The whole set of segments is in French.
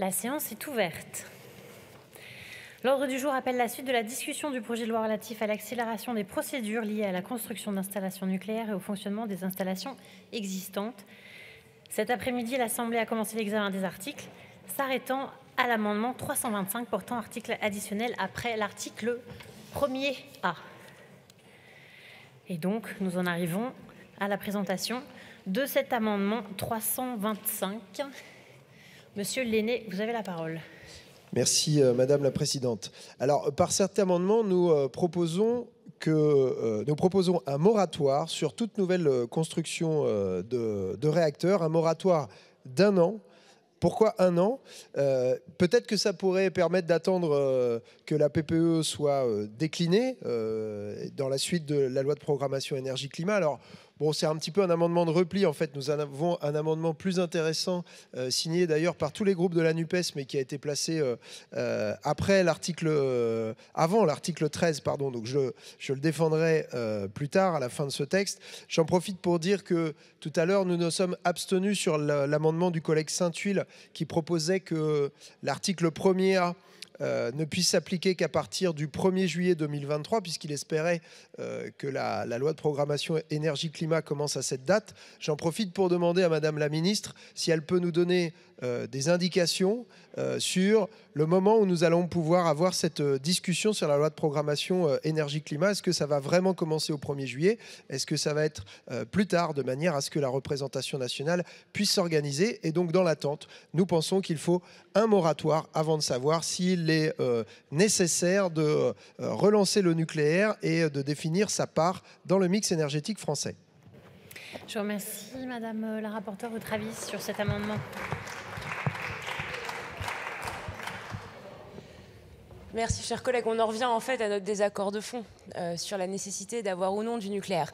La séance est ouverte. L'ordre du jour appelle la suite de la discussion du projet de loi relatif à l'accélération des procédures liées à la construction d'installations nucléaires et au fonctionnement des installations existantes. Cet après-midi, l'Assemblée a commencé l'examen des articles, s'arrêtant à l'amendement 325 portant article additionnel après l'article 1er A. Et donc, nous en arrivons à la présentation de cet amendement 325. Monsieur Lenné, vous avez la parole. Merci euh, Madame la Présidente. Alors par cet amendement, nous euh, proposons que euh, nous proposons un moratoire sur toute nouvelle construction de, de réacteurs, un moratoire d'un an pourquoi un an? Peut-être que ça pourrait permettre d'attendre que la PPE soit déclinée dans la suite de la loi de programmation énergie-climat. Alors, Bon, c'est un petit peu un amendement de repli. En fait, nous avons un amendement plus intéressant, euh, signé d'ailleurs par tous les groupes de la NUPES, mais qui a été placé euh, euh, après l'article, avant l'article 13, pardon. Donc, je, je le défendrai plus tard, à la fin de ce texte. J'en profite pour dire que tout à l'heure, nous nous sommes abstenus sur l'amendement du collègue Saint-Huile qui proposait que l'article 1er A euh, ne puisse s'appliquer qu'à partir du 1er juillet 2023, puisqu'il espérait euh, que la, loi de programmation énergie-climat commence à cette date. J'en profite pour demander à Madame la Ministre si elle peut nous donner euh, des indications sur le moment où nous allons pouvoir avoir cette discussion sur la loi de programmation énergie-climat. Est-ce que ça va vraiment commencer au 1er juillet? Est-ce que ça va être plus tard, de manière à ce que la représentation nationale puisse s'organiser? Et donc, dans l'attente, nous pensons qu'il faut un moratoire avant de savoir s'il est euh, nécessaire de euh, relancer le nucléaire et de définir sa part dans le mix énergétique français. Je vous remercie, Madame euh, la rapporteure, votre avis sur cet amendement. Merci, chers collègues. On en revient en fait à notre désaccord de fond sur la nécessité d'avoir ou non du nucléaire.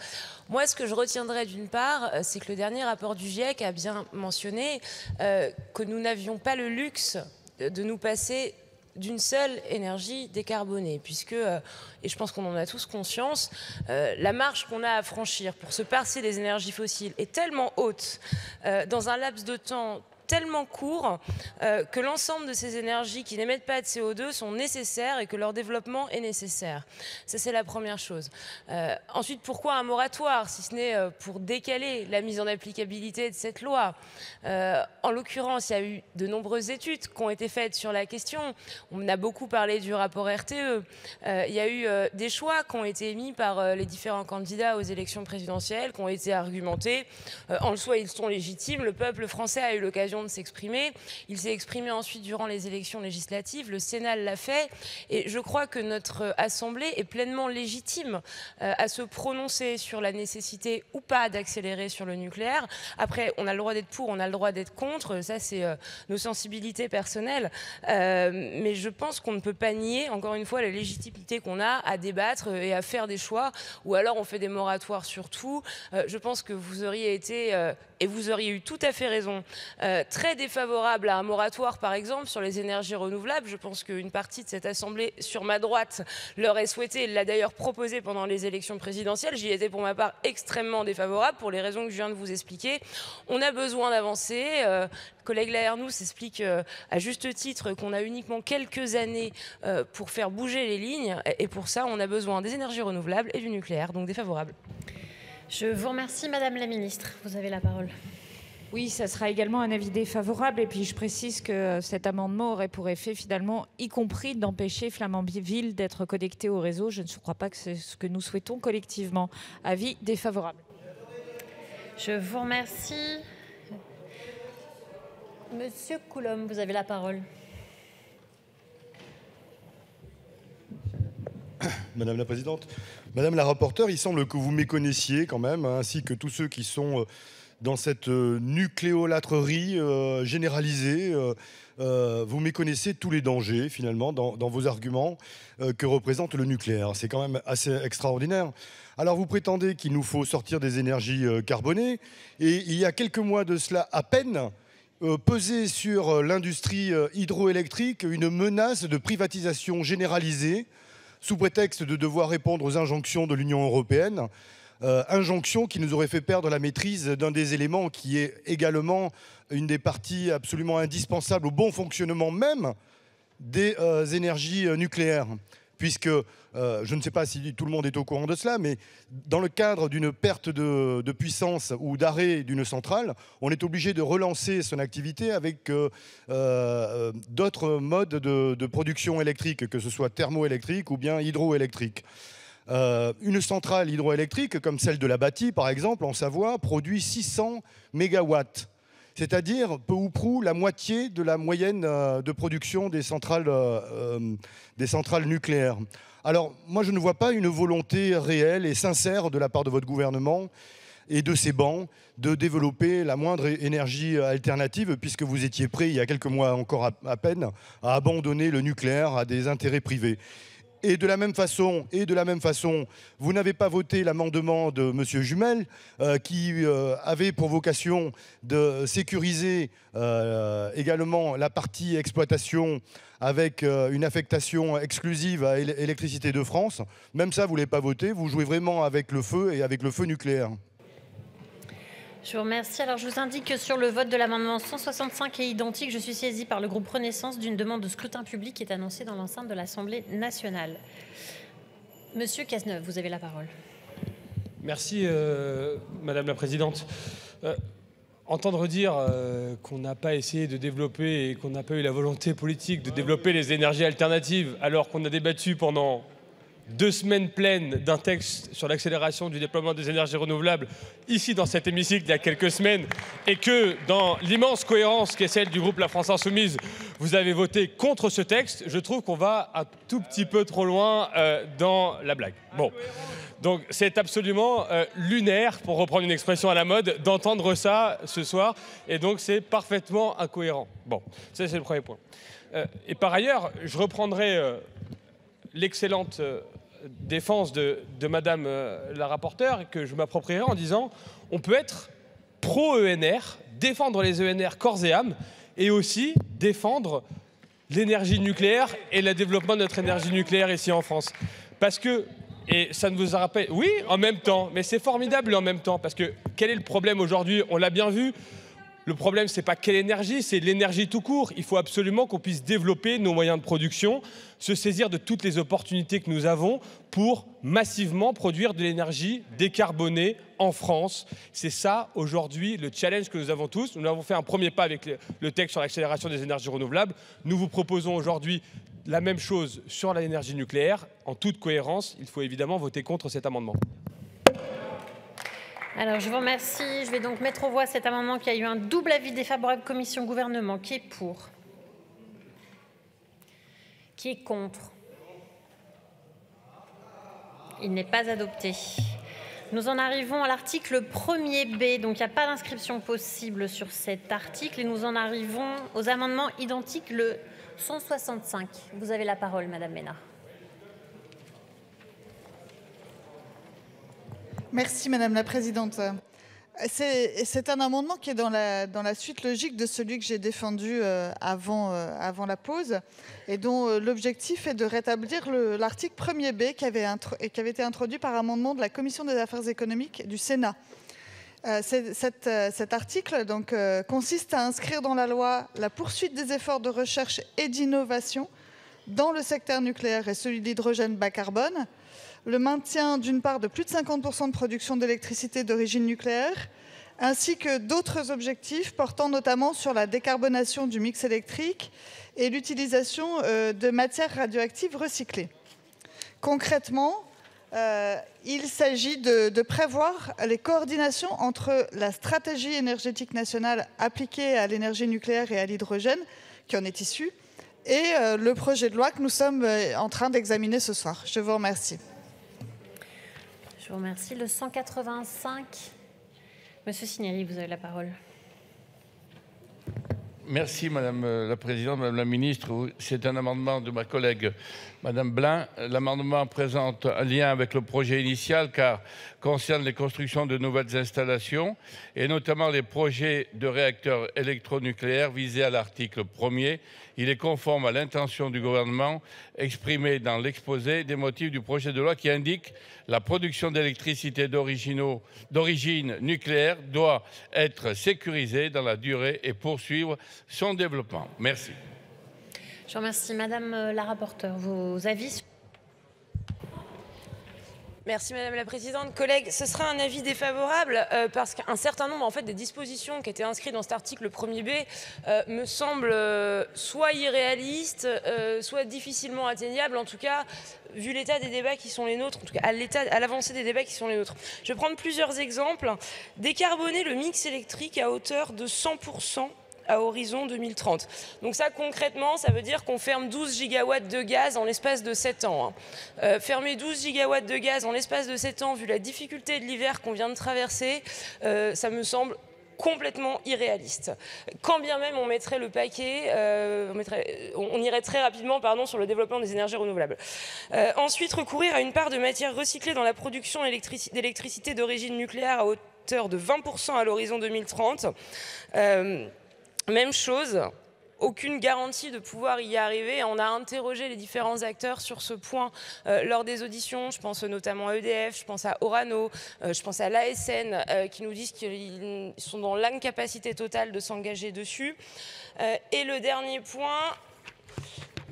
Moi, ce que je retiendrai d'une part, c'est que le dernier rapport du GIEC a bien mentionné que nous n'avions pas le luxe de nous passer d'une seule énergie décarbonée, puisque, euh, et je pense qu'on en a tous conscience, euh, la marche qu'on a à franchir pour se passer des énergies fossiles est tellement haute euh, dans un laps de temps tellement court euh, que l'ensemble de ces énergies qui n'émettent pas de CO2 sont nécessaires et que leur développement est nécessaire. Ça, c'est la première chose. Euh, ensuite, pourquoi un moratoire, si ce n'est euh, pour décaler la mise en applicabilité de cette loi? En l'occurrence, il y a eu de nombreuses études qui ont été faites sur la question. On a beaucoup parlé du rapport RTE. il y a eu des choix qui ont été émis par les différents candidats aux élections présidentielles, qui ont été argumentés. en soi, ils sont légitimes. Le peuple français a eu l'occasion de s'exprimer. Il s'est exprimé ensuite durant les élections législatives. Le Sénat l'a fait. Et je crois que notre Assemblée est pleinement légitime euh, à se prononcer sur la nécessité ou pas d'accélérer sur le nucléaire. Après, on a le droit d'être pour, on a le droit d'être contre. Ça, c'est euh, nos sensibilités personnelles. Euh, mais je pense qu'on ne peut pas nier, encore une fois, la légitimité qu'on a à débattre et à faire des choix. Ou alors, on fait des moratoires sur tout. je pense que vous auriez été, et vous auriez eu tout à fait raison, très défavorable à un moratoire, par exemple, sur les énergies renouvelables. Je pense qu'une partie de cette Assemblée, sur ma droite, l'aurait souhaité. Elle l'a d'ailleurs proposé pendant les élections présidentielles. J'y étais, pour ma part, extrêmement défavorable pour les raisons que je viens de vous expliquer. On a besoin d'avancer. Euh, collègue Laernous explique euh, à juste titre qu'on a uniquement quelques années euh, pour faire bouger les lignes. Et pour ça, on a besoin des énergies renouvelables et du nucléaire. Donc défavorable. Je vous remercie, Madame la Ministre. Vous avez la parole. Oui, ça sera également un avis défavorable. Et puis je précise que cet amendement aurait pour effet finalement, y compris d'empêcher Flamanville d'être connecté au réseau. Je ne crois pas que c'est ce que nous souhaitons collectivement. Avis défavorable. Je vous remercie. Monsieur Coulombe, vous avez la parole. Madame la présidente, Madame la rapporteure, il semble que vous méconnaissiez quand même, hein, ainsi que tous ceux qui sont euh, dans cette euh, nucléolatrerie euh, généralisée. Euh, vous méconnaissez tous les dangers, finalement, dans, vos arguments que représente le nucléaire. C'est quand même assez extraordinaire. Alors, vous prétendez qu'il nous faut sortir des énergies carbonées. Et il y a quelques mois de cela à peine, pesait sur l'industrie hydroélectrique une menace de privatisation généralisée sous prétexte de devoir répondre aux injonctions de l'Union européenne. Injonction qui nous aurait fait perdre la maîtrise d'un des éléments qui est également une des parties absolument indispensables au bon fonctionnement même des énergies nucléaires puisque euh, je ne sais pas si tout le monde est au courant de cela, mais dans le cadre d'une perte de, puissance ou d'arrêt d'une centrale, on est obligé de relancer son activité avec euh, euh, d'autres modes de, production électrique, que ce soit thermoélectrique ou bien hydroélectrique. Une centrale hydroélectrique comme celle de la Bâtie, par exemple, en Savoie, produit 600 mégawatts c'est-à-dire peu ou prou la moitié de la moyenne euh, de production des centrales, euh, euh, des centrales nucléaires. Alors moi je ne vois pas une volonté réelle et sincère de la part de votre gouvernement et de ces bancs de développer la moindre énergie alternative, puisque vous étiez prêt, il y a quelques mois encore à, peine, à abandonner le nucléaire à des intérêts privés. Et de la même façon, vous n'avez pas voté l'amendement de M. Jumel euh, qui euh, avait pour vocation de sécuriser euh, également la partie exploitation avec une affectation exclusive à Électricité de France. Même ça, vous ne l'avez pas voté. Vous jouez vraiment avec le feu et avec le feu nucléaire. Je vous remercie. Alors, je vous indique que sur le vote de l'amendement 165 est identique. Je suis saisie par le groupe Renaissance d'une demande de scrutin public qui est annoncée dans l'enceinte de l'Assemblée nationale. Monsieur Cazeneuve, vous avez la parole. Merci, euh, Madame la Présidente. Euh, entendre dire euh, qu'on n'a pas essayé de développer et qu'on n'a pas eu la volonté politique de développer les énergies alternatives alors qu'on a débattu pendant deux semaines pleines d'un texte sur l'accélération du déploiement des énergies renouvelables ici dans cet hémicycle il y a quelques semaines et que dans l'immense cohérence qui est celle du groupe La France Insoumise, vous avez voté contre ce texte, je trouve qu'on va un tout petit peu trop loin euh, dans la blague. Bon. Donc c'est absolument euh, lunaire, pour reprendre une expression à la mode, d'entendre ça ce soir. Et donc c'est parfaitement incohérent. Bon, ça c'est le premier point. Euh, et par ailleurs, je reprendrai l'excellente défense de, Madame euh, la rapporteure que je m'approprierai en disant on peut être pro-ENR, défendre les ENR corps et âme, et aussi défendre l'énergie nucléaire et le développement de notre énergie nucléaire ici en France. Parce que, et ça ne vous a rappelé, oui, en même temps, mais c'est formidable en même temps, parce que quel est le problème aujourd'hui? On l'a bien vu, le problème, ce n'est pas quelle énergie, c'est l'énergie tout court. Il faut absolument qu'on puisse développer nos moyens de production, se saisir de toutes les opportunités que nous avons pour massivement produire de l'énergie décarbonée en France. C'est ça, aujourd'hui, le challenge que nous avons tous. Nous avons fait un premier pas avec le texte sur l'accélération des énergies renouvelables. Nous vous proposons aujourd'hui la même chose sur l'énergie nucléaire. En toute cohérence, il faut évidemment voter contre cet amendement. Alors, je vous remercie. Je vais donc mettre aux voix cet amendement qui a eu un double avis défavorable commission-gouvernement. Qui est pour? Qui est contre? Il n'est pas adopté. Nous en arrivons à l'article 1er B, donc il n'y a pas d'inscription possible sur cet article, et nous en arrivons aux amendements identiques, le 165. Vous avez la parole, Madame Ménard. Merci Madame la Présidente. C'est un amendement qui est dans la, suite logique de celui que j'ai défendu euh, avant, euh, avant la pause et dont euh, l'objectif est de rétablir l'article 1er B qui avait, été introduit par amendement de la Commission des affaires économiques du Sénat. Cet, article consiste à inscrire dans la loi la poursuite des efforts de recherche et d'innovation dans le secteur nucléaire et celui de l'hydrogène bas carbone, le maintien d'une part de plus de 50% de production d'électricité d'origine nucléaire, ainsi que d'autres objectifs portant notamment sur la décarbonation du mix électrique et l'utilisation euh, de matières radioactives recyclées. Concrètement, euh, il s'agit de, prévoir les coordinations entre la stratégie énergétique nationale appliquée à l'énergie nucléaire et à l'hydrogène, qui en est issue, et euh, le projet de loi que nous sommes en train d'examiner ce soir. Je vous remercie. Je vous remercie. Le 185, Monsieur Signeri, vous avez la parole. Merci Madame la Présidente, Madame la Ministre. C'est un amendement de ma collègue Madame Blin. L'amendement présente un lien avec le projet initial car concerne les constructions de nouvelles installations et notamment les projets de réacteurs électronucléaires visés à l'article 1er Il est conforme à l'intention du gouvernement exprimée dans l'exposé des motifs du projet de loi qui indique la production d'électricité d'origine nucléaire doit être sécurisée dans la durée et poursuivre son développement. Merci. Je remercie. Madame la rapporteure, vos avis Merci Madame la Présidente. Collègues, ce sera un avis défavorable euh, parce qu'un certain nombre en fait, des dispositions qui étaient inscrites dans cet article 1er B euh, me semblent euh, soit irréalistes, soit difficilement atteignables, en tout cas vu l'état des débats qui sont les nôtres, en tout cas à l'avancée des débats qui sont les nôtres. Je vais prendre plusieurs exemples. Décarboner le mix électrique à hauteur de 100% à horizon 2030. Donc ça, concrètement, ça veut dire qu'on ferme 12 gigawatts de gaz en l'espace de 7 ans. Hein. Euh, fermer 12 gigawatts de gaz en l'espace de 7 ans, vu la difficulté de l'hiver qu'on vient de traverser, euh, ça me semble complètement irréaliste. Quand bien même on mettrait le paquet, euh, on, irait très rapidement pardon, sur le développement des énergies renouvelables. ensuite, recourir à une part de matière recyclée dans la production d'électricité d'origine nucléaire à hauteur de 20% à l'horizon 2030. Même chose, aucune garantie de pouvoir y arriver. On a interrogé les différents acteurs sur ce point euh, lors des auditions. Je pense notamment à EDF, je pense à Orano, euh, je pense à l'ASN euh, qui nous disent qu'ils sont dans l'incapacité totale de s'engager dessus. et le dernier point,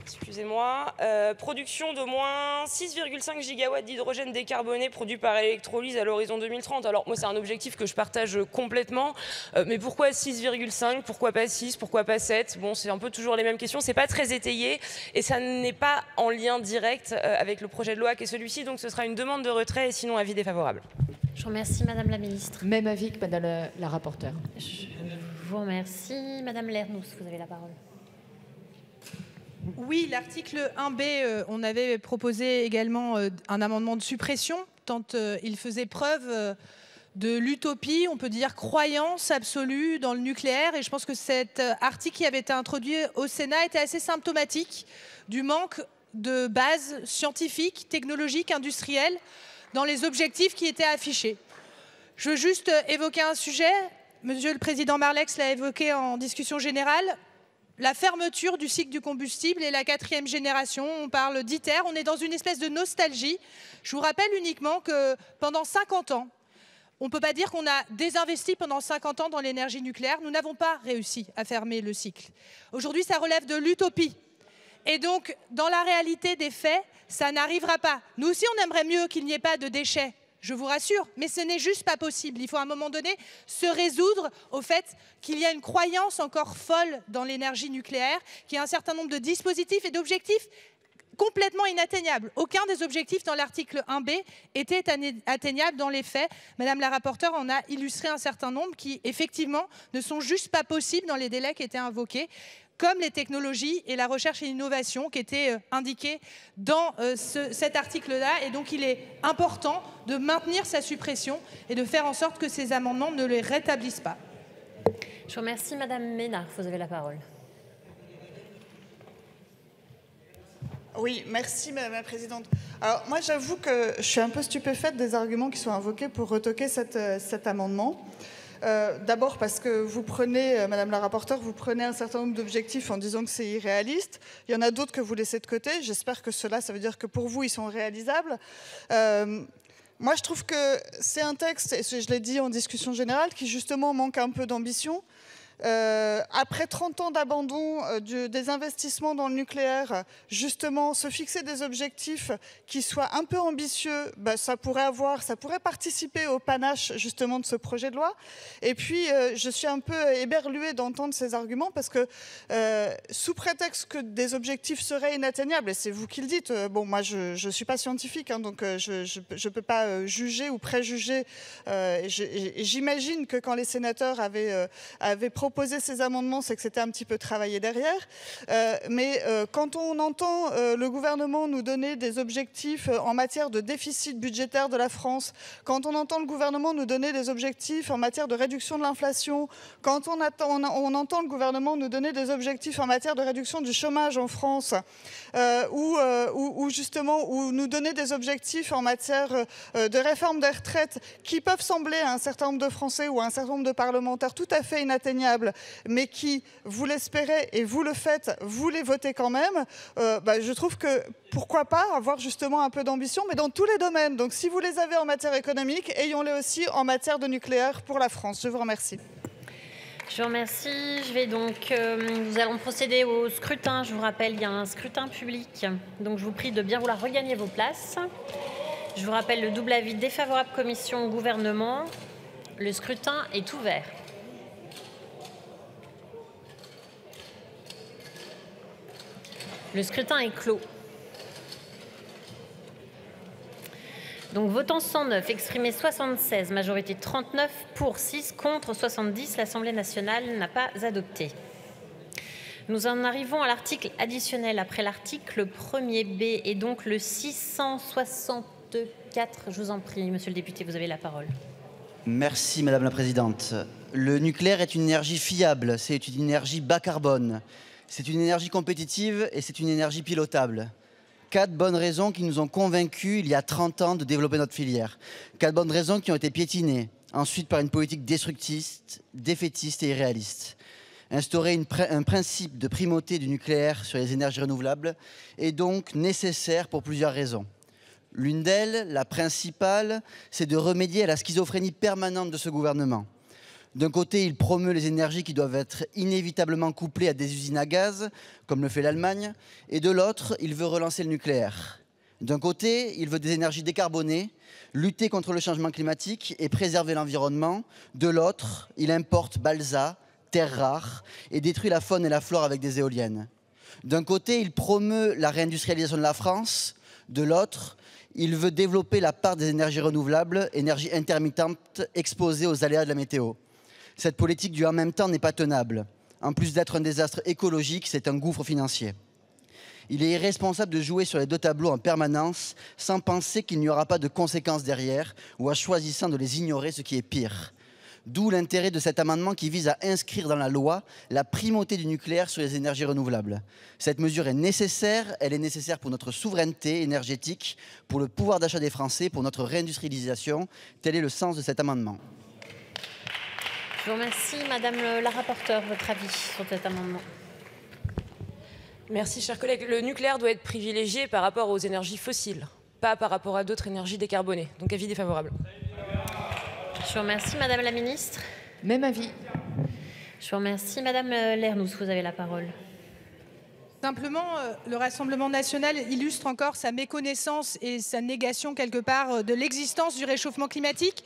excusez-moi, euh, production d'au moins 6,5 gigawatts d'hydrogène décarboné produit par électrolyse à l'horizon 2030. Alors moi c'est un objectif que je partage complètement, euh, mais pourquoi 6,5 Pourquoi pas 6 Pourquoi pas 7 Bon c'est un peu toujours les mêmes questions, c'est pas très étayé et ça n'est pas en lien direct euh, avec le projet de loi qui est celui-ci, donc ce sera une demande de retrait et sinon avis défavorable. Je vous remercie Madame la Ministre. Même avis que Madame la, la rapporteure. Je vous remercie. Madame Lernous, vous avez la parole. Oui, l'article 1B, euh, on avait proposé également euh, un amendement de suppression, tant euh, il faisait preuve de l'utopie, on peut dire croyance absolue dans le nucléaire. Et je pense que cet article qui avait été introduit au Sénat était assez symptomatique du manque de base scientifique, technologique, industrielle dans les objectifs qui étaient affichés. Je veux juste évoquer un sujet. Monsieur le Président Marlex l'a évoqué en discussion générale la fermeture du cycle du combustible et la quatrième génération. On parle d'ITER, on est dans une espèce de nostalgie. Je vous rappelle uniquement que pendant 50 ans, on ne peut pas dire qu'on a désinvesti pendant 50 ans dans l'énergie nucléaire. Nous n'avons pas réussi à fermer le cycle. Aujourd'hui, ça relève de l'utopie. Et donc, dans la réalité des faits, ça n'arrivera pas. Nous aussi, on aimerait mieux qu'il n'y ait pas de déchets je vous rassure, mais ce n'est juste pas possible. Il faut à un moment donné se résoudre au fait qu'il y a une croyance encore folle dans l'énergie nucléaire, qu'il y a un certain nombre de dispositifs et d'objectifs complètement inatteignables. Aucun des objectifs dans l'article 1B était atteignable dans les faits. Madame la rapporteure en a illustré un certain nombre qui, effectivement, ne sont juste pas possibles dans les délais qui étaient invoqués comme les technologies et la recherche et l'innovation qui étaient euh, indiquées dans euh, cet article-là. Et donc, il est important de maintenir sa suppression et de faire en sorte que ces amendements ne les rétablissent pas. Je vous remercie. Madame Ménard, vous avez la parole. Oui, merci Madame la Présidente. Alors moi j'avoue que je suis un peu stupéfaite des arguments qui sont invoqués pour retoquer euh, cet amendement. Euh, d'abord parce que vous prenez, euh, Madame la rapporteure, vous prenez un certain nombre d'objectifs en disant que c'est irréaliste. Il y en a d'autres que vous laissez de côté. J'espère que cela, ça veut dire que pour vous, ils sont réalisables. Euh, moi, je trouve que c'est un texte, et je l'ai dit en discussion générale, qui justement manque un peu d'ambition. Euh, après 30 ans d'abandon euh, des investissements dans le nucléaire, justement, se fixer des objectifs qui soient un peu ambitieux, bah, ça pourrait avoir, ça pourrait participer au panache justement de ce projet de loi. Et puis, euh, je suis un peu éberluée d'entendre ces arguments parce que sous prétexte que des objectifs seraient inatteignables, et c'est vous qui le dites, bon, moi, je ne suis pas scientifique, hein, donc je ne peux pas juger ou préjuger. J'imagine que quand les sénateurs avaient, avaient proposer ces amendements, c'est que c'était un petit peu travaillé derrière. Euh, mais euh, quand on entend euh, le gouvernement nous donner des objectifs en matière de déficit budgétaire de la France, quand on entend le gouvernement nous donner des objectifs en matière de réduction de l'inflation, quand on, entend le gouvernement nous donner des objectifs en matière de réduction du chômage en France, ou, justement ou nous donner des objectifs en matière de réforme des retraites qui peuvent sembler à un certain nombre de Français ou à un certain nombre de parlementaires tout à fait inatteignables, mais qui, vous l'espérez et vous le faites, vous les votez quand même, euh, bah, je trouve que pourquoi pas avoir justement un peu d'ambition, mais dans tous les domaines. Donc si vous les avez en matière économique, ayons-les aussi en matière de nucléaire pour la France. Je vous remercie. Je vous remercie. Je vais donc, euh, nous allons procéder au scrutin. Je vous rappelle, il y a un scrutin public. Donc je vous prie de bien vouloir regagner vos places. Je vous rappelle le double avis défavorable commission gouvernement. Le scrutin est ouvert. Le scrutin est clos. Donc votant 109, exprimé 76, majorité 39 pour 6 contre 70, l'Assemblée nationale n'a pas adopté. Nous en arrivons à l'article additionnel après l'article 1er B et donc le 664. Je vous en prie, monsieur le député, vous avez la parole. Merci Madame la Présidente. Le nucléaire est une énergie fiable, c'est une énergie bas carbone, c'est une énergie compétitive et c'est une énergie pilotable. Quatre bonnes raisons qui nous ont convaincus il y a 30 ans de développer notre filière. Quatre bonnes raisons qui ont été piétinées ensuite par une politique destructiste, défaitiste et irréaliste. Instaurer un principe de primauté du nucléaire sur les énergies renouvelables est donc nécessaire pour plusieurs raisons. L'une d'elles, la principale, c'est de remédier à la schizophrénie permanente de ce gouvernement. D'un côté, il promeut les énergies qui doivent être inévitablement couplées à des usines à gaz, comme le fait l'Allemagne, et de l'autre, il veut relancer le nucléaire. D'un côté, il veut des énergies décarbonées, lutter contre le changement climatique et préserver l'environnement. De l'autre, il importe balsa, terres rares, et détruit la faune et la flore avec des éoliennes. D'un côté, il promeut la réindustrialisation de la France. De l'autre, il veut développer la part des énergies renouvelables, énergies intermittentes exposées aux aléas de la météo. Cette politique du en même temps n'est pas tenable. En plus d'être un désastre écologique, c'est un gouffre financier. Il est irresponsable de jouer sur les deux tableaux en permanence sans penser qu'il n'y aura pas de conséquences derrière ou en choisissant de les ignorer, ce qui est pire. D'où l'intérêt de cet amendement qui vise à inscrire dans la loi la primauté du nucléaire sur les énergies renouvelables. Cette mesure est nécessaire, elle est nécessaire pour notre souveraineté énergétique, pour le pouvoir d'achat des Français, pour notre réindustrialisation. Tel est le sens de cet amendement. Je vous remercie, Madame la rapporteure, votre avis sur cet amendement. Merci, chers collègues. Le nucléaire doit être privilégié par rapport aux énergies fossiles, pas par rapport à d'autres énergies décarbonées. Donc avis défavorable. Je vous remercie, Madame la Ministre. Même avis. Je vous remercie, Madame Lernous, vous avez la parole. Simplement, euh, le Rassemblement national illustre encore sa méconnaissance et sa négation quelque part euh, de l'existence du réchauffement climatique.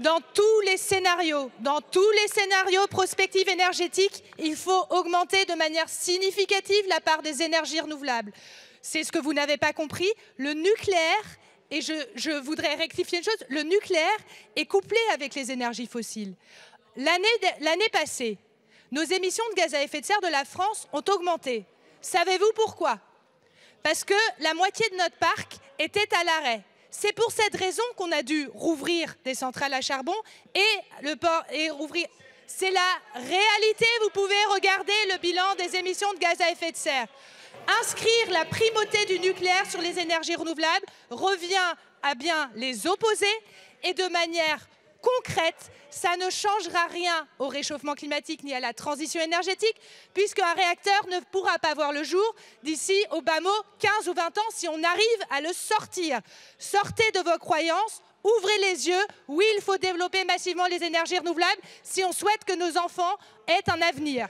Dans tous les scénarios, dans tous les scénarios prospectifs énergétiques, il faut augmenter de manière significative la part des énergies renouvelables. C'est ce que vous n'avez pas compris. Le nucléaire, et je, je, voudrais rectifier une chose, le nucléaire est couplé avec les énergies fossiles. L'année passée, nos émissions de gaz à effet de serre de la France ont augmenté. Savez-vous pourquoi? Parce que la moitié de notre parc était à l'arrêt. C'est pour cette raison qu'on a dû rouvrir des centrales à charbon et le port rouvrir. C'est la réalité. Vous pouvez regarder le bilan des émissions de gaz à effet de serre. Inscrire la primauté du nucléaire sur les énergies renouvelables revient à bien les opposer et de manière concrète, ça ne changera rien au réchauffement climatique ni à la transition énergétique, puisqu'un réacteur ne pourra pas voir le jour d'ici au bas mot 15 ou 20 ans si on arrive à le sortir. Sortez de vos croyances, ouvrez les yeux. Oui, il faut développer massivement les énergies renouvelables si on souhaite que nos enfants aient un avenir.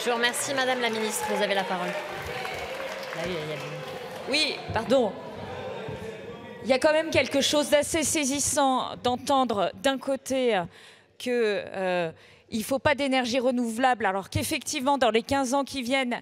Je vous remercie, Madame la Ministre. Vous avez la parole. Oui, pardon. Il y a quand même quelque chose d'assez saisissant d'entendre d'un côté qu'il euh, ne faut pas d'énergie renouvelable, alors qu'effectivement, dans les 15 ans qui viennent,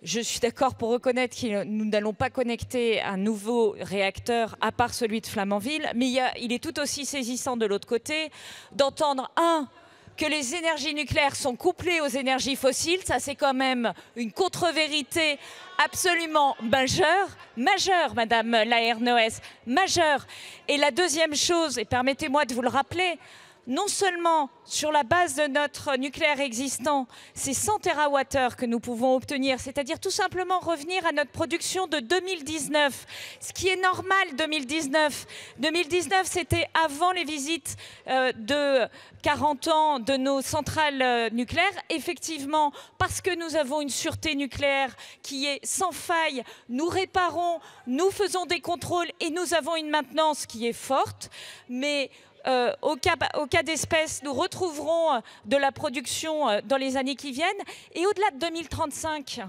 je suis d'accord pour reconnaître que nous n'allons pas connecter un nouveau réacteur à part celui de Flamanville, mais il, est tout aussi saisissant de l'autre côté d'entendre, un, que les énergies nucléaires sont couplées aux énergies fossiles, ça c'est quand même une contre-vérité absolument majeure, majeure, Madame la RNOS, majeure. Et la deuxième chose, et permettez-moi de vous le rappeler, non seulement sur la base de notre nucléaire existant, c'est 100 TWh que nous pouvons obtenir, c'est-à-dire tout simplement revenir à notre production de 2019, ce qui est normal 2019. 2019, c'était avant les visites euh, de 40 ans de nos centrales euh, nucléaires. Effectivement, parce que nous avons une sûreté nucléaire qui est sans faille, nous réparons, nous faisons des contrôles et nous avons une maintenance qui est forte. Mais euh, au cas, au cas d'espèce, nous retrouverons euh, de la production euh, dans les années qui viennent. Et au-delà de 2035,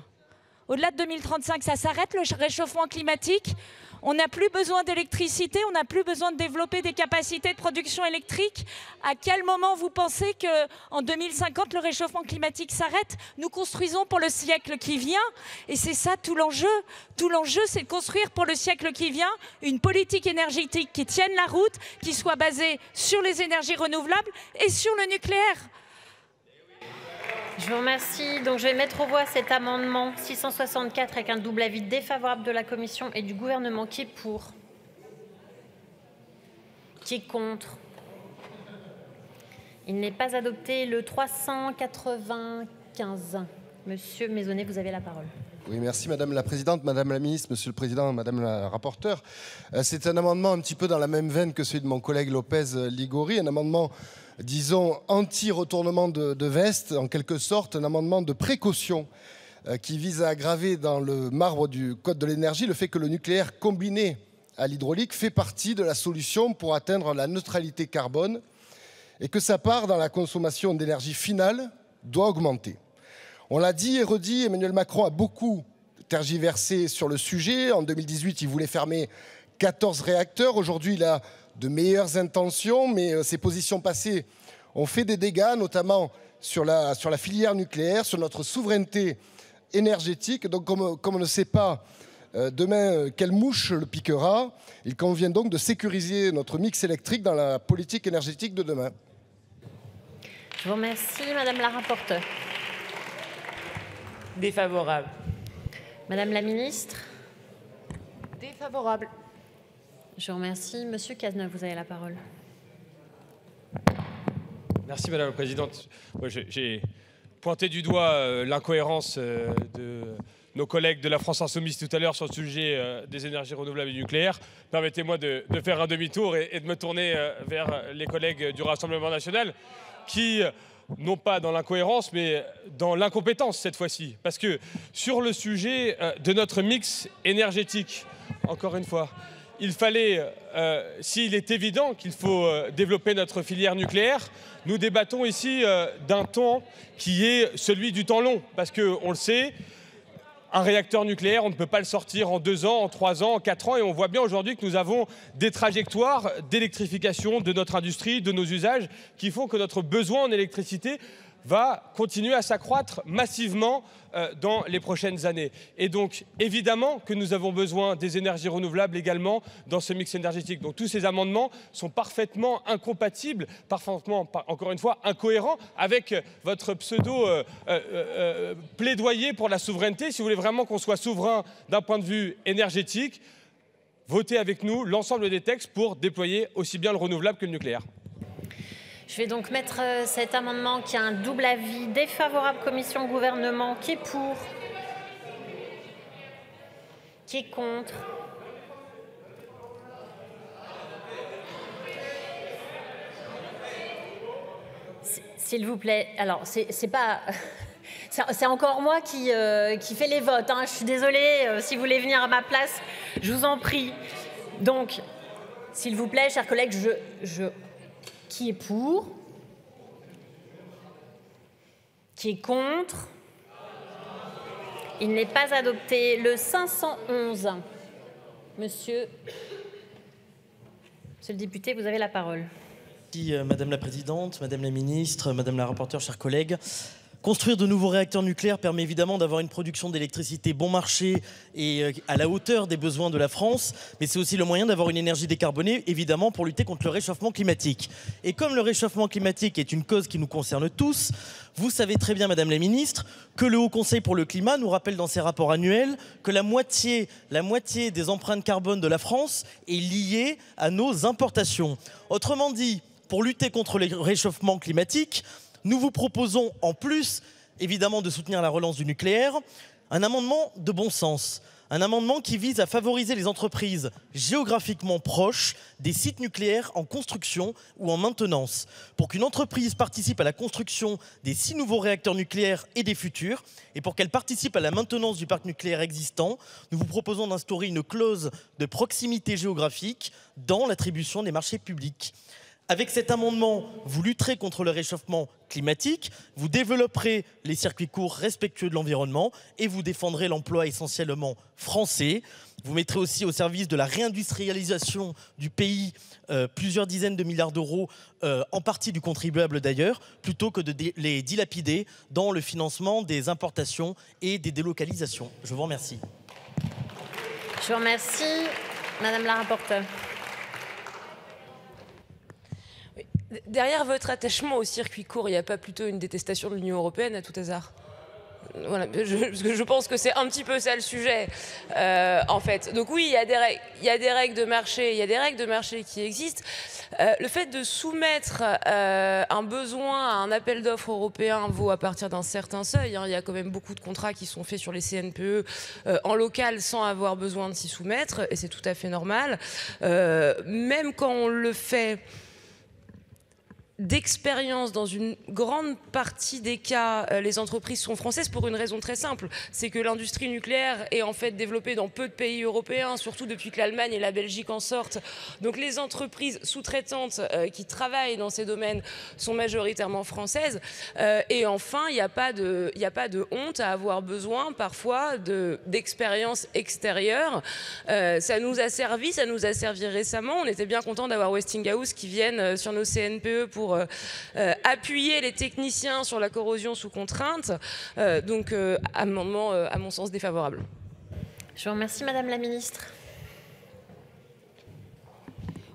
au-delà de 2035, ça s'arrête le réchauffement climatique? On n'a plus besoin d'électricité, on n'a plus besoin de développer des capacités de production électrique. À quel moment vous pensez qu'en 2050, le réchauffement climatique s'arrête? Nous construisons pour le siècle qui vient et c'est ça tout l'enjeu. Tout l'enjeu, c'est de construire pour le siècle qui vient une politique énergétique qui tienne la route, qui soit basée sur les énergies renouvelables et sur le nucléaire. Je vous remercie. Donc, je vais mettre au voie cet amendement 664 avec un double avis défavorable de la commission et du gouvernement. Qui est pour? Qui est contre? Il n'est pas adopté. Le 395. Monsieur Maisonnet, vous avez la parole. Oui, merci Madame la Présidente, Madame la Ministre, Monsieur le Président, Madame la Rapporteure. Euh, c'est un amendement un petit peu dans la même veine que celui de mon collègue Lopez Ligori, un amendement disons, anti-retournement de, veste, en quelque sorte, un amendement de précaution euh, qui vise à aggraver dans le marbre du Code de l'énergie le fait que le nucléaire combiné à l'hydraulique fait partie de la solution pour atteindre la neutralité carbone et que sa part dans la consommation d'énergie finale doit augmenter. On l'a dit et redit, Emmanuel Macron a beaucoup tergiversé sur le sujet. En 2018, il voulait fermer 14 réacteurs. Aujourd'hui, il a de meilleures intentions, mais euh, ces positions passées ont fait des dégâts, notamment sur la, sur la filière nucléaire, sur notre souveraineté énergétique. Donc, comme, comme on ne sait pas euh, demain euh, quelle mouche le piquera, il convient donc de sécuriser notre mix électrique dans la politique énergétique de demain. Je vous remercie, Madame la rapporteure. Défavorable. Madame la ministre Défavorable. Je vous remercie. Monsieur Cazeneuve, vous avez la parole. Merci Madame la Présidente. J'ai pointé du doigt euh, l'incohérence euh, de nos collègues de la France Insoumise tout à l'heure sur le sujet euh, des énergies renouvelables et nucléaires. Permettez-moi de, faire un demi-tour et, de me tourner vers les collègues du Rassemblement national qui, non pas dans l'incohérence, mais dans l'incompétence cette fois-ci. Parce que sur le sujet de notre mix énergétique, encore une fois, il fallait, euh, s'il est évident qu'il faut euh, développer notre filière nucléaire, nous débattons ici euh, d'un temps qui est celui du temps long, parce qu'on le sait, un réacteur nucléaire, on ne peut pas le sortir en deux ans, en trois ans, en quatre ans, et on voit bien aujourd'hui que nous avons des trajectoires d'électrification de notre industrie, de nos usages, qui font que notre besoin en électricité va continuer à s'accroître massivement euh, dans les prochaines années. Et donc, évidemment que nous avons besoin des énergies renouvelables également dans ce mix énergétique. Donc, tous ces amendements sont parfaitement incompatibles, parfaitement, encore une fois, incohérents avec votre pseudo euh, euh, plaidoyer pour la souveraineté. Si vous voulez vraiment qu'on soit souverain d'un point de vue énergétique, votez avec nous l'ensemble des textes pour déployer aussi bien le renouvelable que le nucléaire. Je vais donc mettre euh, cet amendement qui a un double avis défavorable commission-gouvernement. Qui est pour Qui est contre S'il vous plaît, alors c'est pas. C'est encore moi qui, euh, qui fais les votes. Hein. Je suis désolée, euh, si vous voulez venir à ma place, je vous en prie. Donc, s'il vous plaît, chers collègues, je, je qui est pour? Qui est contre? Il n'est pas adopté. Le 511. Monsieur, Monsieur le député, vous avez la parole. Merci, euh, Madame la Présidente, Madame la Ministre, Madame la Rapporteure, chers collègues. Construire de nouveaux réacteurs nucléaires permet évidemment d'avoir une production d'électricité bon marché et euh, à la hauteur des besoins de la France, mais c'est aussi le moyen d'avoir une énergie décarbonée, évidemment, pour lutter contre le réchauffement climatique. Et comme le réchauffement climatique est une cause qui nous concerne tous, vous savez très bien, Madame la Ministre, que le Haut Conseil pour le climat nous rappelle dans ses rapports annuels que la moitié, la moitié des empreintes carbone de la France est liée à nos importations. Autrement dit, pour lutter contre le réchauffement climatique, nous vous proposons, en plus évidemment de soutenir la relance du nucléaire, un amendement de bon sens un amendement qui vise à favoriser les entreprises géographiquement proches des sites nucléaires en construction ou en maintenance. Pour qu'une entreprise participe à la construction des six nouveaux réacteurs nucléaires et des futurs, et pour qu'elle participe à la maintenance du parc nucléaire existant, nous vous proposons d'instaurer une clause de proximité géographique dans l'attribution des marchés publics. Avec cet amendement, vous lutterez contre le réchauffement climatique, vous développerez les circuits courts respectueux de l'environnement et vous défendrez l'emploi essentiellement français. Vous mettrez aussi au service de la réindustrialisation du pays euh, plusieurs dizaines de milliards d'euros, euh, en partie du contribuable d'ailleurs, plutôt que de les dilapider dans le financement des importations et des délocalisations. Je vous remercie. Je vous remercie, Madame la rapporteure. Derrière votre attachement au circuit court, il n'y a pas plutôt une détestation de l'Union européenne à tout hasard? Voilà, je, parce que je pense que c'est un petit peu ça le sujet, euh, en fait. Donc oui, il y, a des règles, de marché, il y a des règles de marché qui existent. Euh, le fait de soumettre euh, un besoin à un appel d'offres européen vaut à partir d'un certain seuil. Hein. Il y a quand même beaucoup de contrats qui sont faits sur les CNPE en local sans avoir besoin de s'y soumettre, et c'est tout à fait normal. même quand on le fait d'expérience dans une grande partie des cas, euh, les entreprises sont françaises pour une raison très simple, c'est que l'industrie nucléaire est en fait développée dans peu de pays européens, surtout depuis que l'Allemagne et la Belgique en sortent. Donc les entreprises sous-traitantes euh, qui travaillent dans ces domaines sont majoritairement françaises. Euh, et enfin, il n'y a, pas de, a pas de honte à avoir besoin parfois d'expérience extérieure. ça nous a servi, ça nous a servi récemment. On était bien content d'avoir Westinghouse qui viennent sur nos CNPE pour euh, euh, appuyer les techniciens sur la corrosion sous contrainte. Euh, donc, amendement, à mon sens, défavorable. Je vous remercie, Madame la Ministre.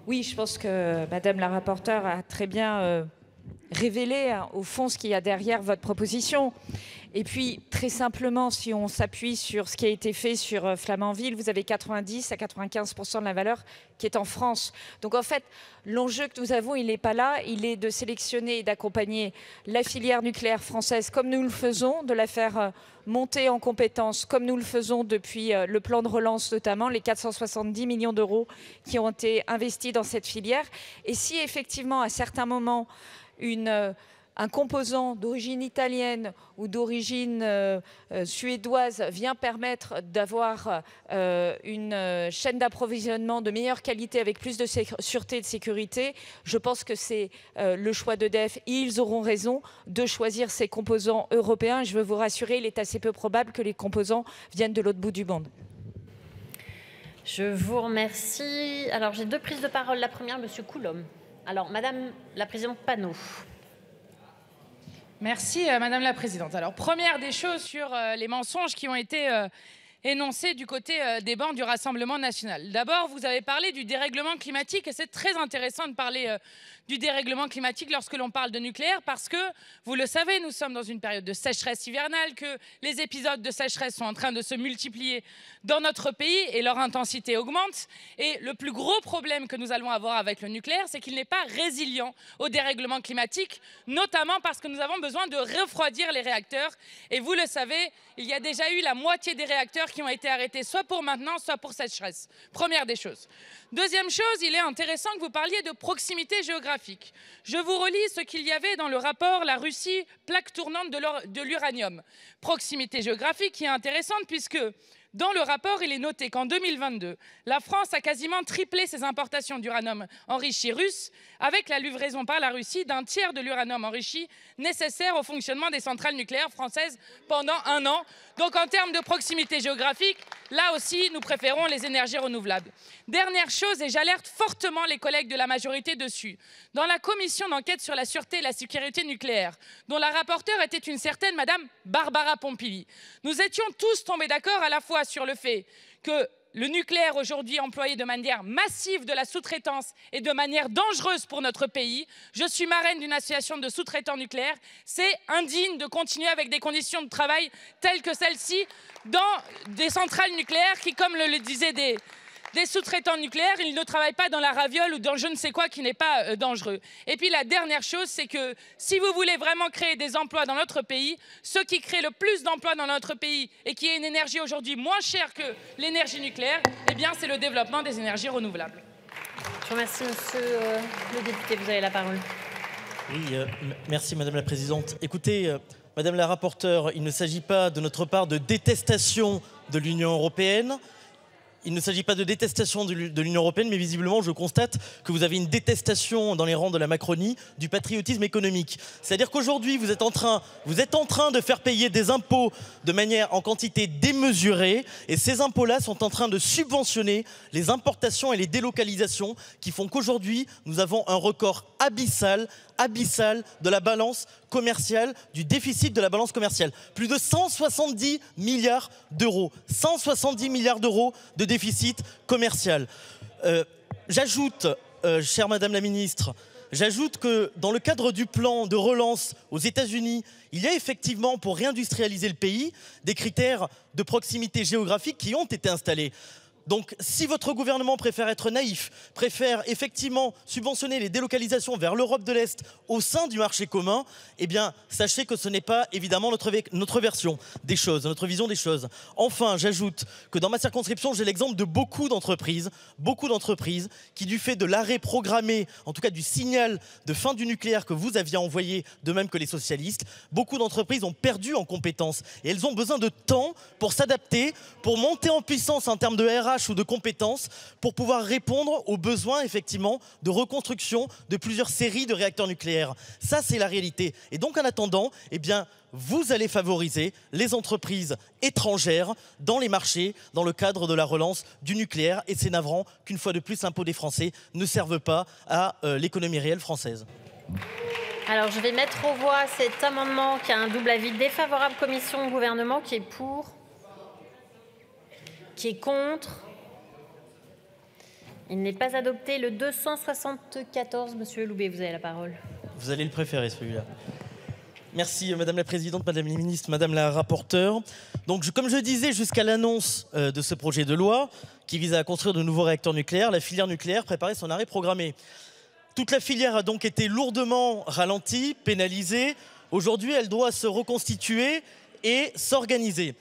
Oui, je pense que Madame la rapporteure a très bien révélé hein, au fond ce qu'il y a derrière votre proposition. Et puis, très simplement, si on s'appuie sur ce qui a été fait sur euh, Flamanville, vous avez 90 à 95% de la valeur qui est en France. Donc, en fait, l'enjeu que nous avons, il n'est pas là. Il est de sélectionner et d'accompagner la filière nucléaire française comme nous le faisons, de la faire euh, monter en compétences comme nous le faisons depuis euh, le plan de relance, notamment les 470 millions d'euros qui ont été investis dans cette filière. Et si effectivement, à certains moments, une un composant d'origine italienne ou d'origine euh, euh, suédoise vient permettre d'avoir euh, une chaîne d'approvisionnement de meilleure qualité avec plus de sûreté et de sécurité, je pense que c'est le choix d'EDF. Ils auront raison de choisir ces composants européens. Je veux vous rassurer, il est assez peu probable que les composants viennent de l'autre bout du monde. Je vous remercie. Alors, j'ai deux prises de parole. La première, Monsieur Coulomb. Alors, Madame la Présidente Panot. Merci, euh, Madame la Présidente. Alors, première des choses sur euh, les mensonges qui ont été euh, énoncés du côté des bancs du Rassemblement national. D'abord, vous avez parlé du dérèglement climatique et c'est très intéressant de parler du dérèglement climatique lorsque l'on parle de nucléaire parce que, vous le savez, nous sommes dans une période de sécheresse hivernale, que les épisodes de sécheresse sont en train de se multiplier dans notre pays et leur intensité augmente. Et le plus gros problème que nous allons avoir avec le nucléaire, c'est qu'il n'est pas résilient au dérèglement climatique, notamment parce que nous avons besoin de refroidir les réacteurs. Et vous le savez, il y a déjà eu la moitié des réacteurs qui ont été arrêtés, soit pour maintenant, soit pour sécheresse. Première des choses. Deuxième chose, il est intéressant que vous parliez de proximité géographique. Je vous relis ce qu'il y avait dans le rapport La Russie, plaque tournante de l'uranium. Proximité géographique qui est intéressante puisque dans le rapport, il est noté qu'en 2022, la France a quasiment triplé ses importations d'uranium enrichi russe, avec la livraison par la Russie d'un tiers de l'uranium enrichi nécessaire au fonctionnement des centrales nucléaires françaises pendant un an. Donc en termes de proximité géographique, là aussi, nous préférons les énergies renouvelables. Dernière chose, et j'alerte fortement les collègues de la majorité dessus, dans la commission d'enquête sur la sûreté et la sécurité nucléaire, dont la rapporteure était une certaine Madame Barbara Pompili, nous étions tous tombés d'accord à la fois sur le fait que le nucléaire aujourd'hui employé de manière massive de la sous-traitance et de manière dangereuse pour notre pays. Je suis marraine d'une association de sous-traitants nucléaires. C'est indigne de continuer avec des conditions de travail telles que celles-ci dans des centrales nucléaires qui, comme le, disaient des, des sous-traitants nucléaires, ils ne travaillent pas dans la raviole ou dans je ne sais quoi qui n'est pas euh, dangereux. Et puis la dernière chose, c'est que si vous voulez vraiment créer des emplois dans notre pays, ceux qui créent le plus d'emplois dans notre pays et qui est une énergie aujourd'hui moins chère que l'énergie nucléaire, eh bien c'est le développement des énergies renouvelables. Je vous remercie, monsieur euh, le député. Vous avez la parole. Oui, euh, merci Madame la Présidente. Écoutez, euh, Madame la rapporteure, il ne s'agit pas de notre part de détestation de l'Union européenne. Il ne s'agit pas de détestation de l'Union européenne, mais visiblement, je constate que vous avez une détestation dans les rangs de la Macronie du patriotisme économique. C'est-à-dire qu'aujourd'hui, vous, êtes en train, de faire payer des impôts de manière en quantité démesurée, et ces impôts-là sont en train de subventionner les importations et les délocalisations qui font qu'aujourd'hui, nous avons un record abyssal abyssal de la balance commerciale, du déficit de la balance commerciale. Plus de 170 milliards d'euros. 170 milliards d'euros de déficit commercial. Euh, j'ajoute, euh, chère Madame la Ministre, J'ajoute que dans le cadre du plan de relance aux États-Unis, il y a effectivement, pour réindustrialiser le pays, des critères de proximité géographique qui ont été installés. Donc si votre gouvernement préfère être naïf, préfère effectivement subventionner les délocalisations vers l'Europe de l'Est au sein du marché commun, eh bien sachez que ce n'est pas évidemment notre, notre version des choses, notre vision des choses. Enfin, j'ajoute que dans ma circonscription, j'ai l'exemple de beaucoup d'entreprises, beaucoup d'entreprises qui du fait de l'arrêt programmé, en tout cas du signal de fin du nucléaire que vous aviez envoyé, de même que les socialistes, beaucoup d'entreprises ont perdu en compétences et elles ont besoin de temps pour s'adapter, pour monter en puissance en termes de RH ou de compétences pour pouvoir répondre aux besoins effectivement de reconstruction de plusieurs séries de réacteurs nucléaires. Ça, c'est la réalité. Et donc, en attendant, eh bien, vous allez favoriser les entreprises étrangères dans les marchés dans le cadre de la relance du nucléaire. Et c'est navrant qu'une fois de plus, l'impôt des Français ne serve pas à euh, l'économie réelle française. Alors, je vais mettre aux voix cet amendement qui a un double avis défavorable commission gouvernement qui est pour, qui est contre, il n'est pas adopté. Le 274, Monsieur Loubet, vous avez la parole. Vous allez le préférer, celui-là. Merci, Madame la Présidente, Madame la Ministre, Madame la Rapporteure. Donc, comme je disais, jusqu'à l'annonce euh, de ce projet de loi qui vise à construire de nouveaux réacteurs nucléaires, la filière nucléaire préparait son arrêt programmé. Toute la filière a donc été lourdement ralentie, pénalisée. Aujourd'hui, elle doit se reconstituer et s'organiser.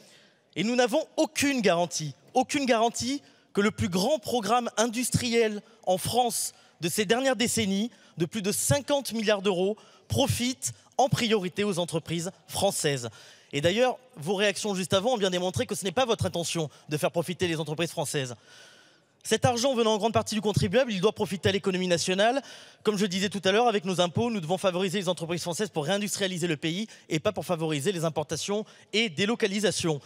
Et nous n'avons aucune garantie, aucune garantie que le plus grand programme industriel en France de ces dernières décennies, de plus de 50 milliards d'euros, profite en priorité aux entreprises françaises. Et d'ailleurs, vos réactions juste avant ont bien démontré que ce n'est pas votre intention de faire profiter les entreprises françaises. Cet argent venant en grande partie du contribuable, il doit profiter à l'économie nationale. Comme je disais tout à l'heure, avec nos impôts, nous devons favoriser les entreprises françaises pour réindustrialiser le pays et pas pour favoriser les importations et délocalisations.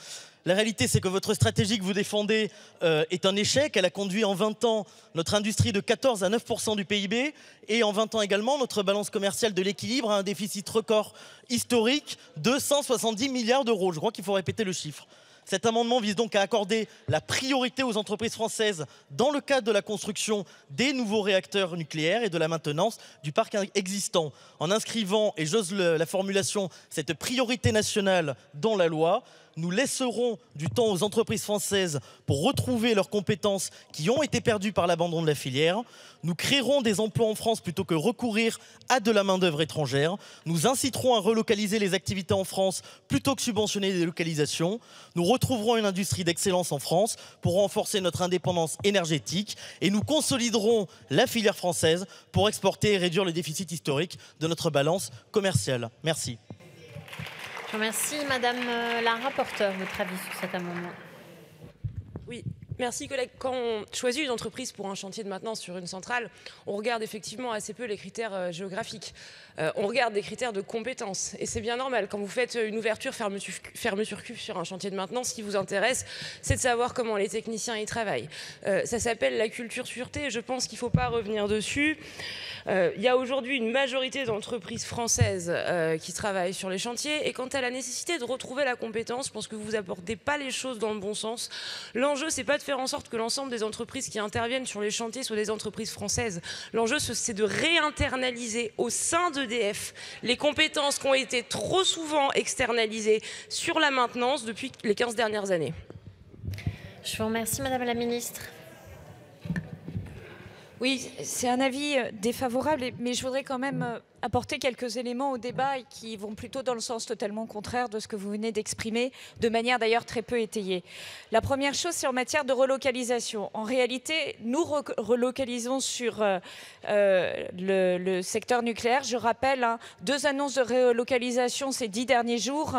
La réalité, c'est que votre stratégie que vous défendez euh, est un échec. Elle a conduit en 20 ans notre industrie de 14 à 9% du PIB et en 20 ans également notre balance commerciale de l'équilibre à un déficit record historique de 170 milliards d'euros. Je crois qu'il faut répéter le chiffre. Cet amendement vise donc à accorder la priorité aux entreprises françaises dans le cadre de la construction des nouveaux réacteurs nucléaires et de la maintenance du parc existant, en inscrivant, et j'ose la formulation, cette priorité nationale dans la loi nous laisserons du temps aux entreprises françaises pour retrouver leurs compétences qui ont été perdues par l'abandon de la filière. Nous créerons des emplois en France plutôt que recourir à de la main-d'œuvre étrangère. Nous inciterons à relocaliser les activités en France plutôt que subventionner les délocalisations. Nous retrouverons une industrie d'excellence en France pour renforcer notre indépendance énergétique et nous consoliderons la filière française pour exporter et réduire le déficit historique de notre balance commerciale. Merci. Merci, Madame euh, la rapporteure, votre avis sur cet amendement. Oui, Merci collègue. Quand on choisit une entreprise pour un chantier de maintenance sur une centrale, on regarde effectivement assez peu les critères euh, géographiques. Euh, on regarde des critères de compétences. Et c'est bien normal. Quand vous faites une ouverture fermeture, fermeture cuve sur un chantier de maintenance, ce qui vous intéresse, c'est de savoir comment les techniciens y travaillent. ça s'appelle la culture sûreté. Je pense qu'il ne faut pas revenir dessus. Euh, il y a aujourd'hui une majorité d'entreprises françaises euh, qui travaillent sur les chantiers. Et quant à la nécessité de retrouver la compétence, je pense que vous n'abordez pas les choses dans le bon sens. L'enjeu, c'est pas de faire en sorte que l'ensemble des entreprises qui interviennent sur les chantiers soient des entreprises françaises. L'enjeu, c'est de réinternaliser au sein d'EDF les compétences qui ont été trop souvent externalisées sur la maintenance depuis les 15 dernières années. Je vous remercie, Madame la Ministre. Oui, c'est un avis euh, défavorable, mais je voudrais quand même euh, apporter quelques éléments au débat qui vont plutôt dans le sens totalement contraire de ce que vous venez d'exprimer, de manière d'ailleurs très peu étayée. La première chose, c'est en matière de relocalisation. En réalité, nous relocalisons sur euh, le, le, secteur nucléaire. Je rappelle hein, deux annonces de relocalisation ces dix derniers jours,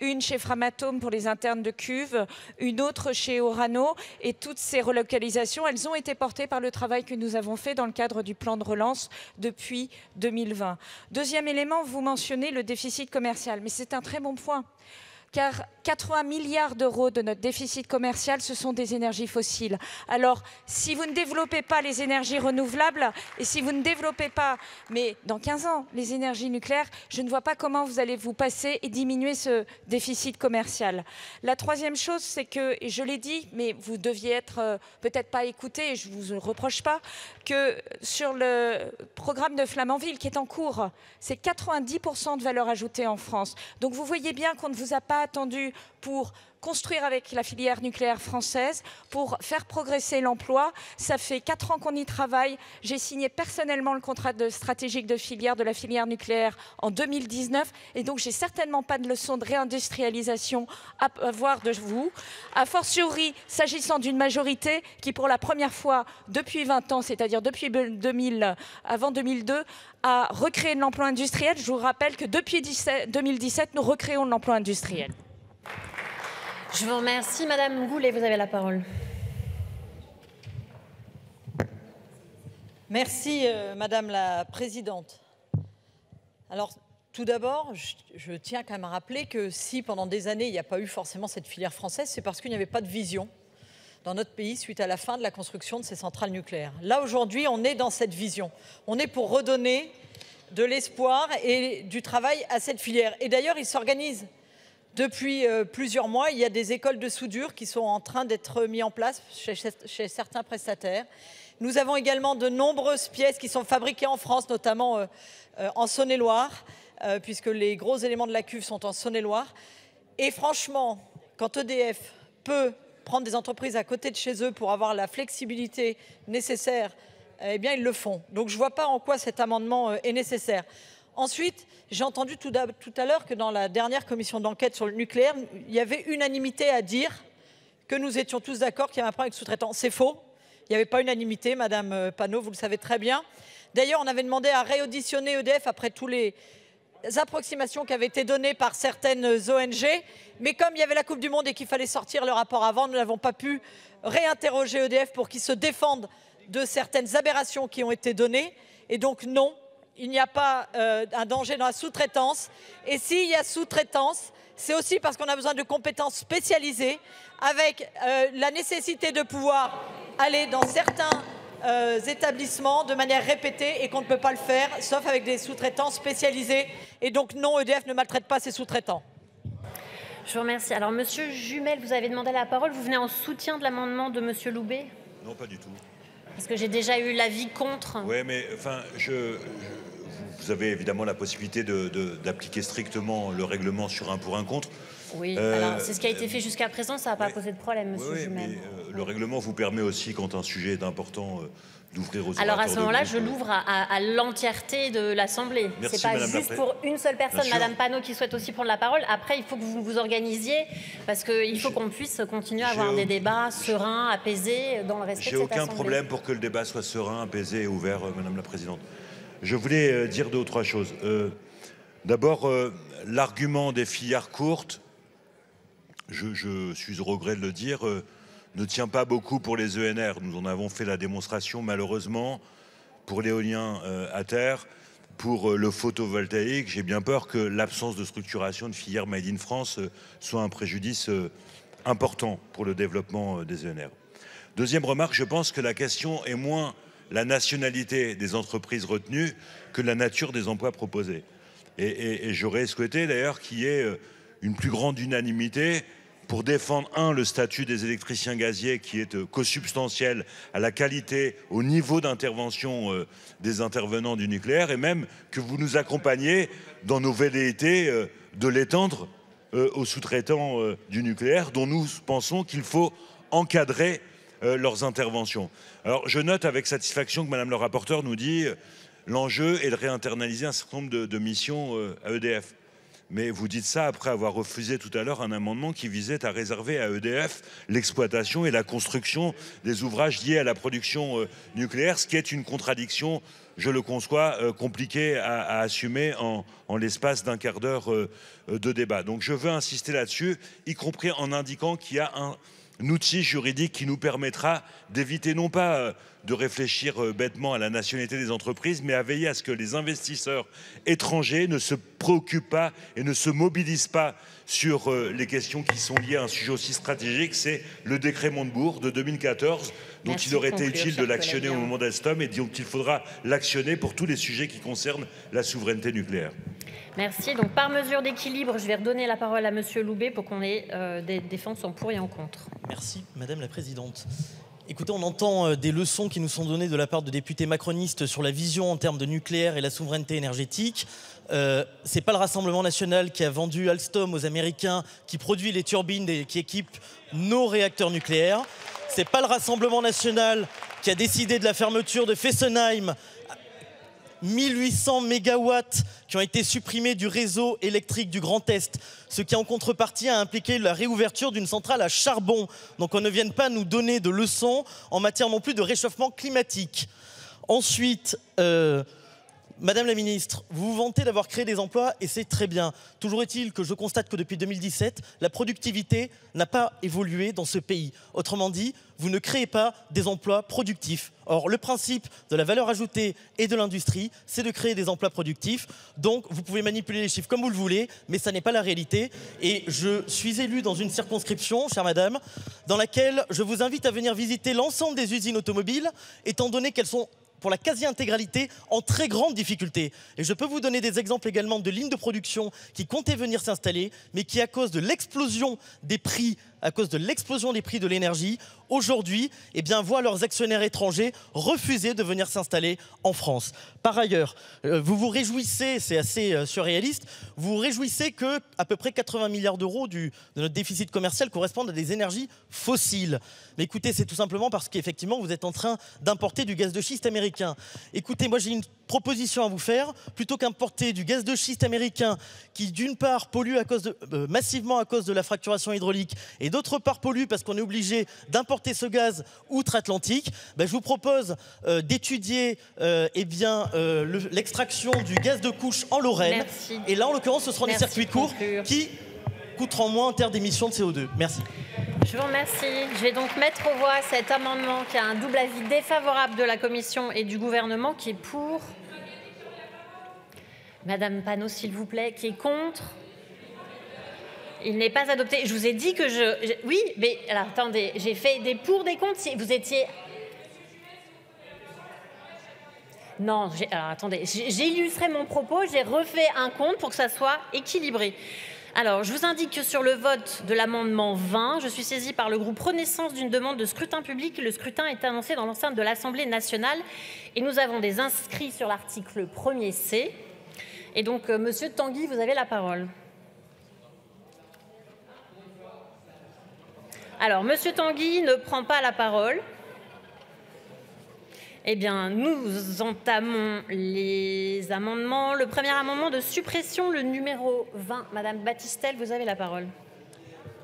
une chez Framatome pour les internes de cuve, une autre chez Orano, et toutes ces relocalisations, elles ont été portées par le travail que nous avons fait dans le cadre du plan de relance depuis 2020. Deuxième élément, vous mentionnez le déficit commercial, mais c'est un très bon point car 80 milliards d'euros de notre déficit commercial, ce sont des énergies fossiles. Alors, si vous ne développez pas les énergies renouvelables et si vous ne développez pas, mais dans 15 ans, les énergies nucléaires, je ne vois pas comment vous allez vous passer et diminuer ce déficit commercial. La troisième chose, c'est que, et je l'ai dit, mais vous deviez être euh, peut-être pas écouté, et je ne vous reproche pas, que sur le programme de Flamanville qui est en cours, c'est 90% de valeur ajoutée en France. Donc vous voyez bien qu'on ne vous a pas attendu pour construire avec la filière nucléaire française, pour faire progresser l'emploi. Ça fait quatre ans qu'on y travaille. J'ai signé personnellement le contrat stratégique de filière de la filière nucléaire en 2019 et donc j'ai certainement pas de leçon de réindustrialisation à avoir de vous. A fortiori, s'agissant d'une majorité qui pour la première fois depuis 20 ans, c'est-à-dire depuis 2000, avant 2002, a recréé de l'emploi industriel. Je vous rappelle que depuis 2017, nous recréons de l'emploi industriel. Je vous remercie. Madame Goulet, vous avez la parole. Merci, euh, Madame la Présidente. Alors, tout d'abord, je, tiens quand même à rappeler que si pendant des années, il n'y a pas eu forcément cette filière française, c'est parce qu'il n'y avait pas de vision dans notre pays suite à la fin de la construction de ces centrales nucléaires. Là, aujourd'hui, on est dans cette vision. On est pour redonner de l'espoir et du travail à cette filière. Et d'ailleurs, il s'organise depuis euh, plusieurs mois, il y a des écoles de soudure qui sont en train d'être mises en place chez, certains prestataires. Nous avons également de nombreuses pièces qui sont fabriquées en France, notamment euh, euh, en Saône-et-Loire, puisque les gros éléments de la cuve sont en Saône-et-Loire. Et franchement, quand EDF peut prendre des entreprises à côté de chez eux pour avoir la flexibilité nécessaire, eh bien, ils le font. Donc, je ne vois pas en quoi cet amendement est nécessaire. Ensuite, j'ai entendu tout à l'heure que dans la dernière commission d'enquête sur le nucléaire, il y avait unanimité à dire que nous étions tous d'accord qu'il y avait un problème avec sous-traitants. C'est faux. Il n'y avait pas unanimité, Madame euh, Panot, vous le savez très bien. D'ailleurs, on avait demandé à réauditionner EDF après tous les approximations qui avaient été données par certaines ONG. Mais comme il y avait la Coupe du Monde et qu'il fallait sortir le rapport avant, nous n'avons pas pu réinterroger EDF pour qu'ils se défendent de certaines aberrations qui ont été données. Et donc, non, il n'y a pas euh, un danger dans la sous-traitance. Et s'il y a sous-traitance, c'est aussi parce qu'on a besoin de compétences spécialisées, avec euh, la nécessité de pouvoir aller dans certains euh, établissements de manière répétée et qu'on ne peut pas le faire, sauf avec des sous-traitants spécialisés. Et donc non, EDF ne maltraite pas ses sous-traitants. Je vous remercie. Alors, Monsieur Jumel, vous avez demandé la parole. Vous venez en soutien de l'amendement de Monsieur Loubet? Non, pas du tout. Parce que j'ai déjà eu l'avis contre. Oui, mais enfin, je, vous avez évidemment la possibilité d'appliquer strictement le règlement sur un pour un contre. Oui, euh, c'est ce qui a été fait jusqu'à présent, ça n'a pas posé de problème, monsieur oui, Mais, euh, le règlement vous permet aussi, quand un sujet est important, euh, d'ouvrir aux Alors à ce moment-là, je l'ouvre à, l'entièreté de l'Assemblée. C'est pas juste pour une seule personne, Madame Panot, qui souhaite aussi prendre la parole. Après, il faut que vous vous organisiez, parce qu'il faut qu'on puisse continuer à avoir des débats sereins, apaisés, dans le respect de cette J'ai aucun problème pour que le débat soit serein, apaisé et ouvert, Madame la Présidente. Je voulais euh, dire deux ou trois choses. Euh, d'abord, euh, l'argument des filières courtes, je, suis au regret de le dire, ne tient pas beaucoup pour les ENR. Nous en avons fait la démonstration, malheureusement, pour l'éolien à terre, pour le photovoltaïque. J'ai bien peur que l'absence de structuration de filière Made in France soit un préjudice important pour le développement des ENR. Deuxième remarque, je pense que la question est moins la nationalité des entreprises retenues que la nature des emplois proposés. Et, j'aurais souhaité d'ailleurs qu'il y ait euh, une plus grande unanimité pour défendre, un, le statut des électriciens gaziers qui est euh, co-substantiel à la qualité, au niveau d'intervention euh, des intervenants du nucléaire, et même que vous nous accompagniez dans nos velléités de l'étendre aux sous-traitants du nucléaire, dont nous pensons qu'il faut encadrer euh, leurs interventions. Alors je note avec satisfaction que Madame le rapporteur nous dit euh, l'enjeu est de réinternaliser un certain nombre de, missions euh, à EDF. Mais vous dites ça après avoir refusé tout à l'heure un amendement qui visait à réserver à EDF l'exploitation et la construction des ouvrages liés à la production euh, nucléaire, ce qui est une contradiction, je le conçois, compliquée à, assumer en, en l'espace d'un quart d'heure de débat. Donc je veux insister là-dessus, y compris en indiquant qu'il y a un outil juridique qui nous permettra d'éviter non pas euh, de réfléchir euh, bêtement à la nationalité des entreprises, mais à veiller à ce que les investisseurs étrangers ne se préoccupent pas et ne se mobilisent pas sur euh, les questions qui sont liées à un sujet aussi stratégique, c'est le décret Montebourg de 2014, dont Merci il aurait été utile de l'actionner au moment d'Alstom et dont il faudra l'actionner pour tous les sujets qui concernent la souveraineté nucléaire. Merci. Donc, par mesure d'équilibre, je vais redonner la parole à Monsieur Loubet pour qu'on ait euh, des défenses en pour et en contre. Merci, Madame la Présidente. Écoutez, on entend euh, des leçons qui nous sont données de la part de députés macronistes sur la vision en termes de nucléaire et la souveraineté énergétique. Euh, c'est pas le Rassemblement national qui a vendu Alstom aux Américains, qui produit les turbines et qui équipe nos réacteurs nucléaires. C'est pas le Rassemblement national qui a décidé de la fermeture de Fessenheim 1800 mégawatts qui ont été supprimés du réseau électrique du Grand Est, ce qui en contrepartie a impliqué la réouverture d'une centrale à charbon. Donc on ne vienne pas nous donner de leçons en matière non plus de réchauffement climatique. Ensuite, euh, Madame la ministre, vous vous vantez d'avoir créé des emplois et c'est très bien. Toujours est-il que je constate que depuis 2017, la productivité n'a pas évolué dans ce pays. Autrement dit, vous ne créez pas des emplois productifs. Or, le principe de la valeur ajoutée et de l'industrie, c'est de créer des emplois productifs. Donc, vous pouvez manipuler les chiffres comme vous le voulez, mais ça n'est pas la réalité. Et je suis élu dans une circonscription, chère madame, dans laquelle je vous invite à venir visiter l'ensemble des usines automobiles, étant donné qu'elles sont pour la quasi-intégralité en très grande difficulté. Et je peux vous donner des exemples également de lignes de production qui comptaient venir s'installer, mais qui, à cause de l'explosion des prix, à cause de l'explosion des prix de l'énergie, aujourd'hui, eh voient leurs actionnaires étrangers refuser de venir s'installer en France. Par ailleurs, euh, vous vous réjouissez, c'est assez euh, surréaliste, vous vous réjouissez que à peu près 80 milliards d'euros de notre déficit commercial correspondent à des énergies fossiles. Mais écoutez, c'est tout simplement parce qu'effectivement, vous êtes en train d'importer du gaz de schiste américain. Écoutez, moi j'ai une proposition à vous faire. Plutôt qu'importer du gaz de schiste américain qui, d'une part, pollue à cause de- euh, massivement à cause de la fracturation hydraulique et d'autre part pollue parce qu'on est obligé d'importer ce gaz outre-Atlantique, ben, je vous propose euh, d'étudier euh, eh bien, le- l'extraction du gaz de couche en Lorraine. Merci. Et là, en l'occurrence, ce seront Merci des circuits courts conclure. qui coûteront moins en termes d'émissions de CO2. Merci. Je vous remercie. Je vais donc mettre aux voix cet amendement qui a un double avis défavorable de la Commission et du gouvernement qui est pour. Madame Panot, s'il vous plaît, qui est contre. Il n'est pas adopté. Je vous ai dit que je. oui, mais alors attendez, j'ai fait des pour, des contre. Si vous étiez. Non, alors attendez, j'ai illustré mon propos, j'ai refait un compte pour que ça soit équilibré. Alors, je vous indique que sur le vote de l'amendement 20, je suis saisie par le groupe Renaissance d'une demande de scrutin public. Le scrutin est annoncé dans l'enceinte de l'Assemblée nationale et nous avons des inscrits sur l'article 1er C. Et donc, euh, Monsieur Tanguy, vous avez la parole. Alors, Monsieur Tanguy ne prend pas la parole. Eh bien, nous entamons les amendements. Le premier amendement de suppression, le numéro 20. Madame Battistel, vous avez la parole.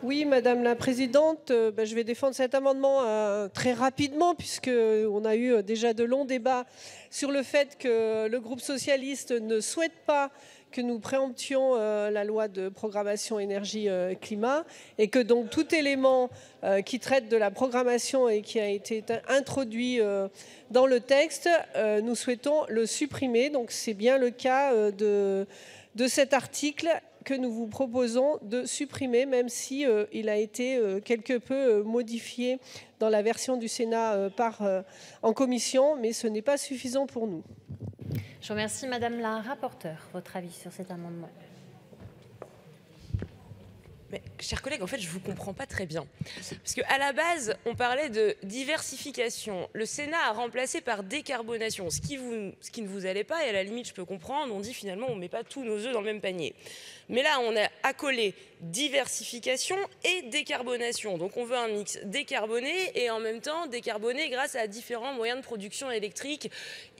Oui, Madame la Présidente, euh, ben, je vais défendre cet amendement euh, très rapidement puisqu'on a eu euh, déjà de longs débats sur le fait que le groupe socialiste ne souhaite pas que nous préemptions la loi de programmation énergie-climat et que donc tout élément qui traite de la programmation et qui a été introduit dans le texte, nous souhaitons le supprimer. Donc c'est bien le cas de, de cet article que nous vous proposons de supprimer, même si euh, il a été euh, quelque peu euh, modifié dans la version du Sénat euh, par, euh, en commission, mais ce n'est pas suffisant pour nous. Je remercie Madame la rapporteure. Votre avis sur cet amendement Mais, chers collègues, en fait, je ne vous comprends pas très bien. Parce qu'à la base, on parlait de diversification. Le Sénat a remplacé par décarbonation, ce qui, vous, ce qui ne vous allait pas, et à la limite, je peux comprendre. On dit finalement, on ne met pas tous nos œufs dans le même panier. Mais là, on a accolé diversification et décarbonation. Donc on veut un mix décarboné et en même temps décarboné grâce à différents moyens de production électrique,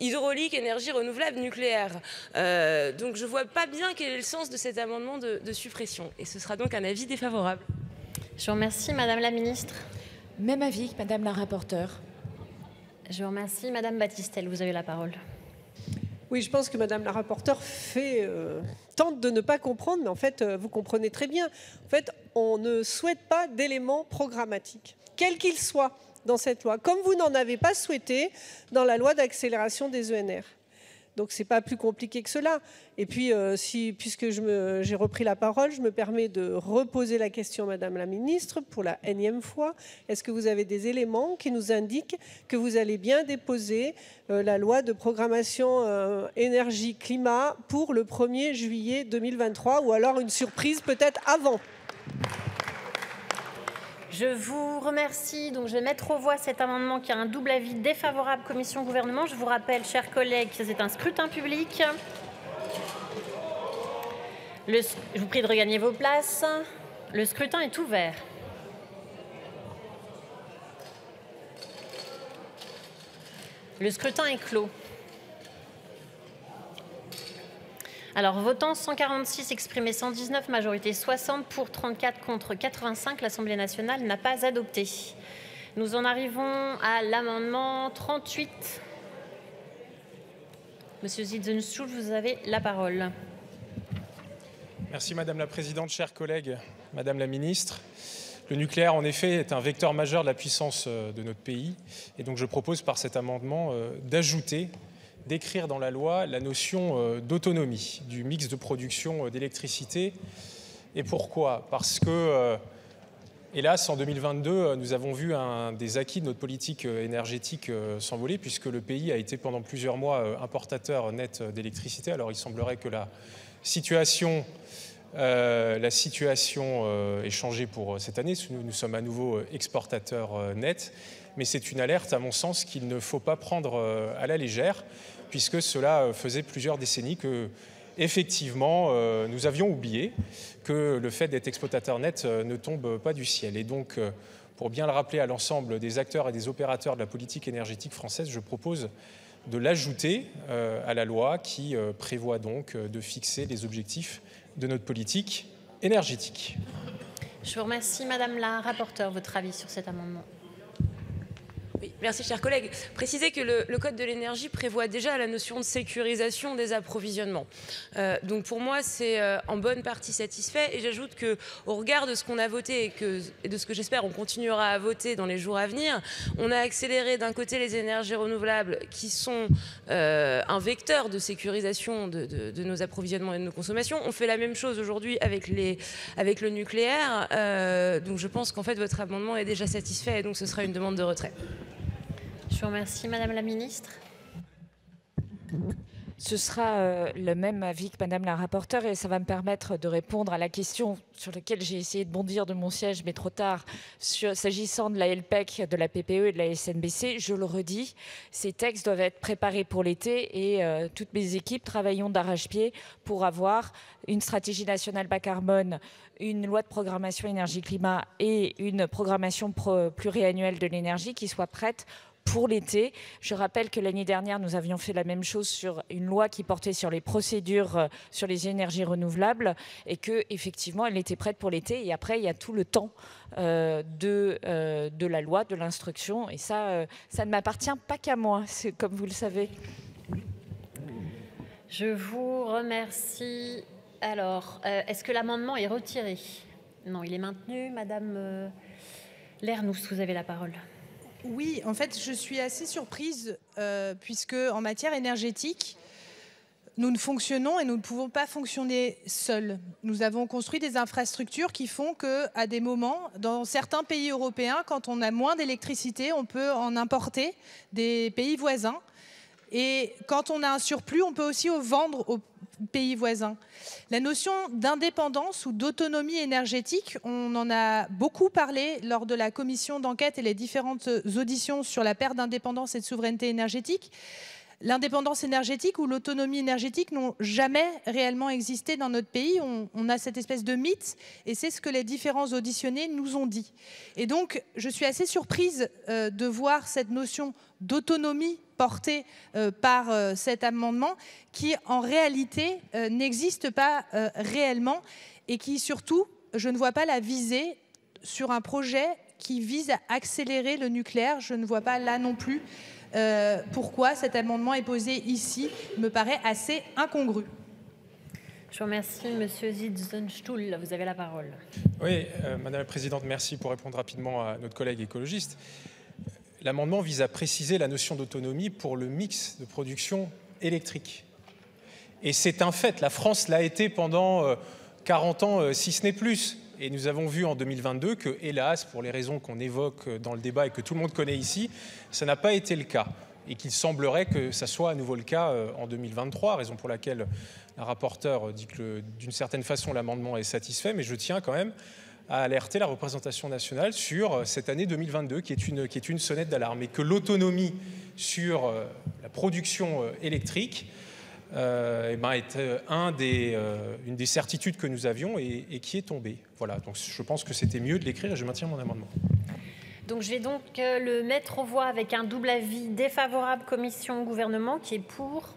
hydraulique, énergie renouvelable, nucléaire. Euh, donc je ne vois pas bien quel est le sens de cet amendement de, de suppression. Et ce sera donc un avis défavorable. Je vous remercie, Madame la Ministre. Même avis que Madame la rapporteure. Je vous remercie, Madame Battistel. Vous avez la parole. Oui, je pense que Madame la rapporteure euh, tente de ne pas comprendre, mais en fait, euh, vous comprenez très bien. En fait, on ne souhaite pas d'éléments programmatiques, quels qu'ils soient, dans cette loi, comme vous n'en avez pas souhaité dans la loi d'accélération des ENR. Donc c'est pas plus compliqué que cela. Et puis, euh, puisque j'ai repris la parole, je me permets de reposer la question, Madame la Ministre, pour la énième fois. Est-ce que vous avez des éléments qui nous indiquent que vous allez bien déposer euh, la loi de programmation euh, énergie-climat pour le 1er juillet 2023, ou alors une surprise peut-être avant? Je vous remercie. Donc, je vais mettre aux voix cet amendement qui a un double avis défavorable commission-gouvernement. Je vous rappelle, chers collègues, que c'est un scrutin public. Je vous prie de regagner vos places. Le scrutin est ouvert. Le scrutin est clos. Alors, votant 146, exprimé 119, majorité 60, pour 34, contre 85, l'Assemblée nationale n'a pas adopté. Nous en arrivons à l'amendement 38. Monsieur Zidzenstuhl, vous avez la parole. Merci Madame la Présidente, chers collègues, Madame la Ministre. Le nucléaire, en effet, est un vecteur majeur de la puissance euh, de notre pays. Et donc, je propose par cet amendement euh, d'ajouter d'écrire dans la loi la notion euh, d'autonomie du mix de production euh, d'électricité. Et pourquoi? Parce que, euh, hélas, en 2022, nous avons vu un des acquis de notre politique énergétique s'envoler, puisque le pays a été pendant plusieurs mois importateur net d'électricité. Alors il semblerait que la situation la situation pour cette année. Nous, nous sommes à nouveau exportateurs net, mais c'est une alerte, à mon sens, qu'il ne faut pas prendre à la légère puisque cela euh, faisait plusieurs décennies que, effectivement, euh, nous avions oublié que le fait d'être exploitateur net euh, ne tombe pas du ciel. Et donc, pour bien le rappeler à l'ensemble des acteurs et des opérateurs de la politique énergétique française, je propose de l'ajouter à la loi qui prévoit donc de fixer les objectifs de notre politique énergétique. Je vous remercie, Madame la rapporteure, votre avis sur cet amendement. Merci, chers collègues. Préciser que le, Code de l'énergie prévoit déjà la notion de sécurisation des approvisionnements. Euh, donc pour moi, c'est euh, en bonne partie satisfait. Et j'ajoute qu'au regard de ce qu'on a voté et, que, de ce que j'espère on continuera à voter dans les jours à venir, on a accéléré d'un côté les énergies renouvelables qui sont euh, un vecteur de sécurisation de, nos approvisionnements et de nos consommations. On fait la même chose aujourd'hui avec le nucléaire. donc je pense qu'en fait votre amendement est déjà satisfait et donc ce sera une demande de retrait. Je vous remercie, Madame la Ministre. Ce sera euh, le même avis que Madame la rapporteure et ça va me permettre de répondre à la question sur laquelle j'ai essayé de bondir de mon siège, mais trop tard, s'agissant de la LPEC, de la PPE et de la SNBC. Je le redis, ces textes doivent être préparés pour l'été et euh, toutes mes équipes travaillons d'arrache-pied pour avoir une stratégie nationale bas carbone, une loi de programmation énergie-climat et une programmation pluriannuelle de l'énergie qui soit prête pour l'été. Je rappelle que l'année dernière, nous avions fait la même chose sur une loi qui portait sur les procédures euh, sur les énergies renouvelables et que effectivement, elle était prête pour l'été. Et après, il y a tout le temps euh, de, euh, de la loi, de l'instruction. Et ça, ça ne m'appartient pas qu'à moi, comme vous le savez. Je vous remercie. Alors, est-ce que l'amendement est retiré? Non, il est maintenu. Madame Lernous, vous avez la parole. Oui, en fait, je suis assez surprise euh, puisque en matière énergétique, nous ne fonctionnons et nous ne pouvons pas fonctionner seuls. Nous avons construit des infrastructures qui font que, à des moments, dans certains pays européens, quand on a moins d'électricité, on peut en importer des pays voisins. Et quand on a un surplus, on peut aussi vendre aux pays voisins. La notion d'indépendance ou d'autonomie énergétique, on en a beaucoup parlé lors de la commission d'enquête et les différentes auditions sur la perte d'indépendance et de souveraineté énergétique. l'indépendance énergétique ou l'autonomie énergétique n'ont jamais réellement existé dans notre pays. On, a cette espèce de mythe et c'est ce que les différents auditionnés nous ont dit. Et donc, je suis assez surprise euh, de voir cette notion d'autonomie portée euh, par euh, cet amendement qui, en réalité, n'existe pas réellement et qui, surtout, je ne vois pas la visée sur un projet qui vise à accélérer le nucléaire. Je ne vois pas là non plus euh, pourquoi cet amendement est posé ici me paraît assez incongru. Je vous remercie, Monsieur Zidzenstuhl. Vous avez la parole. Oui, euh, Madame la Présidente, merci pour répondre rapidement à notre collègue écologiste. L'amendement vise à préciser la notion d'autonomie pour le mix de production électrique. Et c'est un fait, la France l'a été pendant 40 euh, ans, si ce n'est plus. Et nous avons vu en 2022 que, hélas, pour les raisons qu'on évoque dans le débat et que tout le monde connaît ici, ça n'a pas été le cas. Et qu'il semblerait que ça soit à nouveau le cas euh, en 2023, raison pour laquelle la rapporteure dit que d'une certaine façon l'amendement est satisfait, mais je tiens quand même à alerter la représentation nationale sur euh, cette année 2022 qui est une, sonnette d'alarme et que l'autonomie sur euh, la production électrique euh, eh ben, est une des certitudes que nous avions et, qui est tombée. Voilà, donc je pense que c'était mieux de l'écrire et je maintiens mon amendement. Donc je vais donc le mettre aux voix avec un double avis défavorable commission-gouvernement qui est pour.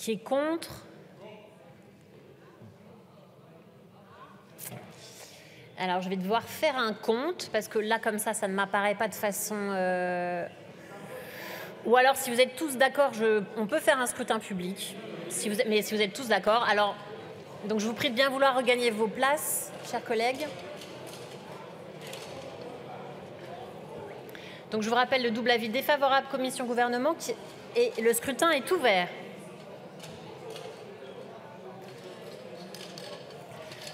Qui est contre Alors, je vais devoir faire un compte parce que là, comme ça, ça ne m'apparaît pas de façon. Euh, ou alors, si vous êtes tous d'accord, on peut faire un scrutin public. Mais si vous êtes tous d'accord, alors. Donc, je vous prie de bien vouloir regagner vos places, chers collègues. Donc, je vous rappelle le double avis défavorable commission-gouvernement et le scrutin est ouvert.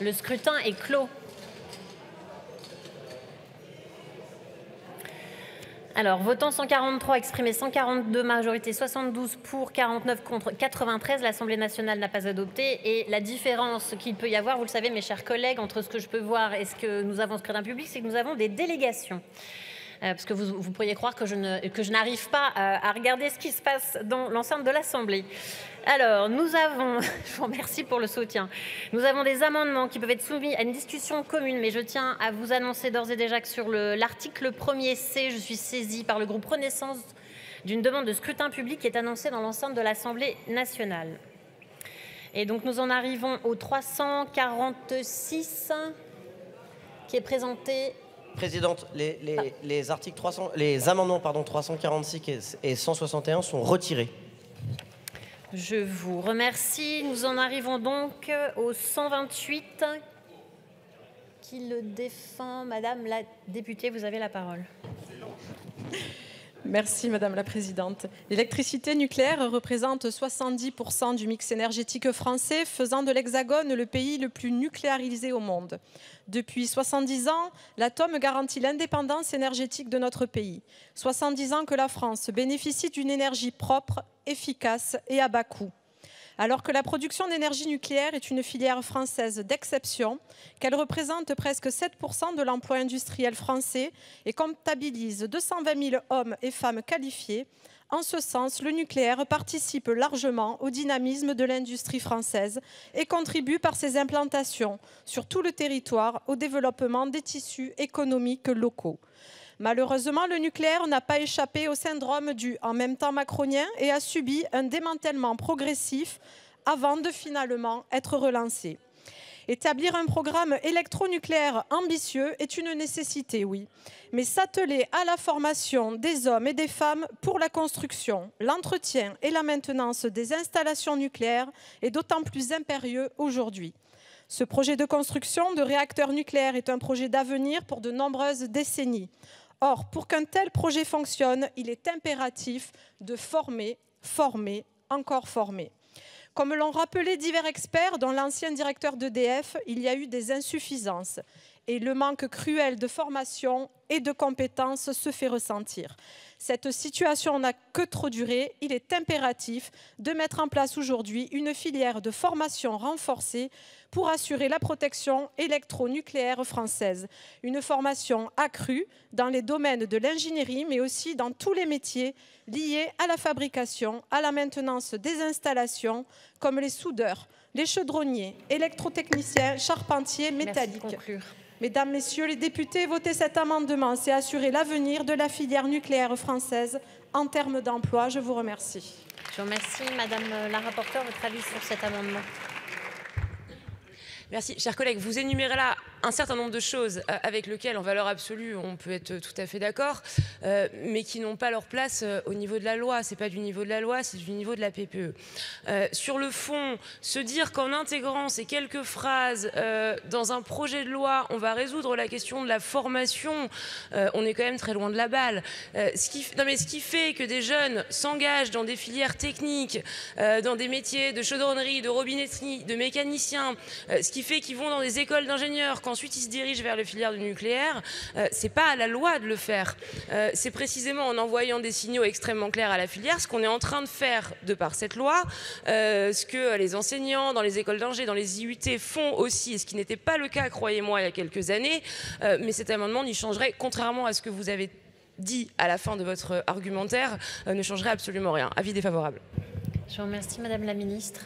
Le scrutin est clos. Alors, votant 143, exprimé 142, majorité 72 pour, 49 contre 93, l'Assemblée nationale n'a pas adopté. Et la différence qu'il peut y avoir, vous le savez, mes chers collègues, entre ce que je peux voir et ce que nous avons scrutin public, c'est que nous avons des délégations. Euh, parce que vous, pourriez croire que je n'arrive pas à, regarder ce qui se passe dans l'enceinte de l'Assemblée. Alors, nous avons, je vous remercie pour le soutien, nous avons des amendements qui peuvent être soumis à une discussion commune, mais je tiens à vous annoncer d'ores et déjà que sur l'article 1er C, je suis saisie par le groupe Renaissance d'une demande de scrutin public qui est annoncée dans l'enceinte de l'Assemblée nationale. Et donc nous en arrivons au 346 qui est présenté Présidente, les, articles 300, les amendements pardon, 346 et 161 sont retirés. Je vous remercie. Nous en arrivons donc au 128. Qui le défend Madame la députée, vous avez la parole. Merci Madame la Présidente. L'électricité nucléaire représente 70% du mix énergétique français, faisant de l'Hexagone le pays le plus nucléarisé au monde. Depuis 70 ans, l'atome garantit l'indépendance énergétique de notre pays. 70 ans que la France bénéficie d'une énergie propre, efficace et à bas coût. Alors que la production d'énergie nucléaire est une filière française d'exception, qu'elle représente presque 7% de l'emploi industriel français et comptabilise 220 000 hommes et femmes qualifiés, en ce sens, le nucléaire participe largement au dynamisme de l'industrie française et contribue par ses implantations sur tout le territoire au développement des tissus économiques locaux. Malheureusement, le nucléaire n'a pas échappé au syndrome du en même temps macronien et a subi un démantèlement progressif avant de finalement être relancé. Établir un programme électronucléaire ambitieux est une nécessité, oui, mais s'atteler à la formation des hommes et des femmes pour la construction, l'entretien et la maintenance des installations nucléaires est d'autant plus impérieux aujourd'hui. Ce projet de construction de réacteurs nucléaires est un projet d'avenir pour de nombreuses décennies. Or, pour qu'un tel projet fonctionne, il est impératif de former, former, encore former. Comme l'ont rappelé divers experts, dont l'ancien directeur d'EDF, il y a eu des insuffisances. Et le manque cruel de formation et de compétences se fait ressentir. Cette situation n'a que trop duré. Il est impératif de mettre en place aujourd'hui une filière de formation renforcée pour assurer la protection électronucléaire française. Une formation accrue dans les domaines de l'ingénierie, mais aussi dans tous les métiers liés à la fabrication, à la maintenance des installations, comme les soudeurs, les chaudronniers, électrotechniciens, charpentiers, métalliques. Mesdames, Messieurs les députés, voter cet amendement, c'est assurer l'avenir de la filière nucléaire française en termes d'emploi. Je vous remercie. Je vous remercie, Madame la rapporteure, votre avis sur cet amendement. Merci. Chers collègues, vous énumérez là un certain nombre de choses euh, avec lesquelles, en valeur absolue, on peut être tout à fait d'accord, euh, mais qui n'ont pas leur place euh, au niveau de la loi. C'est pas du niveau de la loi, c'est du niveau de la PPE. sur le fond, se dire qu'en intégrant ces quelques phrases dans un projet de loi, on va résoudre la question de la formation, on est quand même très loin de la balle. ce, qui, ce qui fait que des jeunes s'engagent dans des filières techniques, dans des métiers de chaudronnerie, de robinetterie, de mécanicien, ce qui fait qu'ils vont dans des écoles d'ingénieurs, qu'ensuite ils se dirigent vers les filières du nucléaire, euh, c'est pas à la loi de le faire. Euh, c'est précisément en envoyant des signaux extrêmement clairs à la filière, ce qu'on est en train de faire de par cette loi, euh, ce que les enseignants dans les écoles d'ingé, dans les IUT font aussi, et ce qui n'était pas le cas, croyez-moi, il y a quelques années. mais cet amendement n'y changerait, contrairement à ce que vous avez dit à la fin de votre argumentaire, ne changerait absolument rien. Avis défavorable. Je vous remercie, Madame la Ministre.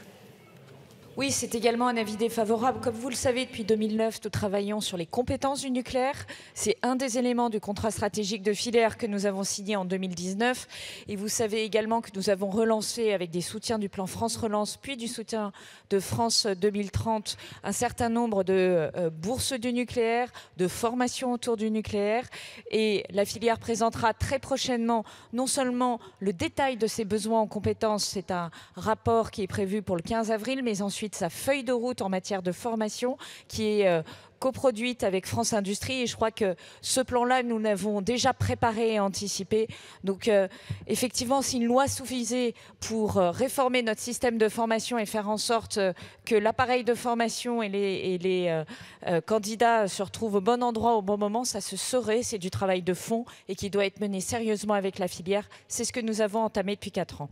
Oui, c'est également un avis défavorable. Comme vous le savez, depuis 2009, nous travaillons sur les compétences du nucléaire. C'est un des éléments du contrat stratégique de filière que nous avons signé en 2019. Et vous savez également que nous avons relancé, avec des soutiens du plan France Relance, puis du soutien de France 2030, un certain nombre de euh, bourses du nucléaire, de formations autour du nucléaire. Et la filière présentera très prochainement non seulement le détail de ses besoins en compétences, c'est un rapport qui est prévu pour le 15 avril, mais ensuite sa feuille de route en matière de formation qui est euh, coproduite avec France Industrie et je crois que ce plan-là, nous l'avons déjà préparé et anticipé. Donc euh, effectivement, si une loi suffisait pour euh, réformer notre système de formation et faire en sorte que l'appareil de formation et les, et les candidats se retrouvent au bon endroit au bon moment, ça se saurait. C'est du travail de fond et qui doit être mené sérieusement avec la filière. C'est ce que nous avons entamé depuis quatre ans.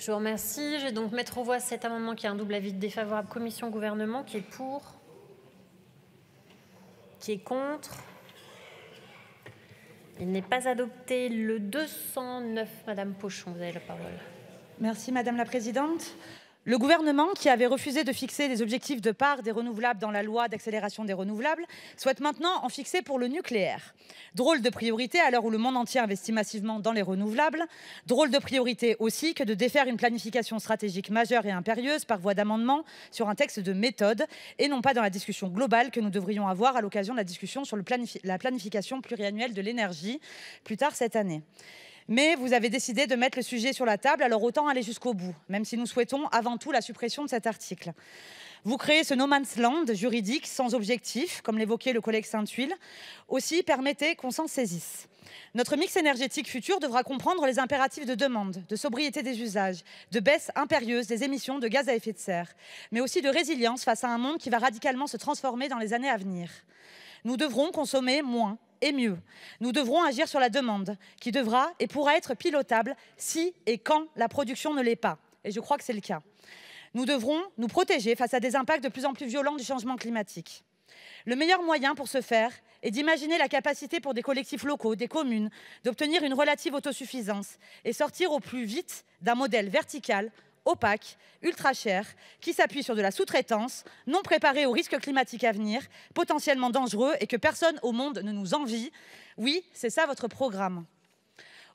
Je vous remercie. Je vais donc mettre au voie cet amendement qui a un double avis défavorable commission-gouvernement. Qui est pour Qui est contre Il n'est pas adopté. Le 209, Madame Pochon, vous avez la parole. Merci Madame la Présidente. Le gouvernement, qui avait refusé de fixer des objectifs de part des renouvelables dans la loi d'accélération des renouvelables, souhaite maintenant en fixer pour le nucléaire. Drôle de priorité à l'heure où le monde entier investit massivement dans les renouvelables. Drôle de priorité aussi que de défaire une planification stratégique majeure et impérieuse par voie d'amendement sur un texte de méthode et non pas dans la discussion globale que nous devrions avoir à l'occasion de la discussion sur la planification pluriannuelle de l'énergie plus tard cette année. Mais vous avez décidé de mettre le sujet sur la table, alors autant aller jusqu'au bout, même si nous souhaitons avant tout la suppression de cet article. Vous créez ce no man's land juridique sans objectif, comme l'évoquait le collègue Saint-Huile. Aussi, permettez qu'on s'en saisisse. Notre mix énergétique futur devra comprendre les impératifs de demande, de sobriété des usages, de baisse impérieuse des émissions de gaz à effet de serre, mais aussi de résilience face à un monde qui va radicalement se transformer dans les années à venir. Nous devrons consommer moins, et mieux. Nous devrons agir sur la demande, qui devra et pourra être pilotable si et quand la production ne l'est pas. Et je crois que c'est le cas. Nous devrons nous protéger face à des impacts de plus en plus violents du changement climatique. Le meilleur moyen pour ce faire est d'imaginer la capacité pour des collectifs locaux, des communes, d'obtenir une relative autosuffisance et sortir au plus vite d'un modèle vertical opaque, ultra cher, qui s'appuie sur de la sous-traitance, non préparée aux risques climatiques à venir, potentiellement dangereux et que personne au monde ne nous envie. Oui, c'est ça votre programme.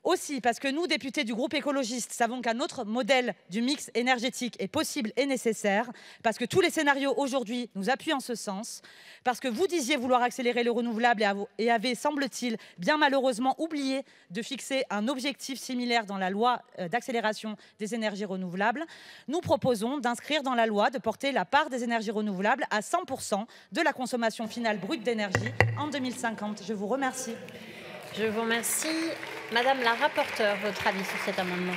Aussi parce que nous, députés du groupe écologiste, savons qu'un autre modèle du mix énergétique est possible et nécessaire, parce que tous les scénarios aujourd'hui nous appuient en ce sens, parce que vous disiez vouloir accélérer le renouvelable et avez, semble-t-il, bien malheureusement oublié de fixer un objectif similaire dans la loi euh, d'accélération des énergies renouvelables, nous proposons d'inscrire dans la loi de porter la part des énergies renouvelables à 100% de la consommation finale brute d'énergie en 2050. Je vous remercie. Je vous remercie. Madame la rapporteure, votre avis sur cet amendement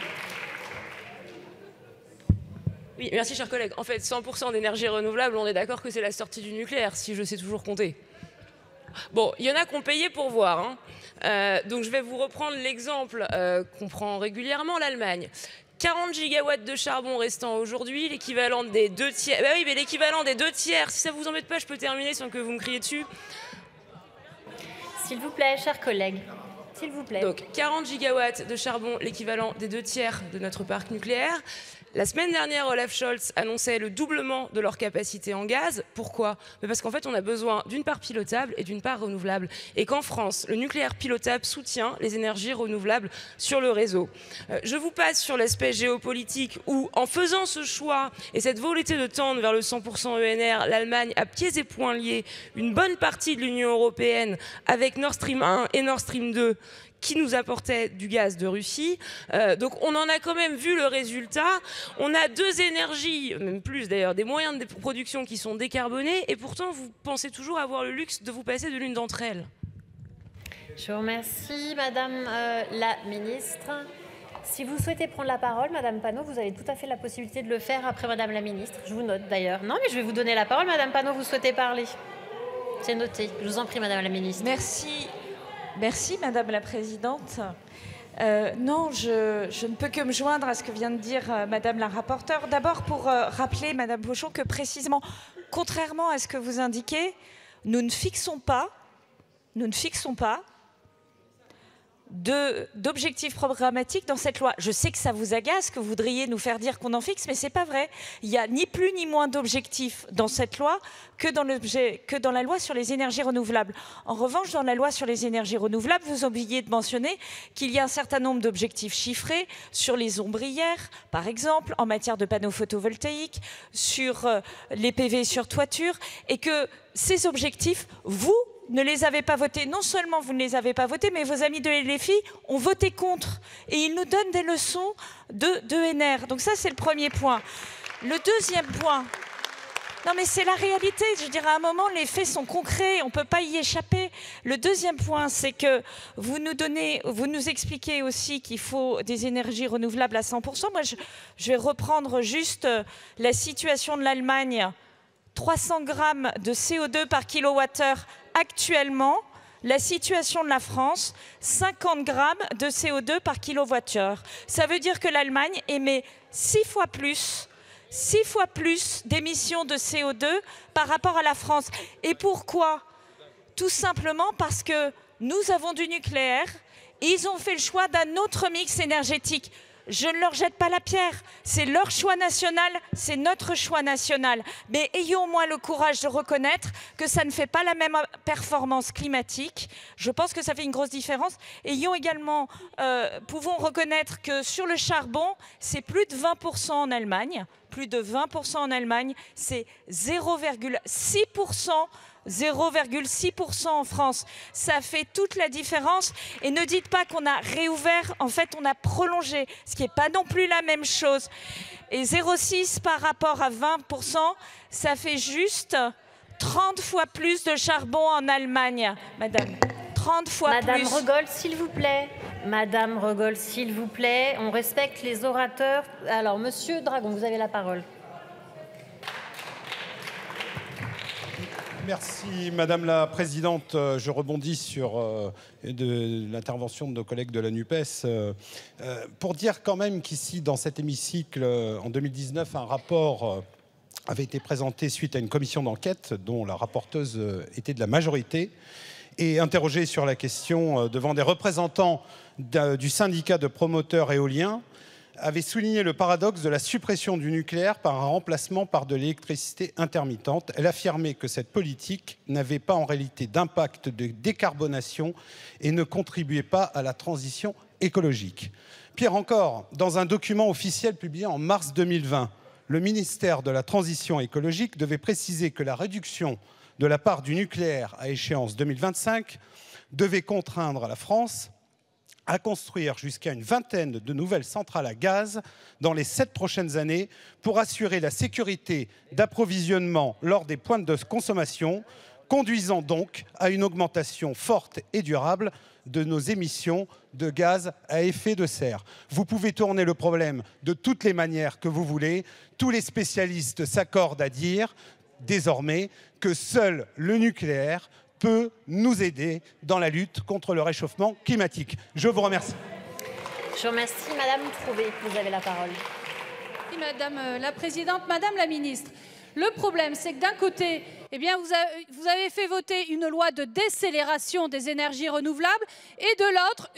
Oui, merci, chers collègues. En fait, 100% d'énergie renouvelable, on est d'accord que c'est la sortie du nucléaire, si je sais toujours compter. Bon, il y en a qui ont payé pour voir. hein. Euh, donc je vais vous reprendre l'exemple euh, qu'on prend régulièrement, l'Allemagne. 40 gigawatts de charbon restant aujourd'hui, l'équivalent des deux tiers. Bah oui, mais l'équivalent des deux tiers. Si ça vous embête pas, je peux terminer sans que vous me criez dessus. S'il vous plaît, chers collègues. S'il vous plaît. Donc 40 gigawatts de charbon, l'équivalent des deux tiers de notre parc nucléaire. La semaine dernière, Olaf Scholz annonçait le doublement de leur capacité en gaz. Pourquoi? Parce qu'en fait, on a besoin d'une part pilotable et d'une part renouvelable. Et qu'en France, le nucléaire pilotable soutient les énergies renouvelables sur le réseau. Euh, je vous passe sur l'aspect géopolitique où, en faisant ce choix et cette volonté de tendre vers le 100% ENR, l'Allemagne a pieds et poings liés une bonne partie de l'Union européenne avec Nord Stream 1 et Nord Stream 2 qui nous apportait du gaz de Russie. Euh, donc on en a quand même vu le résultat. On a deux énergies, même plus d'ailleurs, des moyens de production qui sont décarbonés et pourtant vous pensez toujours avoir le luxe de vous passer de l'une d'entre elles. Je vous remercie, Madame euh, la Ministre. Si vous souhaitez prendre la parole, Madame Panot, vous avez tout à fait la possibilité de le faire après Madame la Ministre. Je vous note d'ailleurs. Non, mais je vais vous donner la parole, Madame Panot, vous souhaitez parler. C'est noté. Je vous en prie, Madame la Ministre. Merci. Merci, Madame la Présidente. Euh, non, je, ne peux que me joindre à ce que vient de dire euh, Madame la rapporteure. D'abord pour euh, rappeler, Madame Pochon, que précisément, contrairement à ce que vous indiquez, nous ne fixons pas, nous ne fixons pas d'objectifs programmatiques dans cette loi. Je sais que ça vous agace, que vous voudriez nous faire dire qu'on en fixe, mais c'est pas vrai. Il y a ni plus ni moins d'objectifs dans cette loi que dans, que dans la loi sur les énergies renouvelables. En revanche, dans la loi sur les énergies renouvelables, vous oubliez de mentionner qu'il y a un certain nombre d'objectifs chiffrés sur les ombrières, par exemple, en matière de panneaux photovoltaïques, sur euh, les PV sur toiture, et que ces objectifs, vous, ne les avez pas votés. Non seulement vous ne les avez pas votés, mais vos amis de LFI ont voté contre. Et ils nous donnent des leçons de, NR. Donc ça, c'est le premier point. Le deuxième point, non, mais c'est la réalité. Je dirais, à un moment, les faits sont concrets. On ne peut pas y échapper. Le deuxième point, c'est que vous nous donnez, vous nous expliquez aussi qu'il faut des énergies renouvelables à 100%. Moi, je, je vais reprendre juste euh, la situation de l'Allemagne. 300 grammes de CO2 par kilowattheure actuellement. La situation de la France, 50 grammes de CO2 par kilowattheure. Ça veut dire que l'Allemagne émet six fois plus fois plus d'émissions de CO2 par rapport à la France. Et pourquoi? Tout simplement parce que nous avons du nucléaire, ils ont fait le choix d'un autre mix énergétique. Je ne leur jette pas la pierre, c'est leur choix national, c'est notre choix national. Mais ayons au moins le courage de reconnaître que ça ne fait pas la même performance climatique. Je pense que ça fait une grosse différence. Ayons également, euh, pouvons reconnaître que sur le charbon, c'est plus de 20% en Allemagne plus de 20% en Allemagne, c'est 0,6%. 0,6% en France. Ça fait toute la différence. Et ne dites pas qu'on a réouvert, en fait, on a prolongé, ce qui n'est pas non plus la même chose. Et 0,6 par rapport à 20%, ça fait juste 30 fois plus de charbon en Allemagne, madame. 30 fois Madame plus. Regol, s'il vous plaît. Madame Regol, s'il vous plaît. On respecte les orateurs. Alors, Monsieur Dragon, vous avez la parole. Merci Madame la Présidente. Euh, Je rebondis sur euh, l'intervention de nos collègues de la NUPES euh, pour dire quand même qu'ici, dans cet hémicycle, en 2019, un rapport avait été présenté suite à une commission d'enquête dont la rapporteuse était de la majorité et interrogé sur la question devant des représentants du syndicat de promoteurs éoliens avait souligné le paradoxe de la suppression du nucléaire par un remplacement par de l'électricité intermittente. Elle affirmait que cette politique n'avait pas en réalité d'impact de décarbonation et ne contribuait pas à la transition écologique. Pire encore, dans un document officiel publié en mars 2020, le ministère de la Transition écologique devait préciser que la réduction de la part du nucléaire à échéance 2025 devait contraindre la France à construire jusqu'à une vingtaine de nouvelles centrales à gaz dans les sept prochaines années pour assurer la sécurité d'approvisionnement lors des pointes de consommation, conduisant donc à une augmentation forte et durable de nos émissions de gaz à effet de serre. Vous pouvez tourner le problème de toutes les manières que vous voulez. Tous les spécialistes s'accordent à dire désormais que seul le nucléaire peut nous aider dans la lutte contre le réchauffement climatique. Je vous remercie. Je vous remercie. Madame Trouvé, vous avez la parole. Madame euh, la Présidente, Madame la Ministre, le problème, c'est que d'un côté, eh bien, vous, avez, fait voter une loi de décélération des énergies renouvelables et de l'autre,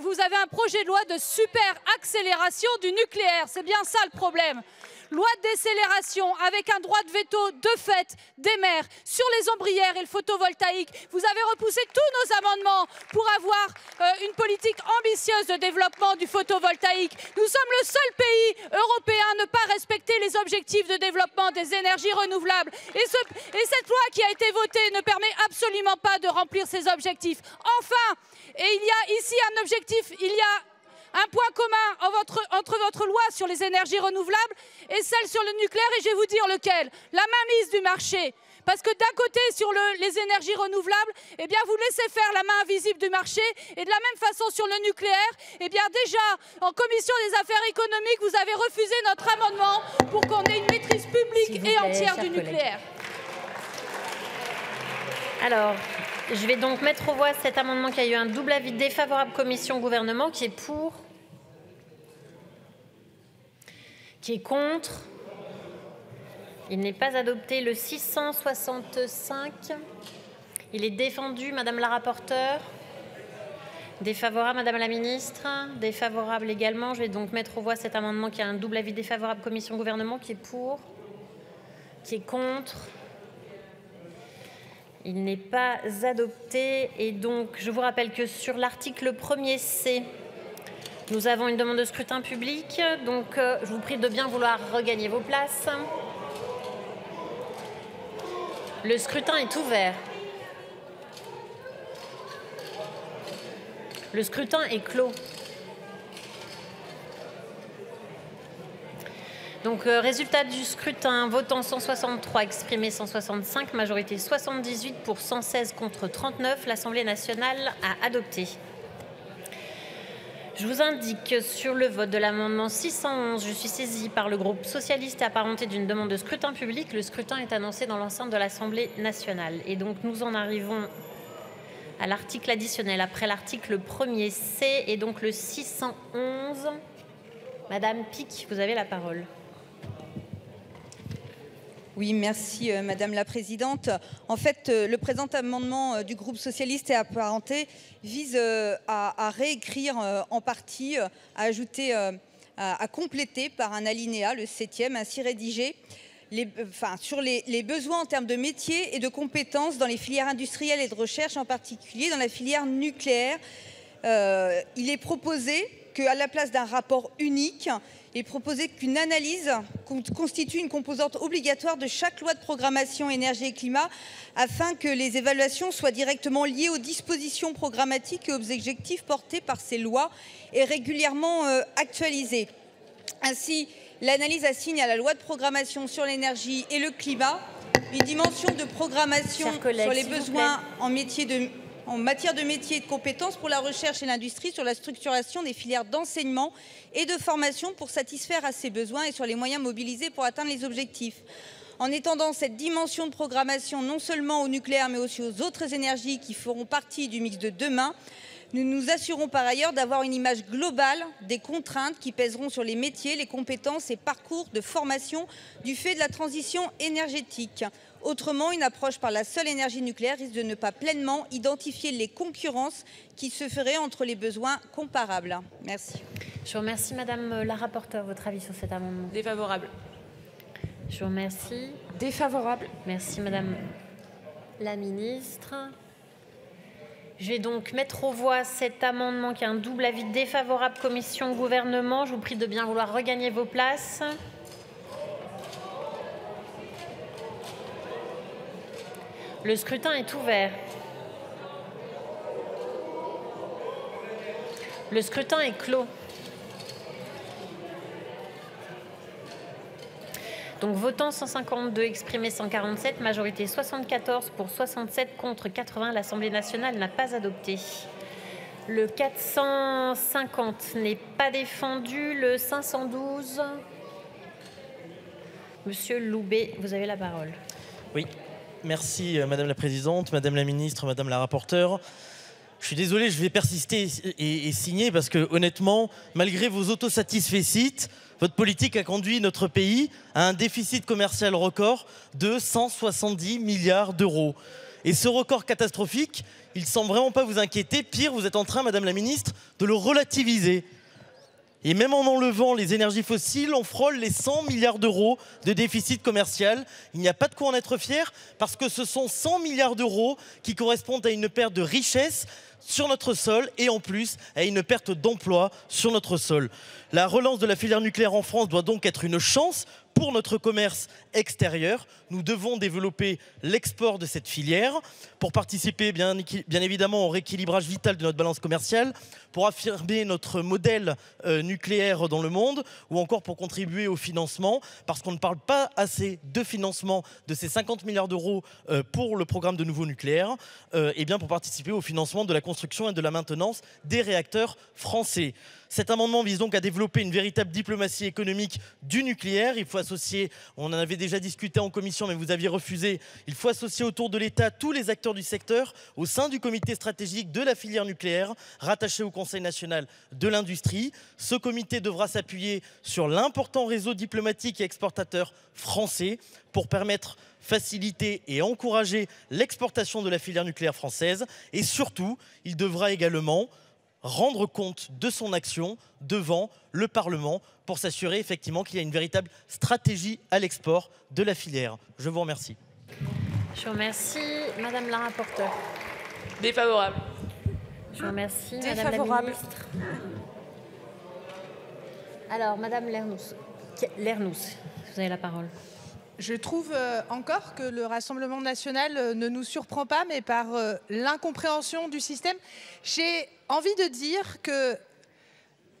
vous avez un projet de loi de super accélération du nucléaire. C'est bien ça le problème loi de décélération avec un droit de veto de fait des maires sur les ombrières et le photovoltaïque. Vous avez repoussé tous nos amendements pour avoir euh, une politique ambitieuse de développement du photovoltaïque. Nous sommes le seul pays européen à ne pas respecter les objectifs de développement des énergies renouvelables. Et cette loi qui a été votée ne permet absolument pas de remplir ces objectifs. Enfin, et il y a ici un objectif, il y a un point commun entre votre loi sur les énergies renouvelables et celle sur le nucléaire, et je vais vous dire lequel. La mainmise du marché. Parce que d'un côté, sur les énergies renouvelables, eh bien, vous laissez faire la main invisible du marché. Et de la même façon, sur le nucléaire, eh bien, déjà, en commission des affaires économiques, vous avez refusé notre amendement pour qu'on ait une maîtrise publique et entière du nucléaire. Alors, je vais donc mettre au voie cet amendement qui a eu un double avis défavorable commission-gouvernement, qui est pour, qui est contre. Il n'est pas adopté le 665. Il est défendu, Madame la rapporteure. Défavorable, Madame la Ministre. Défavorable également. Je vais donc mettre au voie cet amendement qui a un double avis défavorable commission-gouvernement, qui est pour, qui est contre. Il n'est pas adopté et donc je vous rappelle que sur l'article 1er C, nous avons une demande de scrutin public. Donc euh, je vous prie de bien vouloir regagner vos places. Le scrutin est ouvert. Le scrutin est clos. Donc, euh, résultat du scrutin, votant 163, exprimé 165, majorité 78 pour 116 contre 39. L'Assemblée nationale a adopté. Je vous indique que sur le vote de l'amendement 611, je suis saisie par le groupe socialiste et apparenté d'une demande de scrutin public. Le scrutin est annoncé dans l'enceinte de l'Assemblée nationale. Et donc, nous en arrivons à l'article additionnel après l'article 1er C et donc le 611. Madame Pic, vous avez la parole. Oui, merci euh, Madame la Présidente. En fait, euh, le présent amendement euh, du groupe socialiste et apparenté vise à, réécrire en partie, à ajouter, à, compléter par un alinéa, le septième, ainsi rédigé, sur les, besoins en termes de métiers et de compétences dans les filières industrielles et de recherche, en particulier dans la filière nucléaire. il est proposé qu'à la place d'un rapport unique, et proposer qu'une analyse constitue une composante obligatoire de chaque loi de programmation énergie et climat afin que les évaluations soient directement liées aux dispositions programmatiques et aux objectifs portés par ces lois et régulièrement euh, actualisées. Ainsi, l'analyse assigne à la loi de programmation sur l'énergie et le climat une dimension de programmation sur les besoins en métier de en matière de métiers et de compétences pour la recherche et l'industrie sur la structuration des filières d'enseignement et de formation pour satisfaire à ces besoins et sur les moyens mobilisés pour atteindre les objectifs. En étendant cette dimension de programmation non seulement au nucléaire mais aussi aux autres énergies qui feront partie du mix de demain, nous nous assurons par ailleurs d'avoir une image globale des contraintes qui pèseront sur les métiers, les compétences et parcours de formation du fait de la transition énergétique. Autrement, une approche par la seule énergie nucléaire risque de ne pas pleinement identifier les concurrences qui se feraient entre les besoins comparables. Merci. Je vous remercie, Madame la rapporteure. Votre avis sur cet amendement Défavorable. Je vous remercie. Défavorable. Merci, Madame la ministre. Je vais donc mettre aux voix cet amendement qui a un double avis défavorable commission-gouvernement. Je vous prie de bien vouloir regagner vos places. Le scrutin est ouvert. Le scrutin est clos. Donc votant 152, exprimé 147, majorité 74 pour 67 contre 80, l'Assemblée nationale n'a pas adopté. Le 450 n'est pas défendu. Le 512, Monsieur Loubet, vous avez la parole. Oui, Merci euh, Madame la Présidente, Madame la Ministre, Madame la Rapporteure. Je suis désolé, je vais persister et, signer parce que honnêtement, malgré vos autosatisfecits, votre politique a conduit notre pays à un déficit commercial record de 170 milliards d'euros. Et ce record catastrophique, il ne semble vraiment pas vous inquiéter. Pire, vous êtes en train, Madame la Ministre, de le relativiser. Et même en enlevant les énergies fossiles, on frôle les 100 milliards d'euros de déficit commercial. Il n'y a pas de quoi en être fier parce que ce sont 100 milliards d'euros qui correspondent à une perte de richesse sur notre sol et en plus à une perte d'emploi sur notre sol. La relance de la filière nucléaire en France doit donc être une chance pour notre commerce extérieur. Nous devons développer l'export de cette filière pour participer bien, évidemment au rééquilibrage vital de notre balance commerciale, pour affirmer notre modèle euh, nucléaire dans le monde ou encore pour contribuer au financement parce qu'on ne parle pas assez de financement de ces 50 milliards d'euros euh, pour le programme de nouveau nucléaire euh, et bien pour participer au financement de la construction et de la maintenance des réacteurs français. Cet amendement vise donc à développer une véritable diplomatie économique du nucléaire. Il faut associer, on en avait déjà discuté en commission, mais vous aviez refusé, il faut associer autour de l'État tous les acteurs du secteur au sein du comité stratégique de la filière nucléaire, rattaché au Conseil national de l'industrie. Ce comité devra s'appuyer sur l'important réseau diplomatique et exportateur français pour permettre faciliter et encourager l'exportation de la filière nucléaire française et surtout, il devra également rendre compte de son action devant le Parlement pour s'assurer effectivement qu'il y a une véritable stratégie à l'export de la filière. Je vous remercie. Je vous remercie. Madame la rapporteure. Défavorable. Je vous remercie. Défavorable. Madame la ministre. Alors, Madame Lernous. Lernous, vous avez la parole. Je trouve euh, encore que le Rassemblement national euh, ne nous surprend pas, mais par euh, l'incompréhension du système. J'ai envie de dire que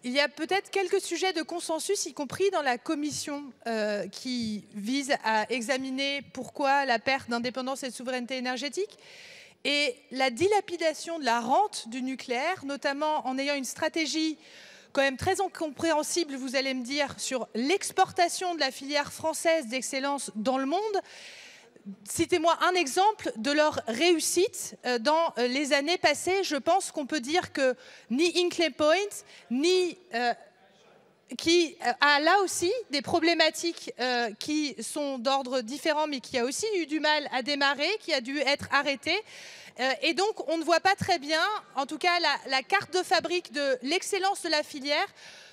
il y a peut-être quelques sujets de consensus, y compris dans la commission, qui vise à examiner pourquoi la perte d'indépendance et de souveraineté énergétique et la dilapidation de la rente du nucléaire, notamment en ayant une stratégie quand même très incompréhensible, vous allez me dire, sur l'exportation de la filière française d'excellence dans le monde. Citez-moi un exemple de leur réussite euh, dans euh, les années passées. Je pense qu'on peut dire que ni Inclay Point, ni euh, qui a là aussi des problématiques qui sont d'ordre différent, mais qui a aussi eu du mal à démarrer, qui a dû être arrêté. Euh, et donc, on ne voit pas très bien, en tout cas, la, carte de fabrique de l'excellence de la filière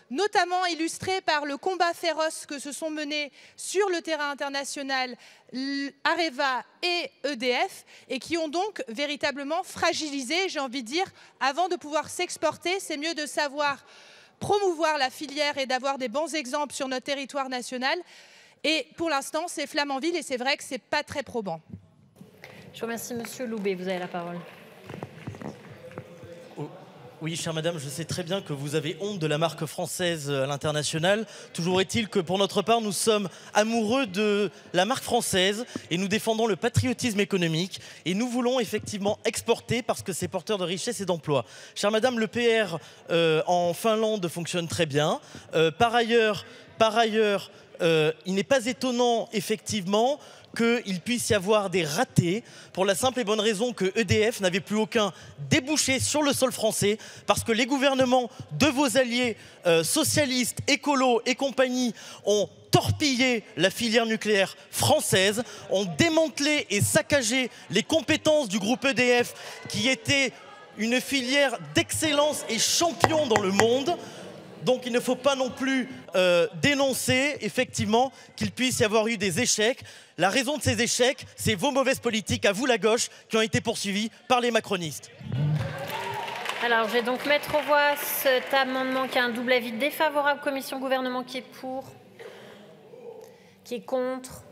notamment illustrée par le combat féroce que se sont menés sur le terrain international Areva et EDF, et qui ont donc véritablement fragilisé, j'ai envie de dire, avant de pouvoir s'exporter, c'est mieux de savoir promouvoir la filière et d'avoir des bons exemples sur notre territoire national. Et pour l'instant, c'est Flamanville, et c'est vrai que ce n'est pas très probant. Je vous remercie, Monsieur Loubet. Vous avez la parole. Oh, oui, chère madame, je sais très bien que vous avez honte de la marque française à l'international. Toujours est-il que pour notre part, nous sommes amoureux de la marque française et nous défendons le patriotisme économique et nous voulons effectivement exporter parce que c'est porteur de richesse et d'emploi. Chère madame, le PR euh, en Finlande fonctionne très bien. Euh, par ailleurs, euh, il n'est pas étonnant effectivement qu'il puisse y avoir des ratés pour la simple et bonne raison que EDF n'avait plus aucun débouché sur le sol français parce que les gouvernements de vos alliés euh, socialistes, écolos et compagnie ont torpillé la filière nucléaire française, ont démantelé et saccagé les compétences du groupe EDF qui était une filière d'excellence et champion dans le monde. Donc il ne faut pas non plus euh, dénoncer effectivement qu'il puisse y avoir eu des échecs. La raison de ces échecs, c'est vos mauvaises politiques à vous la gauche qui ont été poursuivies par les macronistes. Alors je vais donc mettre au voix cet amendement qui a un double avis défavorable, commission gouvernement qui est pour, qui est contre,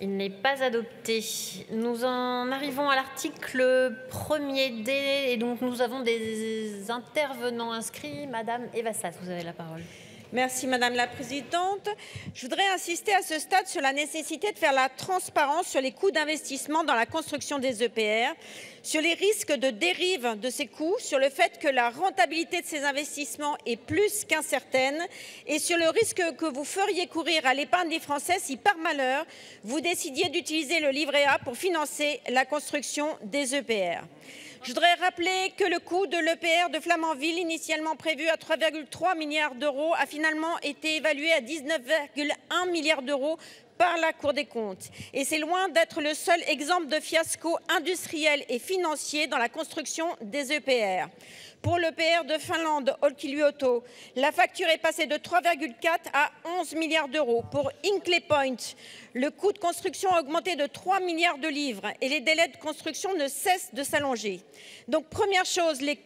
il n'est pas adopté. Nous en arrivons à l'article 1er D et donc nous avons des intervenants inscrits. Madame Evassat, vous avez la parole. Merci Madame la Présidente. Je voudrais insister à ce stade sur la nécessité de faire la transparence sur les coûts d'investissement dans la construction des EPR, sur les risques de dérive de ces coûts, sur le fait que la rentabilité de ces investissements est plus qu'incertaine et sur le risque que vous feriez courir à l'épargne des Français si par malheur vous décidiez d'utiliser le livret A pour financer la construction des EPR. Je voudrais rappeler que le coût de l'EPR de Flamanville, initialement prévu à 3,3 milliards d'euros, a finalement été évalué à 19,1 milliards d'euros par la Cour des comptes. Et c'est loin d'être le seul exemple de fiasco industriel et financier dans la construction des EPR. Pour l'EPR de Finlande, Olkiluoto, la facture est passée de 3,4 à 11 milliards d'euros. Pour Hinkley Point, le coût de construction a augmenté de 3 milliards de livres et les délais de construction ne cessent de s'allonger. Donc, première chose, les,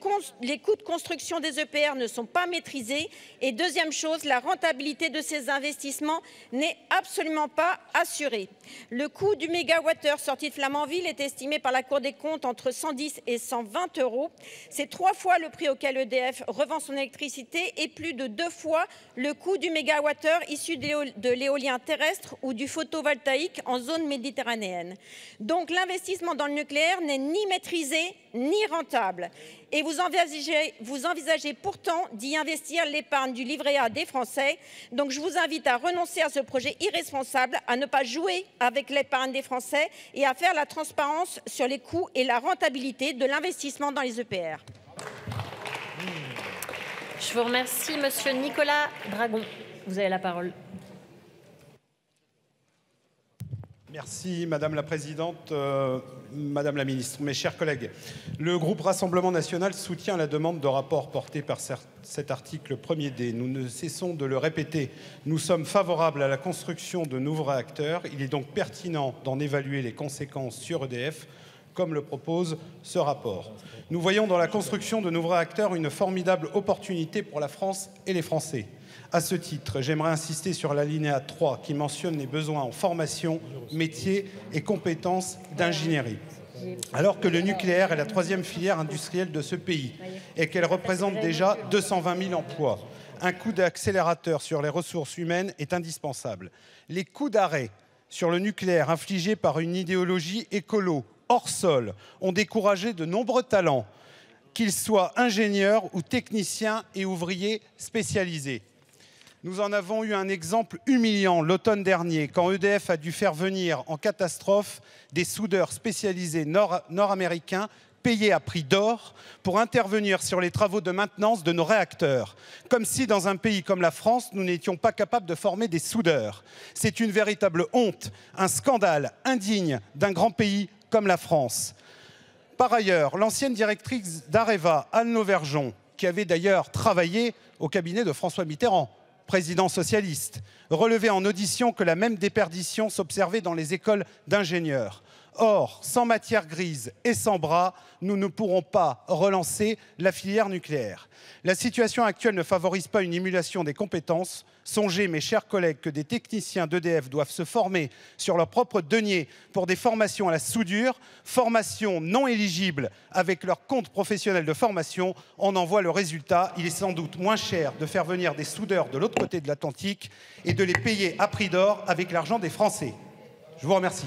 les, coûts de construction des EPR ne sont pas maîtrisés. Et deuxième chose, la rentabilité de ces investissements n'est absolument pas assurée. Le coût du mégawattheure sorti de Flamanville est estimé par la Cour des comptes entre 110 et 120 euros. C'est trois fois le prix auquel EDF revend son électricité et plus de deux fois le coût du mégawattheure issu de l'éolien terrestre ou du photovoltaïque en zone méditerranéenne. Donc l'investissement dans le nucléaire n'est ni maîtrisé ni rentable. Et vous envisagez, vous envisagez pourtant d'y investir l'épargne du livret A des Français. Donc je vous invite à renoncer à ce projet irresponsable, à ne pas jouer avec l'épargne des Français et à faire la transparence sur les coûts et la rentabilité de l'investissement dans les EPR. Je vous remercie, Monsieur Nicolas Dragon. Vous avez la parole. Merci Madame la Présidente, euh, Madame la Ministre, mes chers collègues. Le groupe Rassemblement National soutient la demande de rapport portée par cet article 1er D. Nous ne cessons de le répéter. Nous sommes favorables à la construction de nouveaux réacteurs. Il est donc pertinent d'en évaluer les conséquences sur EDF comme le propose ce rapport. Nous voyons dans la construction de nouveaux réacteurs une formidable opportunité pour la France et les Français. À ce titre, j'aimerais insister sur l'alinéa 3 qui mentionne les besoins en formation, métiers et compétences d'ingénierie. Alors que le nucléaire est la troisième filière industrielle de ce pays et qu'elle représente déjà 220 000 emplois, un coup d'accélérateur sur les ressources humaines est indispensable. Les coups d'arrêt sur le nucléaire infligés par une idéologie écolo hors sol ont découragé de nombreux talents, qu'ils soient ingénieurs ou techniciens et ouvriers spécialisés. Nous en avons eu un exemple humiliant l'automne dernier, quand EDF a dû faire venir en catastrophe des soudeurs spécialisés nord-américains payés à prix d'or pour intervenir sur les travaux de maintenance de nos réacteurs, comme si dans un pays comme la France, nous n'étions pas capables de former des soudeurs. C'est une véritable honte, un scandale indigne d'un grand pays comme la France. Par ailleurs, l'ancienne directrice d'Areva, Anne Lauvergeon, qui avait d'ailleurs travaillé au cabinet de François Mitterrand, président socialiste, relevait en audition que la même déperdition s'observait dans les écoles d'ingénieurs. Or, sans matière grise et sans bras, nous ne pourrons pas relancer la filière nucléaire. La situation actuelle ne favorise pas une émulation des compétences. Songez, mes chers collègues, que des techniciens d'EDF doivent se former sur leur propre denier pour des formations à la soudure, formations non éligibles avec leur compte professionnel de formation. On en voit le résultat. Il est sans doute moins cher de faire venir des soudeurs de l'autre côté de l'Atlantique et de les payer à prix d'or avec l'argent des Français. Je vous remercie.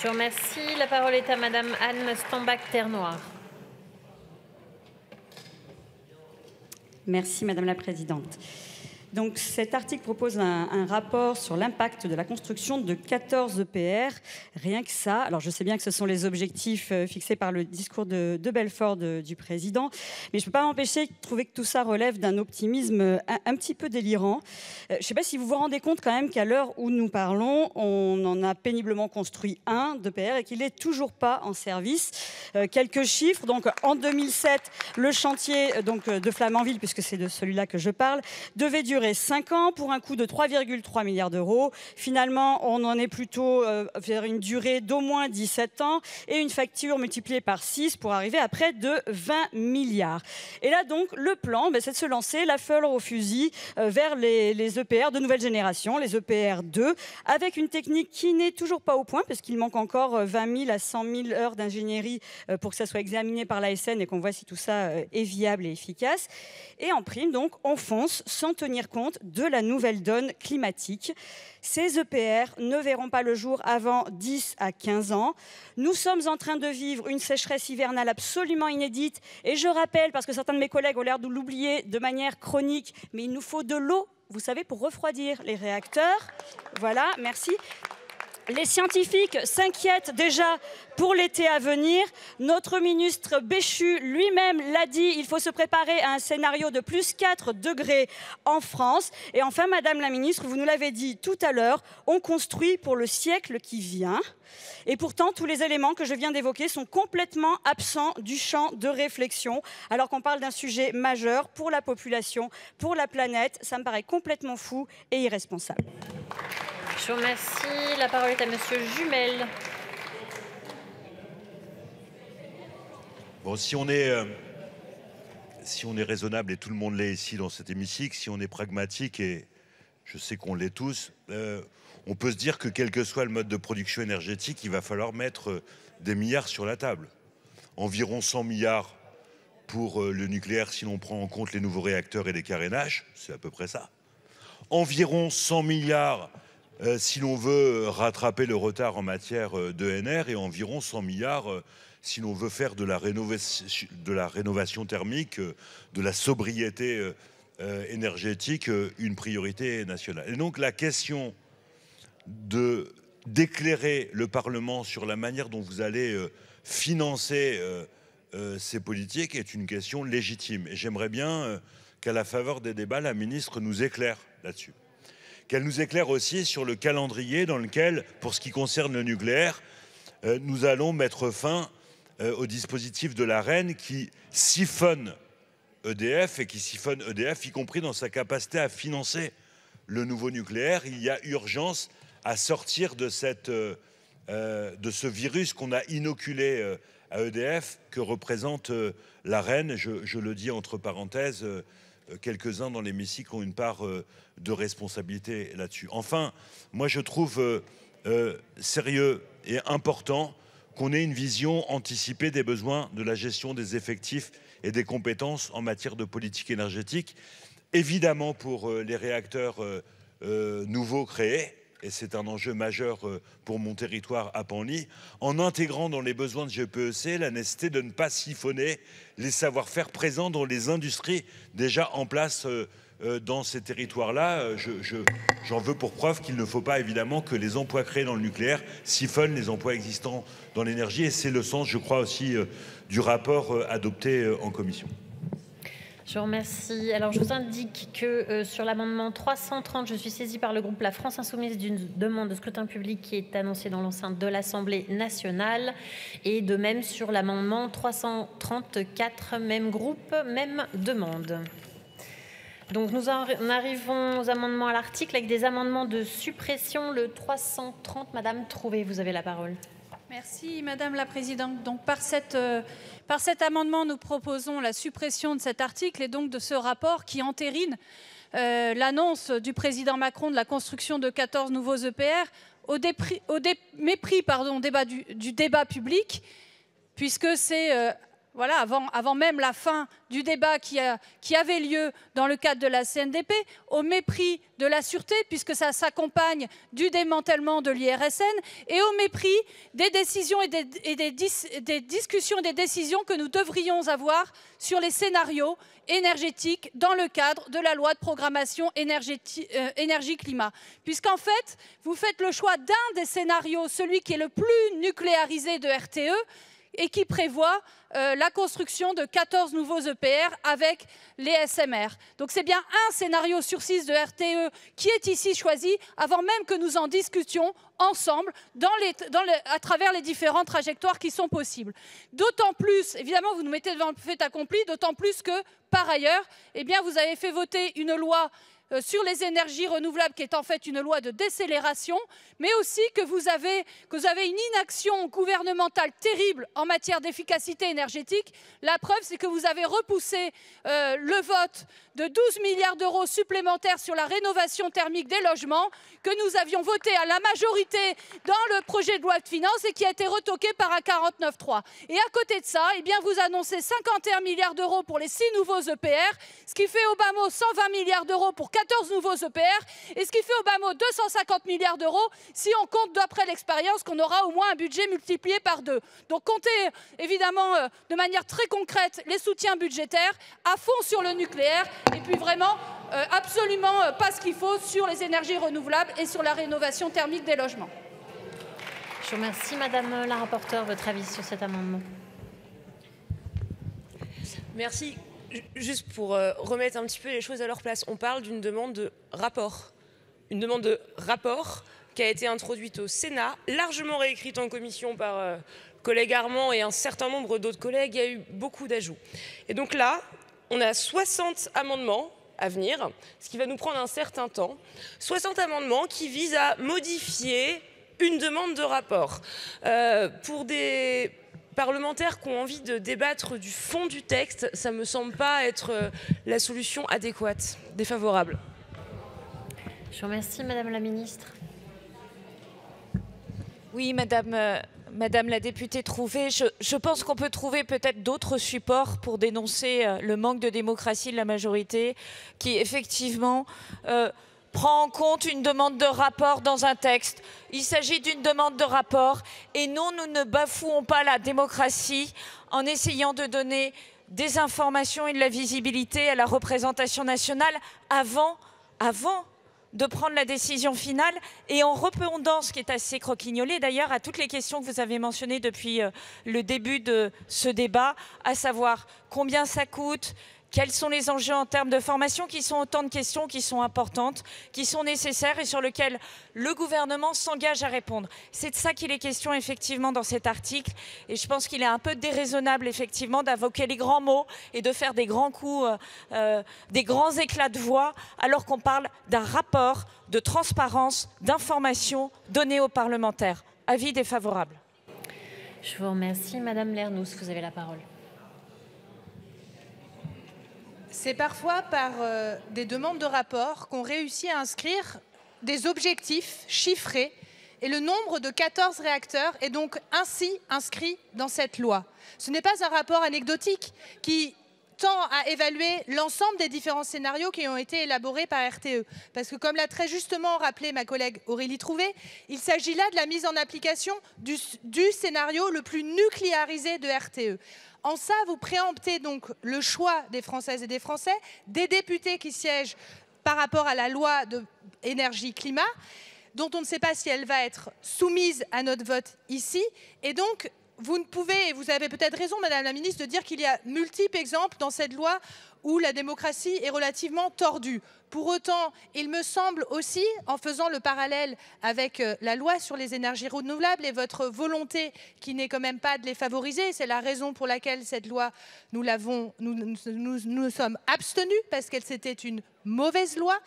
Je vous remercie. La parole est à Madame Anne Stambach-Terre-Noire. Merci Madame la Présidente. Donc cet article propose un, rapport sur l'impact de la construction de 14 EPR. Rien que ça. Alors je sais bien que ce sont les objectifs euh, fixés par le discours de, Belfort du président, mais je ne peux pas m'empêcher de trouver que tout ça relève d'un optimisme un, petit peu délirant. Euh, je ne sais pas si vous vous rendez compte quand même qu'à l'heure où nous parlons, on en a péniblement construit un d'EPR et qu'il n'est toujours pas en service. Euh, quelques chiffres. Donc en 2007, le chantier donc, de Flamanville, puisque c'est de celui-là que je parle, devait durer 5 ans pour un coût de 3,3 milliards d'euros. Finalement, on en est plutôt euh, vers une durée d'au moins 17 ans et une facture multipliée par 6 pour arriver à près de 20 milliards. Et là donc, le plan, ben, c'est de se lancer la fleur au fusil euh, vers les, EPR de nouvelle génération, les EPR 2, avec une technique qui n'est toujours pas au point, parce qu'il manque encore 20 euh, 000 à 100 000 heures d'ingénierie pour que ça soit examiné par l'ASN et qu'on voit si tout ça est viable et efficace. Et en prime, donc, on fonce sans tenir compte de la nouvelle donne climatique. Ces EPR ne verront pas le jour avant 10 à 15 ans. Nous sommes en train de vivre une sécheresse hivernale absolument inédite. Et je rappelle, parce que certains de mes collègues ont l'air de l'oublier de manière chronique, mais il nous faut de l'eau, vous savez, pour refroidir les réacteurs. Voilà, merci. Les scientifiques s'inquiètent déjà pour l'été à venir. Notre ministre Béchu lui-même l'a dit, il faut se préparer à un scénario de plus 4 degrés en France. Et enfin, Madame la ministre, vous nous l'avez dit tout à l'heure, on construit pour le siècle qui vient. Et pourtant, tous les éléments que je viens d'évoquer sont complètement absents du champ de réflexion, alors qu'on parle d'un sujet majeur pour la population, pour la planète. Ça me paraît complètement fou et irresponsable. Je vous remercie. La parole est à Monsieur Jumel. Bon, si on est, euh, si on est raisonnable, et tout le monde l'est ici dans cet hémicycle, si on est pragmatique, et je sais qu'on l'est tous, euh, on peut se dire que quel que soit le mode de production énergétique, il va falloir mettre euh, des milliards sur la table. Environ 100 milliards pour le nucléaire si l'on prend en compte les nouveaux réacteurs et les carénages, c'est à peu près ça. Environ 100 milliards si l'on veut rattraper le retard en matière euh, d'ENR et environ 100 milliards euh, si l'on veut faire de la, rénovation thermique, de la sobriété énergétique une priorité nationale. Et donc la question d'éclairer le Parlement sur la manière dont vous allez financer ces politiques est une question légitime. Et j'aimerais bien qu'à la faveur des débats, la ministre nous éclaire là-dessus qu'elle nous éclaire aussi sur le calendrier dans lequel, pour ce qui concerne le nucléaire, euh, nous allons mettre fin euh, au dispositif de la reine qui siphonne EDF et qui siphonne EDF, y compris dans sa capacité à financer le nouveau nucléaire. Il y a urgence à sortir de, euh, ce virus qu'on a inoculé à EDF, que représente la reine. Je, le dis entre parenthèses, quelques-uns dans l'hémicycle ont une part de responsabilité là-dessus. Enfin, moi je trouve euh, euh, sérieux et important qu'on ait une vision anticipée des besoins de la gestion des effectifs et des compétences en matière de politique énergétique, évidemment pour euh, les réacteurs nouveaux créés, et c'est un enjeu majeur pour mon territoire à Panly, en intégrant dans les besoins de GPEC la nécessité de ne pas siphonner les savoir-faire présents dans les industries déjà en place euh, dans ces territoires-là, euh, j'en veux pour preuve qu'il ne faut pas évidemment que les emplois créés dans le nucléaire siphonnent les emplois existants dans l'énergie. Et c'est le sens, je crois, aussi euh, du rapport adopté en commission. Je vous remercie. Alors, je vous indique que sur l'amendement 330, je suis saisie par le groupe La France Insoumise d'une demande de scrutin public qui est annoncée dans l'enceinte de l'Assemblée nationale. Et de même sur l'amendement 334, même groupe, même demande. Donc nous arrivons aux amendements à l'article avec des amendements de suppression. Le 330, Madame Trouvé, vous avez la parole. Merci Madame la Présidente. Donc par, cette, euh, par cet amendement, nous proposons la suppression de cet article et donc de ce rapport qui entérine euh, l'annonce du président Macron de la construction de 14 nouveaux EPR au, au mépris débat du, du, débat public, puisque c'est euh, voilà, avant, même la fin du débat qui, avait lieu dans le cadre de la CNDP, au mépris de la sûreté, puisque ça s'accompagne du démantèlement de l'IRSN, et au mépris des décisions et des, discussions, des décisions que nous devrions avoir sur les scénarios énergétiques dans le cadre de la loi de programmation euh, énergie-climat. Puisqu'en fait, vous faites le choix d'un des scénarios, celui qui est le plus nucléarisé de RTE, et qui prévoit euh, la construction de 14 nouveaux EPR avec les SMR. Donc c'est bien un scénario sur six de RTE qui est ici choisi avant même que nous en discutions ensemble à travers les différentes trajectoires qui sont possibles. D'autant plus, évidemment, vous nous mettez devant le fait accompli, d'autant plus que, par ailleurs, eh bien, vous avez fait voter une loi sur les énergies renouvelables, qui est en fait une loi de décélération, mais aussi que vous avez, que vous avez une inaction gouvernementale terrible en matière d'efficacité énergétique. La preuve, c'est que vous avez repoussé euh, le vote de 12 milliards d'euros supplémentaires sur la rénovation thermique des logements que nous avions voté à la majorité dans le projet de loi de finances et qui a été retoqué par un 49.3. Et à côté de ça, eh bien, vous annoncez 51 milliards d'euros pour les six nouveaux EPR, ce qui fait au bas mot 120 milliards d'euros pour 14 nouveaux EPR, et ce qui fait au bas mot 250 milliards d'euros si on compte d'après l'expérience qu'on aura au moins un budget multiplié par deux. Donc comptez évidemment euh, de manière très concrète les soutiens budgétaires à fond sur le nucléaire et puis vraiment euh, absolument euh, pas ce qu'il faut sur les énergies renouvelables et sur la rénovation thermique des logements. Je vous remercie, Madame la rapporteure, votre avis sur cet amendement. Merci. Juste pour euh, remettre un petit peu les choses à leur place, on parle d'une demande de rapport. Une demande de rapport qui a été introduite au Sénat, largement réécrite en commission par euh, collègue Armand et un certain nombre d'autres collègues. Il y a eu beaucoup d'ajouts. Et donc là, on a 60 amendements à venir, ce qui va nous prendre un certain temps. 60 amendements qui visent à modifier une demande de rapport. Euh, pour des parlementaires qui ont envie de débattre du fond du texte, ça ne me semble pas être euh, la solution adéquate. Défavorable. Je vous remercie, Madame la Ministre. Oui, Madame, euh, Madame la députée Trouvé, je, je pense qu'on peut trouver peut-être d'autres supports pour dénoncer euh, le manque de démocratie de la majorité, qui effectivement euh, prend en compte une demande de rapport dans un texte. Il s'agit d'une demande de rapport et non, nous ne bafouons pas la démocratie en essayant de donner des informations et de la visibilité à la représentation nationale avant, avant de prendre la décision finale et en répondant, ce qui est assez croquignolé d'ailleurs, à toutes les questions que vous avez mentionnées depuis euh, le début de ce débat, à savoir combien ça coûte, quels sont les enjeux en termes de formation, qui sont autant de questions qui sont importantes, qui sont nécessaires et sur lesquelles le gouvernement s'engage à répondre? C'est de ça qu'il est question effectivement dans cet article et je pense qu'il est un peu déraisonnable effectivement d'invoquer les grands mots et de faire des grands coups, euh, euh, des grands éclats de voix alors qu'on parle d'un rapport de transparence, d'information donné aux parlementaires. Avis défavorable. Je vous remercie. Madame Lernous, vous avez la parole. C'est parfois par euh, des demandes de rapport qu'on réussit à inscrire des objectifs chiffrés et le nombre de 14 réacteurs est donc ainsi inscrit dans cette loi. Ce n'est pas un rapport anecdotique qui tend à évaluer l'ensemble des différents scénarios qui ont été élaborés par RTE. Parce que comme l'a très justement rappelé ma collègue Aurélie Trouvé, il s'agit là de la mise en application du, du scénario le plus nucléarisé de RTE. En ça, vous préemptez donc le choix des Françaises et des Français, des députés qui siègent par rapport à la loi énergie-climat, dont on ne sait pas si elle va être soumise à notre vote ici. Et donc, vous ne pouvez, et vous avez peut-être raison, Madame la Ministre, de dire qu'il y a multiples exemples dans cette loi où la démocratie est relativement tordue. Pour autant, il me semble aussi, en faisant le parallèle avec euh, la loi sur les énergies renouvelables et votre volonté qui n'est quand même pas de les favoriser, c'est la raison pour laquelle cette loi, nous nous sommes abstenus parce qu'elle c'était une mauvaise loi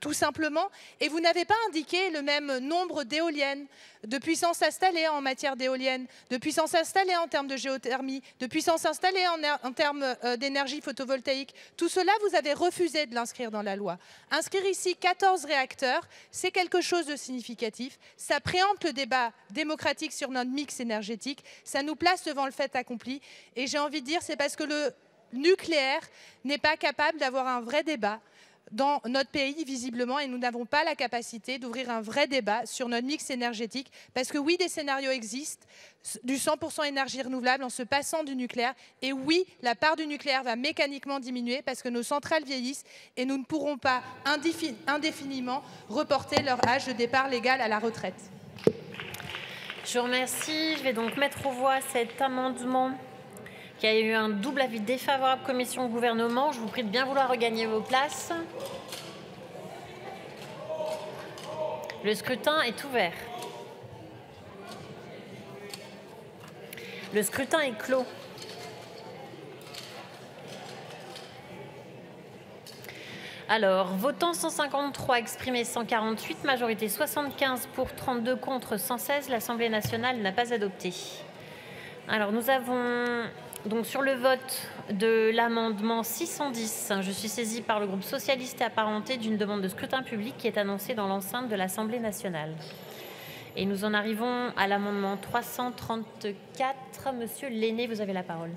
tout simplement. Et vous n'avez pas indiqué le même nombre d'éoliennes, de puissance installée en matière d'éoliennes, de puissance installée en termes de géothermie, de puissance installée en, en termes euh, d'énergie photovoltaïque. Tout cela, vous avez refusé de l'inscrire dans la loi. Inscrire ici 14 réacteurs, c'est quelque chose de significatif. Ça préempte le débat démocratique sur notre mix énergétique. Ça nous place devant le fait accompli. Et j'ai envie de dire, c'est parce que le nucléaire n'est pas capable d'avoir un vrai débat dans notre pays, visiblement, et nous n'avons pas la capacité d'ouvrir un vrai débat sur notre mix énergétique, parce que oui, des scénarios existent, du 100% énergie renouvelable en se passant du nucléaire, et oui, la part du nucléaire va mécaniquement diminuer, parce que nos centrales vieillissent, et nous ne pourrons pas indéfiniment reporter leur âge de départ légal à la retraite. Je vous remercie. Je vais donc mettre aux voix cet amendement il y a eu un double avis défavorable commission-gouvernement. Je vous prie de bien vouloir regagner vos places. Le scrutin est ouvert. Le scrutin est clos. Alors, votant 153, exprimé 148, majorité 75 pour 32 contre 116, l'Assemblée nationale n'a pas adopté. Alors, nous avons donc sur le vote de l'amendement 610, je suis saisie par le groupe socialiste et apparenté d'une demande de scrutin public qui est annoncée dans l'enceinte de l'Assemblée nationale. Et nous en arrivons à l'amendement 334. Monsieur Lenné, vous avez la parole.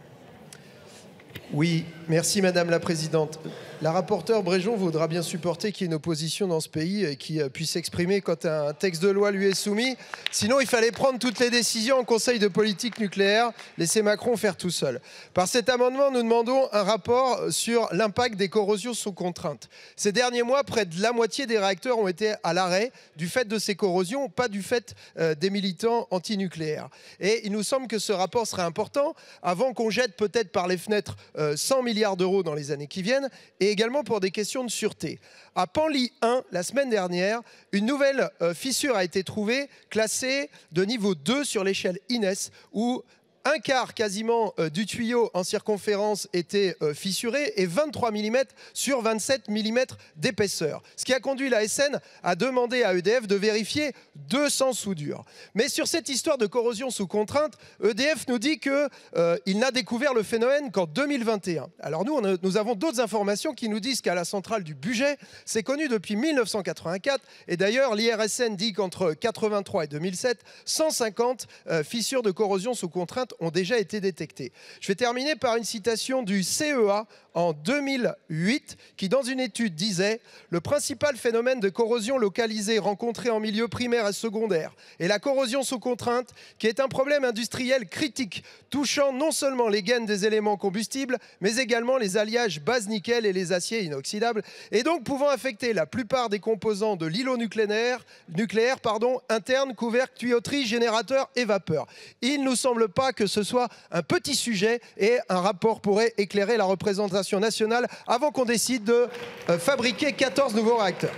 Oui, merci Madame la Présidente. La rapporteure Bréjon voudra bien supporter qu'il y ait une opposition dans ce pays et qui euh, puisse s'exprimer quand un texte de loi lui est soumis. Sinon, il fallait prendre toutes les décisions en Conseil de politique nucléaire, laisser Macron faire tout seul. Par cet amendement, nous demandons un rapport sur l'impact des corrosions sous contrainte. Ces derniers mois, près de la moitié des réacteurs ont été à l'arrêt du fait de ces corrosions, pas du fait euh, des militants antinucléaires. Et il nous semble que ce rapport serait important avant qu'on jette peut-être par les fenêtres euh, 100 milliards d'euros dans les années qui viennent et également pour des questions de sûreté. À Panly 1, la semaine dernière, une nouvelle euh, fissure a été trouvée, classée de niveau 2 sur l'échelle INES, où un quart quasiment euh, du tuyau en circonférence était euh, fissuré et 23 mm sur 27 mm d'épaisseur. Ce qui a conduit la SN à demander à EDF de vérifier 200 soudures. Mais sur cette histoire de corrosion sous contrainte, EDF nous dit qu'il euh, n'a découvert le phénomène qu'en 2021. Alors nous, nous avons d'autres informations qui nous disent qu'à la centrale du budget, c'est connu depuis 1984. Et d'ailleurs, l'IRSN dit qu'entre 83 et 2007, 150 euh, fissures de corrosion sous contrainte ont déjà été détectées. Je vais terminer par une citation du CEA en 2008 qui, dans une étude, disait Le principal phénomène de corrosion localisée rencontré en milieu primaire et secondaire est la corrosion sous contrainte, qui est un problème industriel critique touchant non seulement les gaines des éléments combustibles, mais également les alliages base nickel et les aciers inoxydables, et donc pouvant affecter la plupart des composants de l'îlot nucléaire, nucléaire pardon, interne, couvercle, tuyauterie, générateur et vapeur. Il ne nous semble pas que ce soit un petit sujet et un rapport pourrait éclairer la représentation nationale avant qu'on décide de euh, fabriquer 14 nouveaux réacteurs.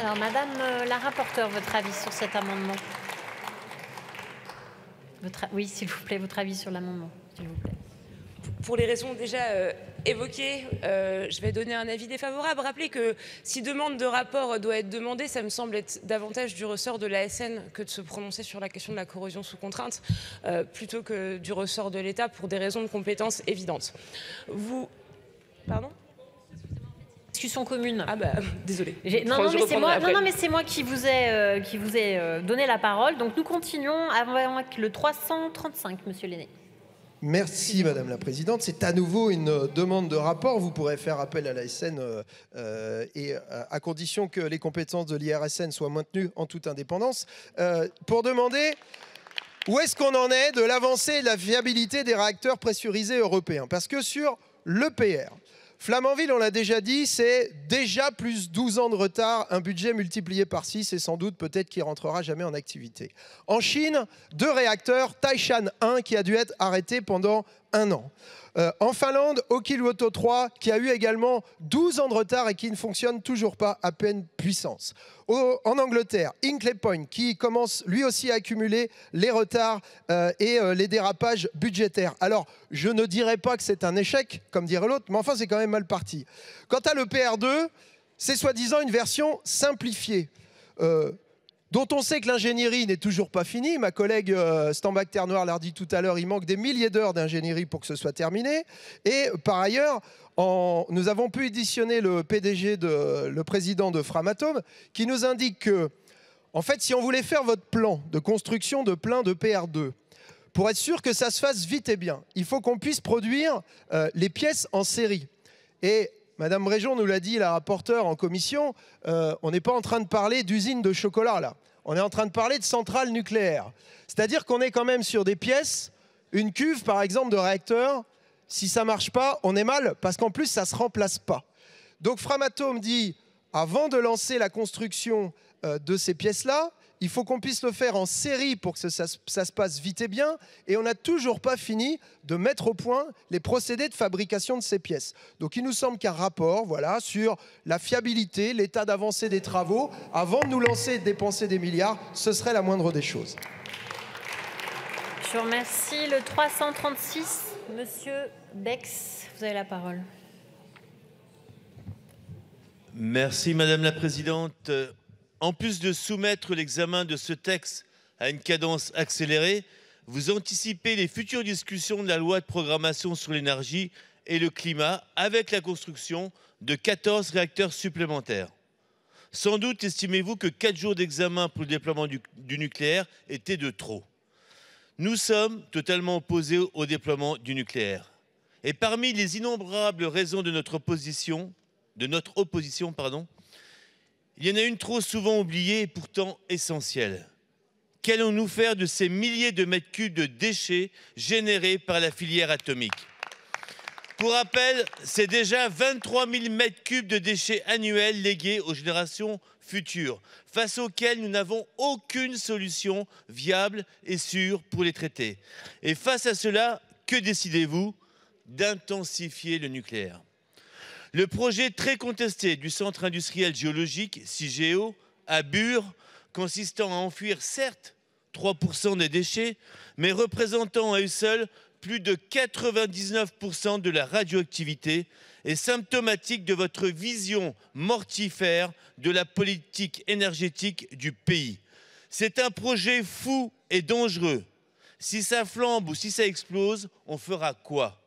Alors, Madame euh, la rapporteure, votre avis sur cet amendement? Votre Oui, s'il vous plaît, votre avis sur l'amendement, s'il vous plaît. Pour les raisons déjà euh, évoquées, euh, je vais donner un avis défavorable. Rappelez que si demande de rapport doit être demandée, ça me semble être davantage du ressort de l'ASN que de se prononcer sur la question de la corrosion sous contrainte, euh, plutôt que du ressort de l'État pour des raisons de compétences évidentes. Vous. Pardon? Discussion commune. Ah bah, désolé. Non, non, mais c'est moi, non, non, mais c'est moi qui vous ai, euh, qui vous ai donné la parole. Donc nous continuons avec le 335, Monsieur Lenné. Merci Madame la Présidente. C'est à nouveau une demande de rapport. Vous pourrez faire appel à l'ASN euh, euh, et euh, à condition que les compétences de l'IRSN soient maintenues en toute indépendance, pour demander où est-ce qu'on en est de l'avancée et de la viabilité des réacteurs pressurisés européens. Parce que sur l'EPR, Flamanville, on l'a déjà dit, c'est déjà plus 12 ans de retard, un budget multiplié par 6 et sans doute peut-être qu'il rentrera jamais en activité. En Chine, deux réacteurs, Taishan 1 qui a dû être arrêté pendant un an. Euh, en Finlande, Olkiluoto 3 qui a eu également 12 ans de retard et qui ne fonctionne toujours pas à peine puissance. En Angleterre, Hinkley Point qui commence lui aussi à accumuler les retards euh, et euh, les dérapages budgétaires. Alors, je ne dirais pas que c'est un échec, comme dirait l'autre, mais enfin, c'est quand même mal parti. Quant à l'EPR2, c'est soi-disant une version simplifiée. Dont on sait que l'ingénierie n'est toujours pas finie. Ma collègue euh, Stambach Terre-Noire l'a dit tout à l'heure, il manque des milliers d'heures d'ingénierie pour que ce soit terminé. Et par ailleurs, nous avons pu éditionner le PDG, de, le président de Framatome, qui nous indique que, en fait, si on voulait faire votre plan de construction de plein de PR2, pour être sûr que ça se fasse vite et bien, il faut qu'on puisse produire euh, les pièces en série. Et Madame Bréjon nous l'a dit, la rapporteure en commission, euh, on n'est pas en train de parler d'usine de chocolat là. On est en train de parler de centrale nucléaire. C'est-à-dire qu'on est quand même sur des pièces, une cuve par exemple de réacteur. Si ça marche pas, on est mal parce qu'en plus ça se remplace pas. Donc Framatome dit, avant de lancer la construction euh, de ces pièces-là, il faut qu'on puisse le faire en série pour que ça, ça se- ça se passe vite et bien. Et on n'a toujours pas fini de mettre au point les procédés de fabrication de ces pièces. Donc il nous semble qu'un rapport voilà, sur la fiabilité, l'état d'avancée des travaux, avant de nous lancer et de dépenser des milliards, ce serait la moindre des choses. Je vous remercie. Le 336, Monsieur Bex, vous avez la parole. Merci Madame la Présidente. En plus de soumettre l'examen de ce texte à une cadence accélérée, vous anticipez les futures discussions de la loi de programmation sur l'énergie et le climat avec la construction de 14 réacteurs supplémentaires. Sans doute estimez-vous que 4 jours d'examen pour le déploiement du, du nucléaire étaient de trop. Nous sommes totalement opposés au déploiement du nucléaire. Et parmi les innombrables raisons de notre opposition, de notre opposition, pardon, il y en a une trop souvent oubliée et pourtant essentielle. Qu'allons-nous faire de ces milliers de mètres cubes de déchets générés par la filière atomique? Pour rappel, c'est déjà 23 000 mètres cubes de déchets annuels légués aux générations futures, face auxquels nous n'avons aucune solution viable et sûre pour les traiter. Et face à cela, que décidez-vous? D'intensifier le nucléaire. Le projet très contesté du centre industriel géologique, CIGEO, à Bure, consistant à enfuir certes 3% des déchets, mais représentant à eux seuls plus de 99% de la radioactivité, est symptomatique de votre vision mortifère de la politique énergétique du pays. C'est un projet fou et dangereux. Si ça flambe ou si ça explose, on fera quoi?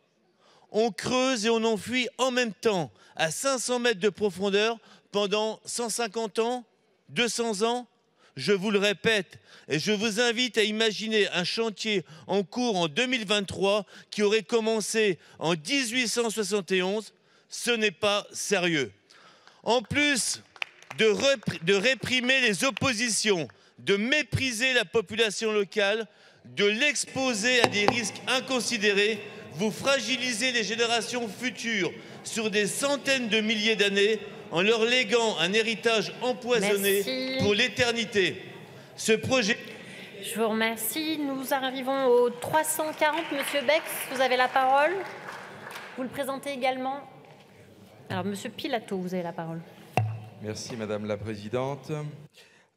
On creuse et on enfuit en même temps, à 500 mètres de profondeur, pendant 150 ans 200 ans je vous le répète, et je vous invite à imaginer un chantier en cours en 2023 qui aurait commencé en 1871. Ce n'est pas sérieux. En plus de, de réprimer les oppositions, de mépriser la population locale, de l'exposer à des risques inconsidérés, vous fragilisez les générations futures sur des centaines de milliers d'années en leur léguant un héritage empoisonné Merci. pour l'éternité. Ce projet. Je vous remercie. Nous arrivons au 340. Monsieur Bex, vous avez la parole. Vous le présentez également. Alors, Monsieur Pilato, vous avez la parole. Merci Madame la Présidente.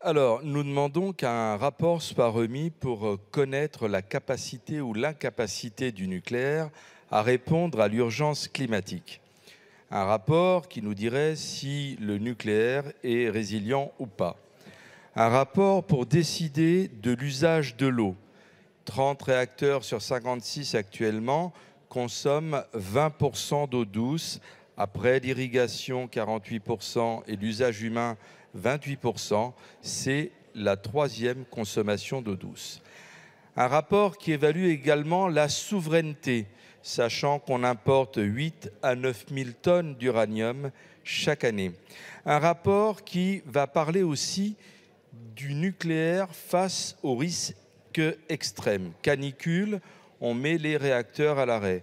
Alors, nous demandons qu'un rapport soit remis pour euh, connaître la capacité ou l'incapacité du nucléaire à répondre à l'urgence climatique. Un rapport qui nous dirait si le nucléaire est résilient ou pas. Un rapport pour décider de l'usage de l'eau. 30 réacteurs sur 56 actuellement consomment 20% d'eau douce, après l'irrigation 48% et l'usage humain 28%, c'est la troisième consommation d'eau douce. Un rapport qui évalue également la souveraineté, sachant qu'on importe 8 à 9 000 tonnes d'uranium chaque année. Un rapport qui va parler aussi du nucléaire face aux risques extrêmes. Canicule, on met les réacteurs à l'arrêt.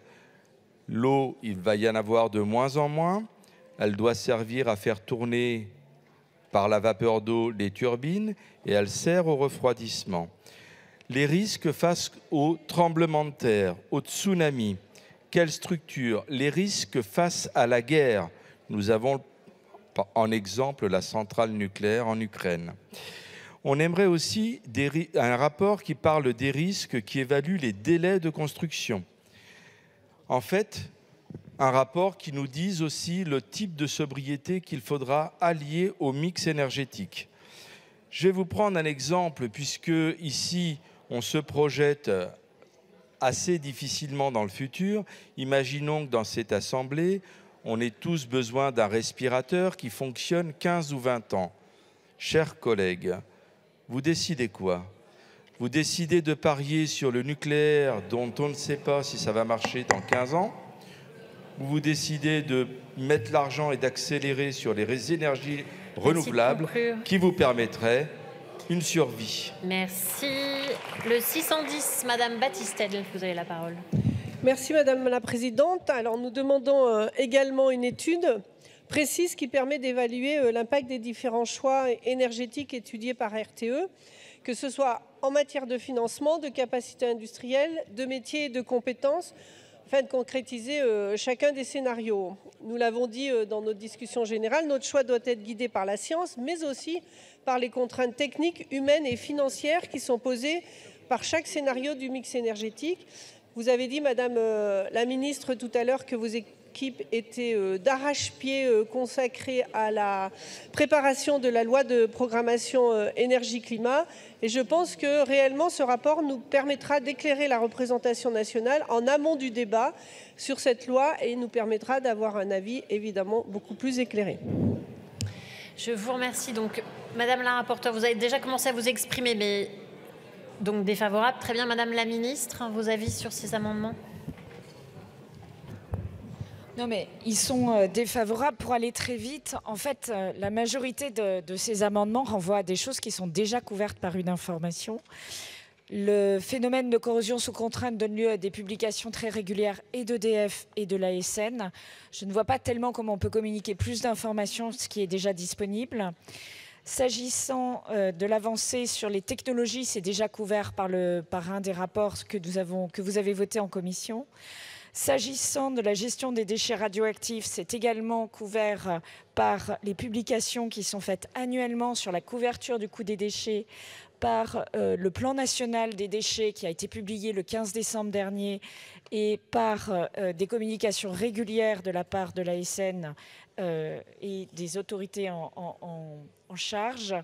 L'eau, il va y en avoir de moins en moins. Elle doit servir à faire tourner par la vapeur d'eau les turbines et elle sert au refroidissement. Les risques face aux tremblements de terre, aux tsunamis, quelle structure? Les risques face à la guerre. Nous avons en exemple la centrale nucléaire en Ukraine. On aimerait aussi des, un rapport qui parle des risques, qui évalue les délais de construction. En fait, un rapport qui nous dise aussi le type de sobriété qu'il faudra allier au mix énergétique. Je vais vous prendre un exemple, puisque ici, on se projette assez difficilement dans le futur. Imaginons que dans cette assemblée, on ait tous besoin d'un respirateur qui fonctionne 15 ou 20 ans. Chers collègues, vous décidez quoi? Vous décidez de parier sur le nucléaire dont on ne sait pas si ça va marcher dans 15 ans? Vous décidez de mettre l'argent et d'accélérer sur les énergies renouvelables qui vous permettraient une survie. Merci. Le 610, Madame Battistel, vous avez la parole. Merci Madame la Présidente. Alors nous demandons euh, également une étude précise qui permet d'évaluer euh, l'impact des différents choix énergétiques étudiés par RTE, que ce soit en matière de financement, de capacité industrielle, de métiers et de compétences, afin de concrétiser euh, chacun des scénarios. Nous l'avons dit euh, dans notre discussion générale, notre choix doit être guidé par la science, mais aussi par les contraintes techniques, humaines et financières qui sont posées par chaque scénario du mix énergétique. Vous avez dit, Madame euh, la Ministre, tout à l'heure que équipes étaient d'arrache-pied consacrées à la préparation de la loi de programmation énergie-climat. Et je pense que réellement ce rapport nous permettra d'éclairer la représentation nationale en amont du débat sur cette loi et nous permettra d'avoir un avis évidemment beaucoup plus éclairé. Je vous remercie. Donc, Madame la rapporteure, vous avez déjà commencé à vous exprimer, mais donc défavorable. Très bien, Madame la ministre, vos avis sur ces amendements? Non, mais ils sont euh, défavorables pour aller très vite. En fait, euh, la majorité de, ces amendements renvoient à des choses qui sont déjà couvertes par une information. Le phénomène de corrosion sous contrainte donne lieu à des publications très régulières et d'EDF et de l'ASN. Je ne vois pas tellement comment on peut communiquer plus d'informations, ce qui est déjà disponible. S'agissant euh, de l'avancée sur les technologies, c'est déjà couvert par, un des rapports que, que vous avez voté en commission. S'agissant de la gestion des déchets radioactifs, c'est également couvert par les publications qui sont faites annuellement sur la couverture du coût des déchets par euh, le plan national des déchets qui a été publié le 15 décembre dernier et par euh, des communications régulières de la part de l'ASN euh, et des autorités en- en charge.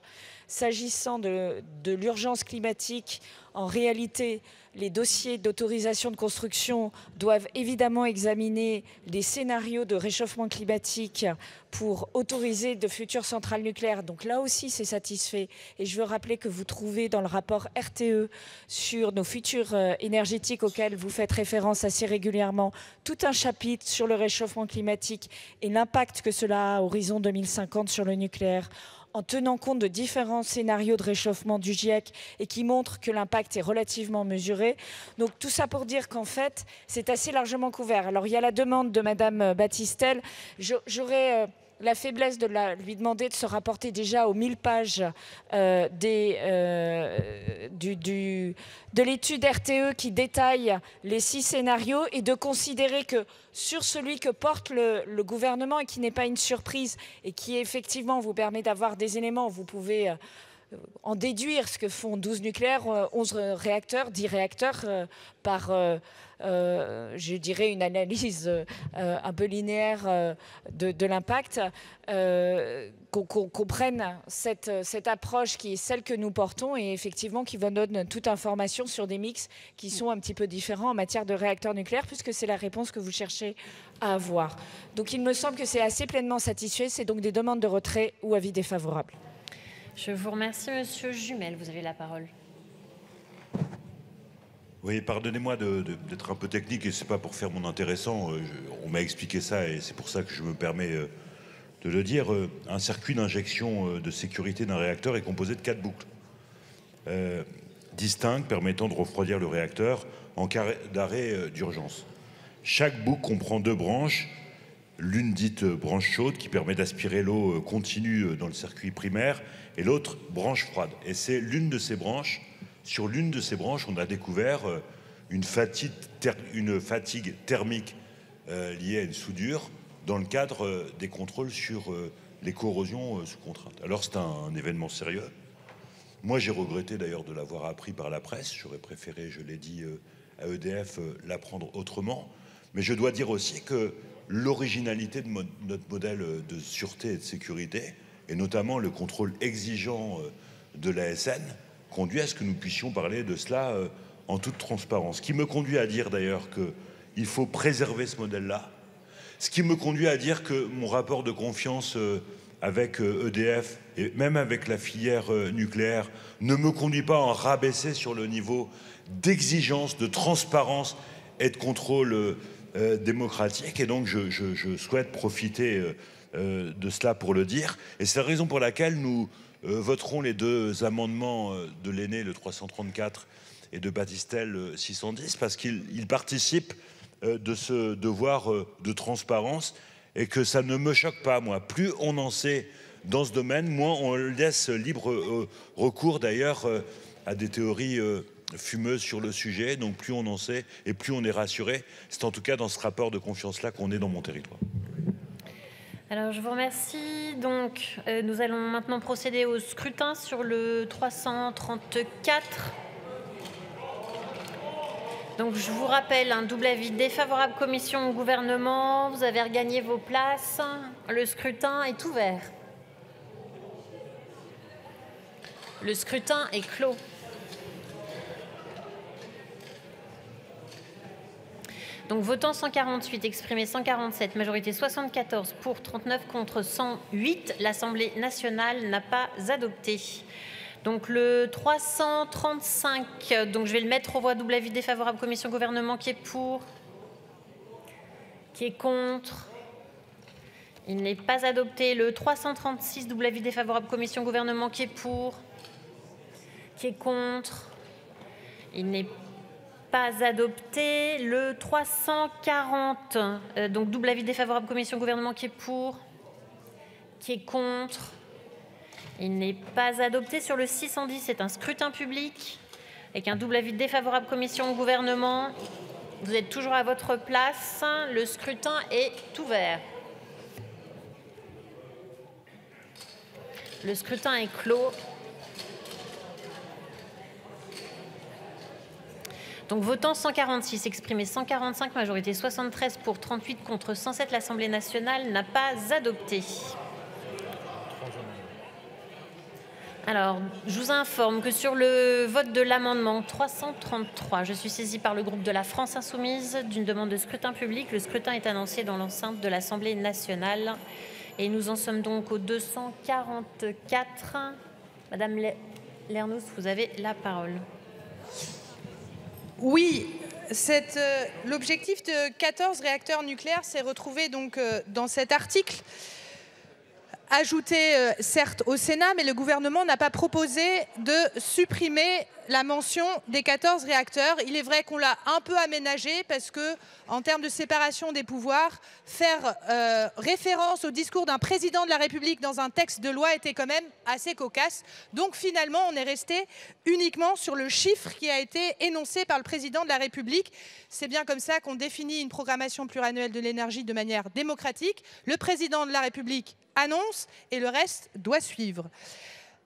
S'agissant de, l'urgence climatique, en réalité, les dossiers d'autorisation de construction doivent évidemment examiner les scénarios de réchauffement climatique pour autoriser de futures centrales nucléaires. Donc là aussi, c'est satisfait. Et je veux rappeler que vous trouvez dans le rapport RTE sur nos futurs euh, énergétiques auxquels vous faites référence assez régulièrement tout un chapitre sur le réchauffement climatique et l'impact que cela a à horizon 2050 sur le nucléaire en tenant compte de différents scénarios de réchauffement du GIEC et qui montrent que l'impact est relativement mesuré. Donc tout ça pour dire qu'en fait, c'est assez largement couvert. Alors il y a la demande de Madame Baptistel. Je- J'aurais euh, la faiblesse de lui demander de se rapporter déjà aux 1000 pages euh, euh, de l'étude RTE qui détaille les six scénarios et de considérer que sur celui que porte le, le gouvernement et qui n'est pas une surprise et qui effectivement vous permet d'avoir des éléments, vous pouvez euh, en déduire ce que font 12 nucléaires, euh, 11 réacteurs, 10 réacteurs euh, par, euh, euh, je dirais, une analyse euh, euh, un peu linéaire euh, de, l'impact, euh, qu'on qu'on comprenne cette, cette approche qui est celle que nous portons et effectivement qui vous donne toute information sur des mix qui sont un petit peu différents en matière de réacteurs nucléaires, puisque c'est la réponse que vous cherchez à avoir. Donc il me semble que c'est assez pleinement satisfait. C'est donc des demandes de retrait ou avis défavorables. Je vous remercie, Monsieur Jumel. Vous avez la parole. Oui, pardonnez-moi d'être un peu technique et c'est pas pour faire mon intéressant. euh, on m'a expliqué ça et c'est pour ça que je me permets euh, de le dire. Euh, Un circuit d'injection de sécurité d'un réacteur est composé de quatre boucles distinctes permettant de refroidir le réacteur en cas d'arrêt d'urgence. Chaque boucle comprend deux branches. L'une dite euh, branche chaude qui permet d'aspirer l'eau euh, continue euh, dans le circuit primaire et l'autre branche froide. Et c'est l'une de ces branches, sur l'une de ces branches, on a découvert une fatigue, une fatigue thermique liée à une soudure dans le cadre des contrôles sur les corrosions sous contrainte. Alors c'est un, événement sérieux. Moi j'ai regretté d'ailleurs de l'avoir appris par la presse. J'aurais préféré, je l'ai dit à EDF, l'apprendre autrement. Mais je dois dire aussi que l'originalité de notre modèle euh, de sûreté et de sécurité, et notamment le contrôle exigeant euh, de l'ASN, conduit à ce que nous puissions parler de cela euh, en toute transparence. Ce qui me conduit à dire d'ailleurs qu'il faut préserver ce modèle-là. Ce qui me conduit à dire que mon rapport de confiance avec EDF et même avec la filière nucléaire ne me conduit pas à en rabaisser sur le niveau d'exigence, de transparence et de contrôle euh, démocratique. Et donc, je, souhaite profiter euh, euh, de cela pour le dire. Et c'est la raison pour laquelle nous voterons les deux amendements de l'aîné, le 334 et de Batistel euh, 610, parce qu'ils ils participent de ce devoir de transparence et que ça ne me choque pas, moi. Plus on en sait dans ce domaine, moins on laisse libre recours d'ailleurs à des théories fumeuses sur le sujet. Donc plus on en sait et plus on est rassuré. C'est en tout cas dans ce rapport de confiance-là qu'on est dans mon territoire. Alors, je vous remercie. Donc, euh, nous allons maintenant procéder au scrutin sur le 334. Donc, je vous rappelle un double avis défavorable commission au gouvernement. Vous avez regagné vos places. Le scrutin est ouvert. Le scrutin est clos. Donc votant 148, exprimé 147, majorité 74 pour, 39 contre 108, l'Assemblée nationale n'a pas adopté. Donc le 335, donc je vais le mettre aux voix double avis défavorable commission gouvernement qui est pour, Qui est contre Il n'est pas adopté. Le 336, double avis défavorable, commission gouvernement, qui est pour Qui est contre Il n'est pas adopté. Le 340, euh, donc double avis défavorable, commission gouvernement, qui est pour Qui est contre Il n'est pas adopté. Sur le 610, c'est un scrutin public avec un double avis défavorable commission gouvernement. Vous êtes toujours à votre place. Le scrutin est ouvert. Le scrutin est clos. Donc votant 146, exprimé 145, majorité 73 pour 38 contre 107, l'Assemblée nationale n'a pas adopté. Alors, je vous informe que sur le vote de l'amendement 333, je suis saisie par le groupe de la France Insoumise d'une demande de scrutin public. Le scrutin est annoncé dans l'enceinte de l'Assemblée nationale. Et nous en sommes donc au 244. Madame Lernous, vous avez la parole. Oui, euh, l'objectif de 14 réacteurs nucléaires s'est retrouvé donc euh, dans cet article ajouté euh, certes au Sénat, mais le gouvernement n'a pas proposé de supprimer la mention des 14 réacteurs. Il est vrai qu'on l'a un peu aménagé parce que, en termes de séparation des pouvoirs, faire euh, référence au discours d'un président de la République dans un texte de loi était quand même assez cocasse. Donc finalement, on est resté uniquement sur le chiffre qui a été énoncé par le président de la République. C'est bien comme ça qu'on définit une programmation pluriannuelle de l'énergie de manière démocratique. Le président de la République annonce et le reste doit suivre.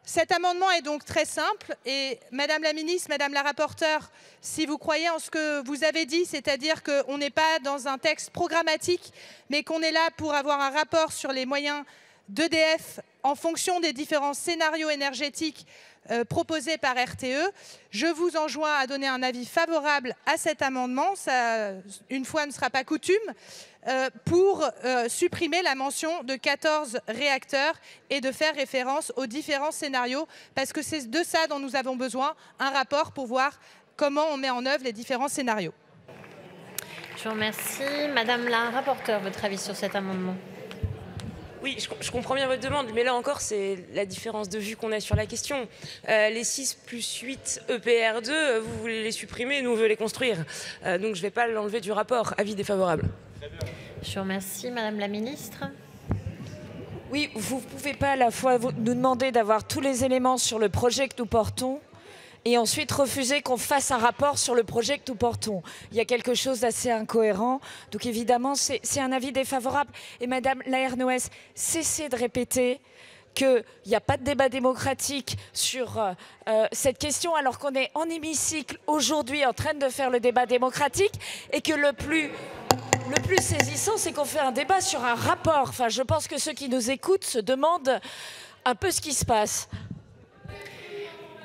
Cet amendement est donc très simple et Madame la ministre, Madame la rapporteure, si vous croyez en ce que vous avez dit, c'est-à-dire qu'on n'est pas dans un texte programmatique, mais qu'on est là pour avoir un rapport sur les moyens d'EDF en fonction des différents scénarios énergétiques euh, proposés par RTE. Je vous enjoins à donner un avis favorable à cet amendement. Une fois ne sera pas coutume. Euh, pour euh, supprimer la mention de 14 réacteurs et de faire référence aux différents scénarios, parce que c'est de ça dont nous avons besoin, un rapport pour voir comment on met en œuvre les différents scénarios. Je vous remercie. Madame la rapporteure, votre avis sur cet amendement? Oui, je, comprends bien votre demande, mais là encore, c'est la différence de vue qu'on a sur la question. Euh, les 6 plus 8 EPR2, vous voulez les supprimer, nous, on veut les construire. donc je ne vais pas l'enlever du rapport. Avis défavorable. Je vous remercie, Madame la Ministre. Oui, vous ne pouvez pas à la fois nous demander d'avoir tous les éléments sur le projet que nous portons et ensuite refuser qu'on fasse un rapport sur le projet que nous portons. Il y a quelque chose d'assez incohérent. Donc évidemment, c'est un avis défavorable. Et Madame la RNOS, cessez de répéter qu'il n'y a pas de débat démocratique sur euh, euh, cette question alors qu'on est en hémicycle aujourd'hui en train de faire le débat démocratique et que le plus le plus saisissant, c'est qu'on fait un débat sur un rapport. Enfin, je pense que ceux qui nous écoutent se demandent un peu ce qui se passe.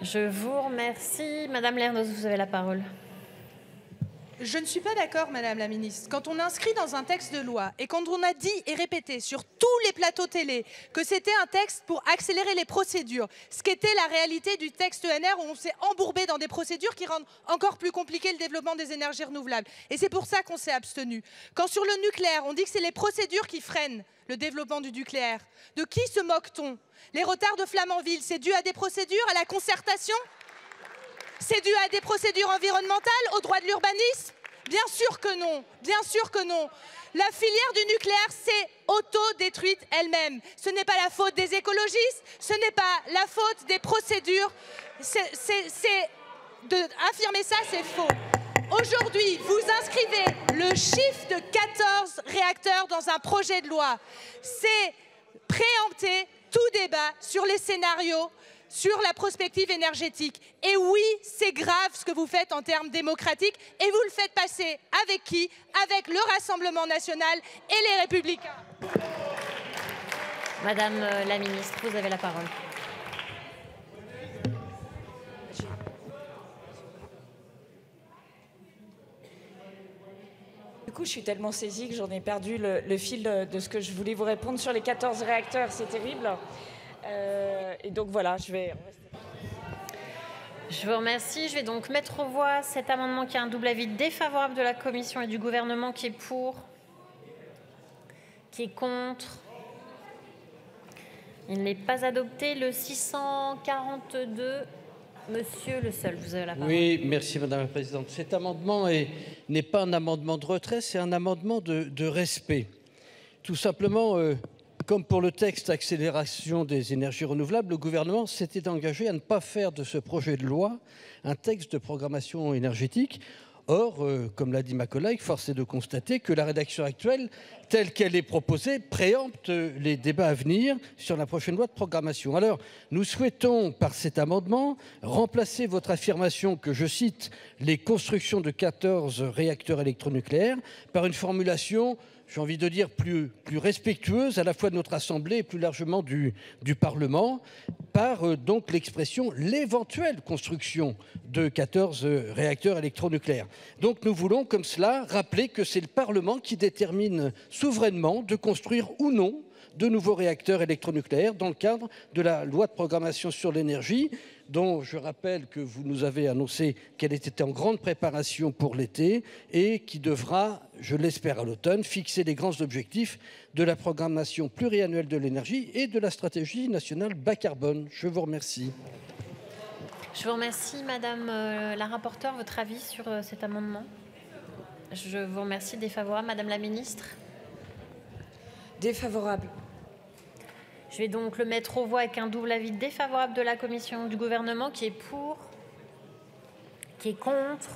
Je vous remercie. Madame Lernos, vous avez la parole. Je ne suis pas d'accord, Madame la Ministre. Quand on inscrit dans un texte de loi et quand on a dit et répété sur tous les plateaux télé que c'était un texte pour accélérer les procédures, ce qu'était la réalité du texte ENR où on s'est embourbé dans des procédures qui rendent encore plus compliqué le développement des énergies renouvelables. Et c'est pour ça qu'on s'est abstenu. Quand sur le nucléaire, on dit que c'est les procédures qui freinent le développement du nucléaire, de qui se moque-t-on? Les retards de Flamanville, c'est dû à des procédures, à la concertation? C'est dû à des procédures environnementales, au droit de l'urbanisme? Bien sûr que non, bien sûr que non. La filière du nucléaire s'est auto-détruite elle-même. Ce n'est pas la faute des écologistes, ce n'est pas la faute des procédures. C'est, affirmer ça, c'est faux. Aujourd'hui, vous inscrivez le chiffre de 14 réacteurs dans un projet de loi. C'est préempter tout débat sur les scénarios sur la prospective énergétique. Et oui, c'est grave ce que vous faites en termes démocratiques et vous le faites passer avec qui? Avec le Rassemblement national et les Républicains. Madame la ministre, vous avez la parole. Du coup, je suis tellement saisie que j'en ai perdu le, fil de, ce que je voulais vous répondre sur les 14 réacteurs. C'est terrible. Euh, et donc voilà, je vais. Je vous remercie. Je vais donc mettre aux voix cet amendement qui a un double avis défavorable de la Commission et du gouvernement qui est pour, Qui est contre Il n'est pas adopté. Le 642, Monsieur Le Seul, vous avez la parole. Oui, merci Madame la Présidente. Cet amendement est- n'est pas un amendement de retrait, c'est un amendement de, de respect. Tout simplement, euh, comme pour le texte accélération des énergies renouvelables, le gouvernement s'était engagé à ne pas faire de ce projet de loi un texte de programmation énergétique. Or, euh, comme l'a dit ma collègue, force est de constater que la rédaction actuelle, telle qu'elle est proposée, préempte euh, les débats à venir sur la prochaine loi de programmation. Alors, nous souhaitons, par cet amendement, remplacer votre affirmation que, je cite, les constructions de 14 réacteurs électronucléaires par une formulation j'ai envie de dire, plus, respectueuse à la fois de notre Assemblée et plus largement du, du Parlement, par euh, donc l'expression l'éventuelle construction de 14 euh, réacteurs électronucléaires. Donc nous voulons, comme cela, rappeler que c'est le Parlement qui détermine souverainement de construire ou non de nouveaux réacteurs électronucléaires dans le cadre de la loi de programmation sur l'énergie, dont je rappelle que vous nous avez annoncé qu'elle était en grande préparation pour l'été et qui devra, je l'espère à l'automne, fixer les grands objectifs de la programmation pluriannuelle de l'énergie et de la stratégie nationale bas carbone. Je vous remercie. Je vous remercie, Madame euh, la rapporteure, votre avis sur euh, cet amendement. Je vous remercie. Défavorable, Madame la Ministre? Défavorable. Je vais donc le mettre aux voix avec un double avis défavorable de la Commission du gouvernement qui est pour, qui est contre.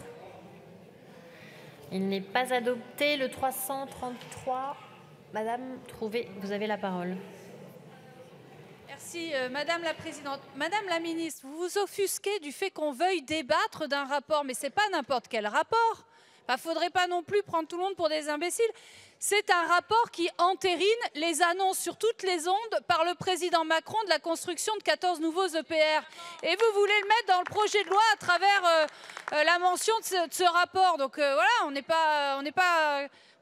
Il n'est pas adopté. Le 333, Madame Trouvé, vous avez la parole. Merci, euh, Madame la Présidente. Madame la Ministre, vous vous offusquez du fait qu'on veuille débattre d'un rapport, mais ce n'est pas n'importe quel rapport. Il ne faudrait pas non plus prendre tout le monde pour des imbéciles. C'est un rapport qui entérine les annonces sur toutes les ondes par le président Macron de la construction de 14 nouveaux EPR. Et vous voulez le mettre dans le projet de loi à travers euh, euh, la mention de ce, rapport. Donc euh, voilà, on n'est pas, on on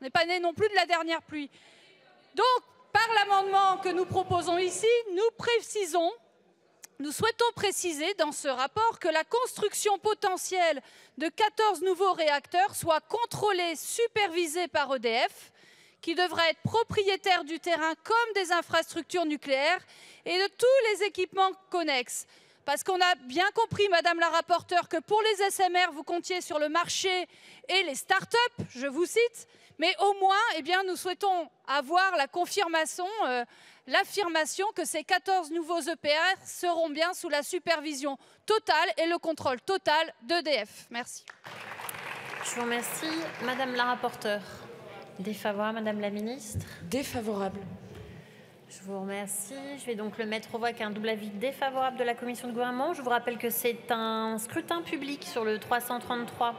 n'est pas né non plus de la dernière pluie. Donc, par l'amendement que nous proposons ici, nous précisons, nous souhaitons préciser dans ce rapport que la construction potentielle de 14 nouveaux réacteurs soit contrôlée, supervisée par EDF, qui devra être propriétaire du terrain comme des infrastructures nucléaires et de tous les équipements connexes. Parce qu'on a bien compris, Madame la rapporteure, que pour les SMR, vous comptiez sur le marché et les start-up, je vous cite, mais au moins, eh bien, nous souhaitons avoir la confirmation, euh, l'affirmation que ces 14 nouveaux EPR seront bien sous la supervision totale et le contrôle total d'EDF. Merci. Je vous remercie. Madame la rapporteure. Défavorable, Madame la Ministre? Défavorable. Je vous remercie. Je vais donc le mettre au voie avec un double avis défavorable de la commission de gouvernement. Je vous rappelle que c'est un scrutin public sur le 333.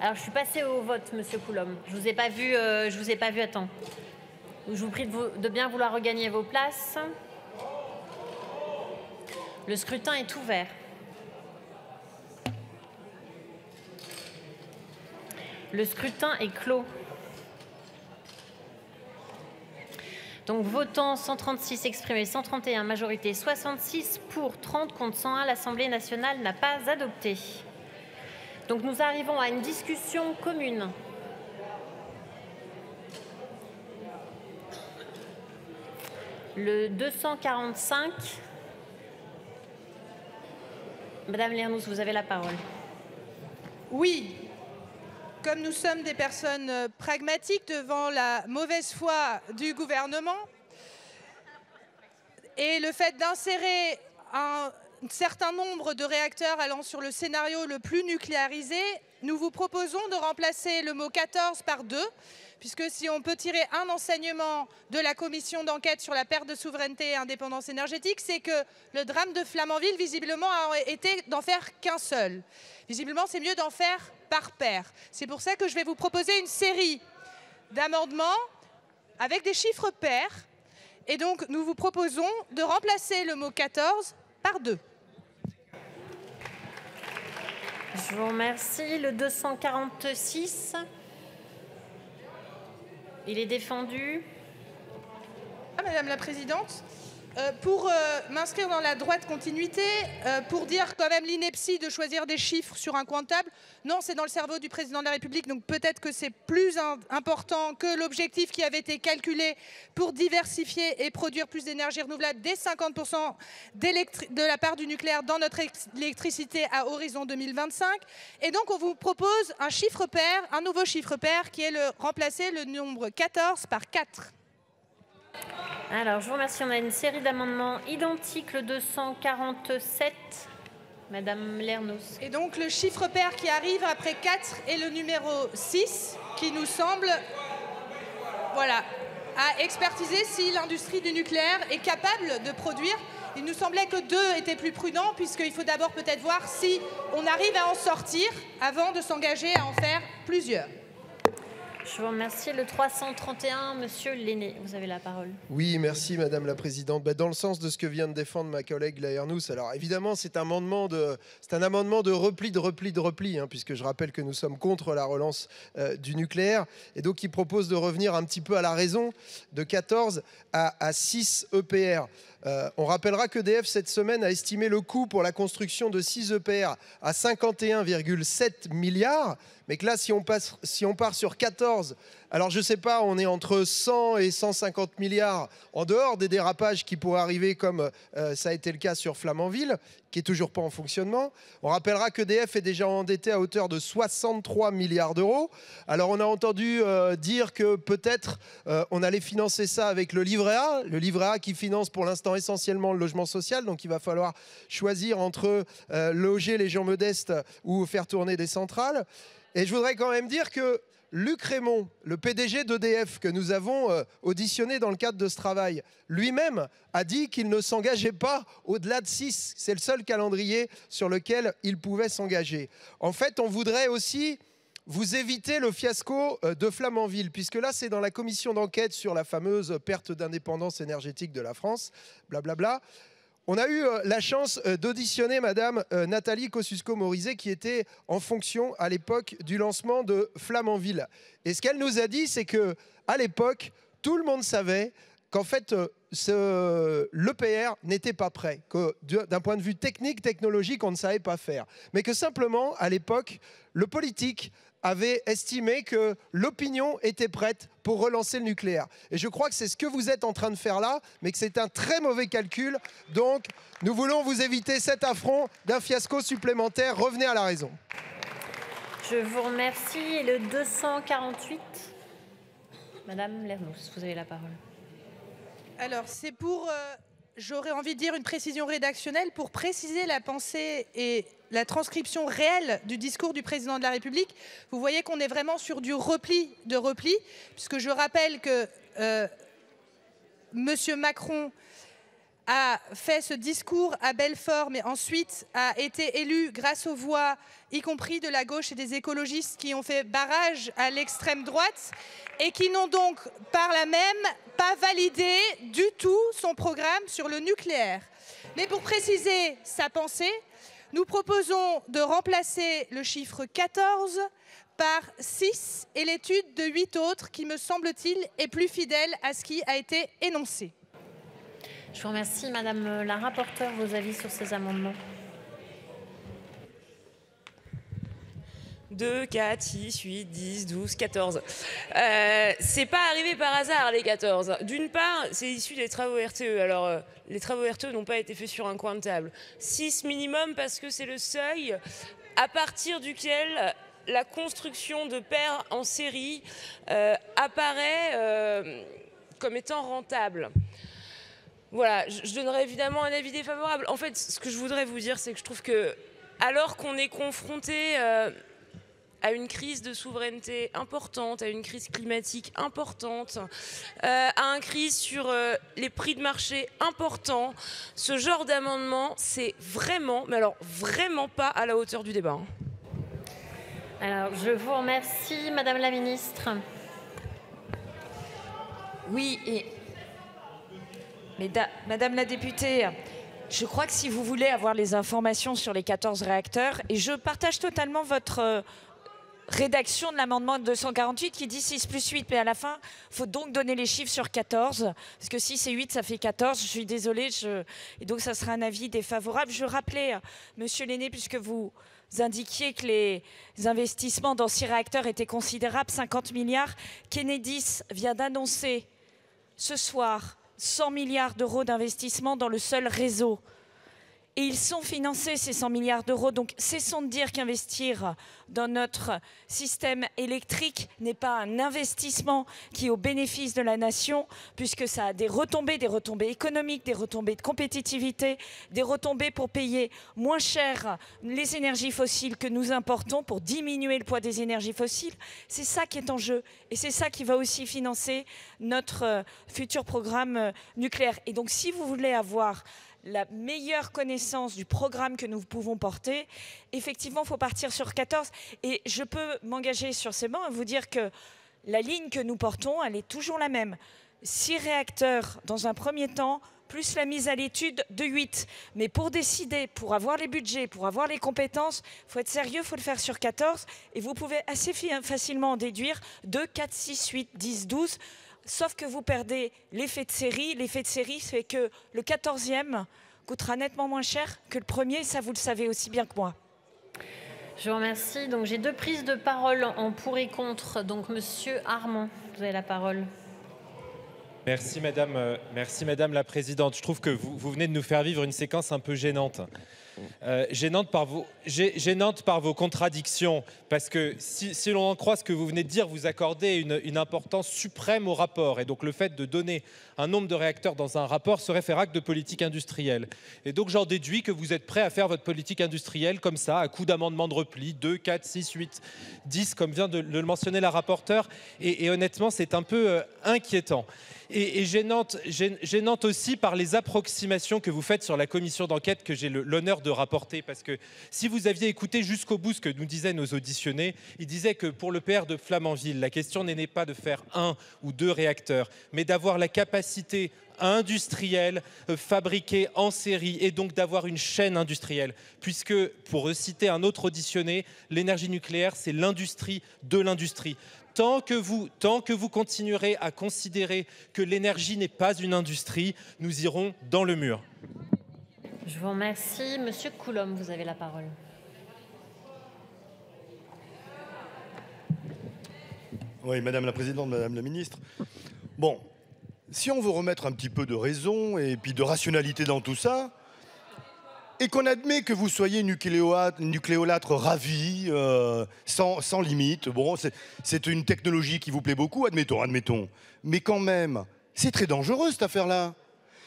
Alors, je suis passée au vote, Monsieur Coulombe. Je vous ai pas vu, euh, je vous ai pas vu à temps. Je vous prie de, vous- de bien vouloir regagner vos places. Le scrutin est ouvert. Le scrutin est clos. Donc votant 136 exprimés, 131 majorité, 66 pour, 30 contre 101, l'Assemblée nationale n'a pas adopté. Donc nous arrivons à une discussion commune. Le 245. Madame Lernous, vous avez la parole. Oui, comme nous sommes des personnes euh, pragmatiques devant la mauvaise foi du gouvernement et le fait d'insérer un certain nombre de réacteurs allant sur le scénario le plus nucléarisé, nous vous proposons de remplacer le mot 14 par 2, puisque si on peut tirer un enseignement de la commission d'enquête sur la perte de souveraineté et indépendance énergétique, c'est que le drame de Flamanville, visiblement, a été d'en faire qu'un seul. Visiblement, c'est mieux d'en faire par paire. C'est pour ça que je vais vous proposer une série d'amendements avec des chiffres pairs. Et donc, nous vous proposons de remplacer le mot 14 par 2. Je vous remercie. Le 246. Il est défendu. Ah, Madame la Présidente, Euh, pour euh, m'inscrire dans la droite continuité, euh, pour dire quand même l'ineptie de choisir des chiffres sur un comptable, non, c'est dans le cerveau du président de la République, donc peut-être que c'est plus important que l'objectif qui avait été calculé pour diversifier et produire plus d'énergie renouvelable dès 50% d'électri- de la part du nucléaire dans notre électricité à horizon 2025. Et donc on vous propose un chiffre pair, un nouveau chiffre pair qui est le remplacer le nombre 14 par 4. Alors, je vous remercie. On a une série d'amendements identiques, le 247. Madame Lernos. Et donc le chiffre pair qui arrive après 4 est le numéro 6 qui nous semble voilà, à expertiser si l'industrie du nucléaire est capable de produire. Il nous semblait que 2 était plus prudent puisqu'il faut d'abord peut-être voir si on arrive à en sortir avant de s'engager à en faire plusieurs. Je vous remercie. Le 331, Monsieur Lenné, vous avez la parole. Oui, merci Madame la Présidente. Bah, dans le sens de ce que vient de défendre ma collègue Laernous, alors évidemment c'est un amendement de, un amendement de repli, de repli, de repli, hein, puisque je rappelle que nous sommes contre la relance euh, du nucléaire, et donc il propose de revenir un petit peu à la raison de 14 à, à 6 EPR. Euh, on rappellera qu'EDF cette semaine a estimé le coût pour la construction de 6 EPR à 51,7 milliards, mais que là si on, passe, si on part sur 14, alors je sais pas, on est entre 100 et 150 milliards en dehors des dérapages qui pourraient arriver comme euh, ça a été le cas sur Flamanville, qui est toujours pas en fonctionnement. On rappellera qu'EDF est déjà endetté à hauteur de 63 milliards d'euros. Alors on a entendu euh, dire que peut-être euh, on allait financer ça avec le livret A, le livret A qui finance pour l'instant essentiellement le logement social, donc il va falloir choisir entre loger les gens modestes ou faire tourner des centrales. Et je voudrais quand même dire que Luc Raymond, le PDG d'EDF que nous avons euh, auditionné dans le cadre de ce travail, lui-même a dit qu'il ne s'engageait pas au-delà de 6. C'est le seul calendrier sur lequel il pouvait s'engager. En fait, on voudrait aussi vous éviter le fiasco euh, de Flamanville, puisque là, c'est dans la commission d'enquête sur la fameuse perte d'indépendance énergétique de la France, blablabla. On a eu euh, la chance euh, d'auditionner Madame euh, Nathalie Kosciusko-Morizet qui était en fonction à l'époque du lancement de Flamanville. Et ce qu'elle nous a dit, c'est que à l'époque, tout le monde savait qu'en fait, l'EPR n'était pas prêt, que d'un point de vue technique, technologique, on ne savait pas faire. Mais que simplement, à l'époque, le politique avait estimé que l'opinion était prête pour relancer le nucléaire. Et je crois que c'est ce que vous êtes en train de faire là, mais que c'est un très mauvais calcul. Donc, nous voulons vous éviter cet affront d'un fiasco supplémentaire. Revenez à la raison. Je vous remercie. Et le 248, Madame Lernos, vous avez la parole. Alors, c'est pour, euh, j'aurais envie de dire, une précision rédactionnelle pour préciser la pensée et la transcription réelle du discours du président de la République. Vous voyez qu'on est vraiment sur du repli de repli, puisque je rappelle que euh, Monsieur Macron a fait ce discours à Belfort, mais ensuite a été élu grâce aux voix, y compris de la gauche et des écologistes qui ont fait barrage à l'extrême droite et qui n'ont donc par là même pas validé du tout son programme sur le nucléaire. Mais pour préciser sa pensée, nous proposons de remplacer le chiffre 14 par 6 et l'étude de 8 autres qui, me semble-t-il, est plus fidèle à ce qui a été énoncé. Je vous remercie, Madame la rapporteure, vos avis sur ces amendements. 2, 4, 6, 8, 10, 12, 14. Euh, c'est pas arrivé par hasard, les 14. D'une part, c'est issu des travaux RTE. Alors, euh, les travaux RTE n'ont pas été faits sur un coin de table. 6 minimum parce que c'est le seuil à partir duquel la construction de paires en série euh, apparaît euh, comme étant rentable. Voilà, je, donnerai évidemment un avis défavorable. En fait, ce que je voudrais vous dire, c'est que je trouve que, alors qu'on est confronté à une crise de souveraineté importante, à une crise climatique importante, euh, à une crise sur euh, les prix de marché importants, ce genre d'amendement, c'est vraiment, mais alors vraiment pas à la hauteur du débat. hein. Alors, je vous remercie, Madame la Ministre. Oui, et Madame la députée, je crois que si vous voulez avoir les informations sur les 14 réacteurs, et je partage totalement votre, euh, rédaction de l'amendement 248 qui dit 6 plus 8, mais à la fin, il faut donc donner les chiffres sur 14, parce que 6 et 8, ça fait 14. Je suis désolée, et donc ça sera un avis défavorable. Je rappelais, Monsieur Lenné, puisque vous indiquiez que les investissements dans six réacteurs étaient considérables, 50 milliards. Kennedy vient d'annoncer ce soir 100 milliards d'euros d'investissement dans le seul réseau. Et ils sont financés, ces 100 milliards d'euros. Donc cessons de dire qu'investir dans notre système électrique n'est pas un investissement qui est au bénéfice de la nation, puisque ça a des retombées, des retombées économiques, des retombées de compétitivité, des retombées pour payer moins cher les énergies fossiles que nous importons, pour diminuer le poids des énergies fossiles. C'est ça qui est en jeu. Et c'est ça qui va aussi financer notre futur programme nucléaire. Et donc si vous voulez avoir la meilleure connaissance du programme que nous pouvons porter, effectivement, il faut partir sur 14. Et je peux m'engager sur ces bancs et vous dire que la ligne que nous portons, elle est toujours la même. Six réacteurs dans un premier temps, plus la mise à l'étude de 8. Mais pour décider, pour avoir les budgets, pour avoir les compétences, il faut être sérieux, il faut le faire sur 14. Et vous pouvez assez facilement en déduire 2, 4, 6, 8, 10, 12 sauf que vous perdez l'effet de série. L'effet de série, c'est que le 14e coûtera nettement moins cher que le premier, ça vous le savez aussi bien que moi. Je vous remercie. Donc j'ai deux prises de parole en pour et contre. Donc Monsieur Armand, vous avez la parole. Merci madame, euh, merci madame la présidente. Je trouve que vous, vous venez de nous faire vivre une séquence un peu gênante. Euh, gênante, par vos, gênante par vos contradictions, parce que si, l'on en croit ce que vous venez de dire, vous accordez une, une, importance suprême au rapport. Et donc le fait de donner un nombre de réacteurs dans un rapport serait faire acte de politique industrielle. Et donc j'en déduis que vous êtes prêt à faire votre politique industrielle comme ça, à coup d'amendement de repli, 2, 4, 6, 8, 10, comme vient de, le mentionner la rapporteure. Et, honnêtement, c'est un peu euh, inquiétant. Et, gênante, aussi par les approximations que vous faites sur la commission d'enquête que j'ai l'honneur de rapporter. Parce que si vous aviez écouté jusqu'au bout ce que nous disaient nos auditionnés, ils disaient que pour le PR de Flamanville, la question n'est pas de faire un ou deux réacteurs, mais d'avoir la capacité industrielle euh, fabriquée en série et donc d'avoir une chaîne industrielle. Puisque, pour citer un autre auditionné, l'énergie nucléaire, c'est l'industrie de l'industrie. Tant que, vous, tant que vous continuerez à considérer que l'énergie n'est pas une industrie, nous irons dans le mur. Je vous remercie. Monsieur Coulombe, vous avez la parole. Oui, Madame la Présidente, Madame la Ministre. Bon, si on veut remettre un petit peu de raison et puis de rationalité dans tout ça, et qu'on admet que vous soyez nucléolâtre ravi, euh, sans, sans, limite, bon, c'est une technologie qui vous plaît beaucoup, admettons, admettons. Mais quand même, c'est très dangereux cette affaire-là.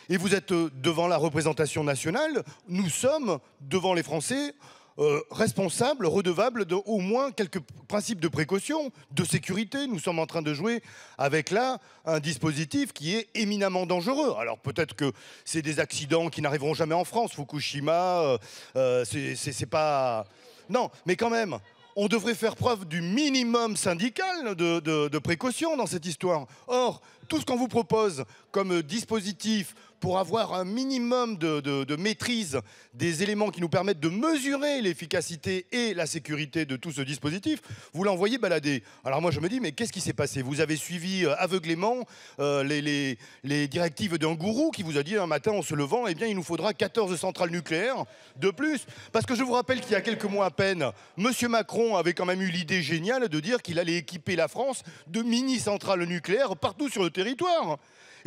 Et vous êtes euh, devant la représentation nationale, nous sommes devant les Français euh, responsable, redevable de au moins quelques principes de précaution, de sécurité. Nous sommes en train de jouer avec là un dispositif qui est éminemment dangereux. Alors peut-être que c'est des accidents qui n'arriveront jamais en France. Fukushima, euh, euh, c'est pas. Non, mais quand même, on devrait faire preuve du minimum syndical de, de précaution dans cette histoire. Or, tout ce qu'on vous propose comme dispositif pour avoir un minimum de, maîtrise des éléments qui nous permettent de mesurer l'efficacité et la sécurité de tout ce dispositif, vous l'envoyez balader. Alors moi je me dis, mais qu'est-ce qui s'est passé? Vous avez suivi euh, aveuglément euh, les, les, directives d'un gourou qui vous a dit un matin en se levant, eh bien il nous faudra 14 centrales nucléaires de plus. Parce que je vous rappelle qu'il y a quelques mois à peine, M. Macron avait quand même eu l'idée géniale de dire qu'il allait équiper la France de mini-centrales nucléaires partout sur le territoire.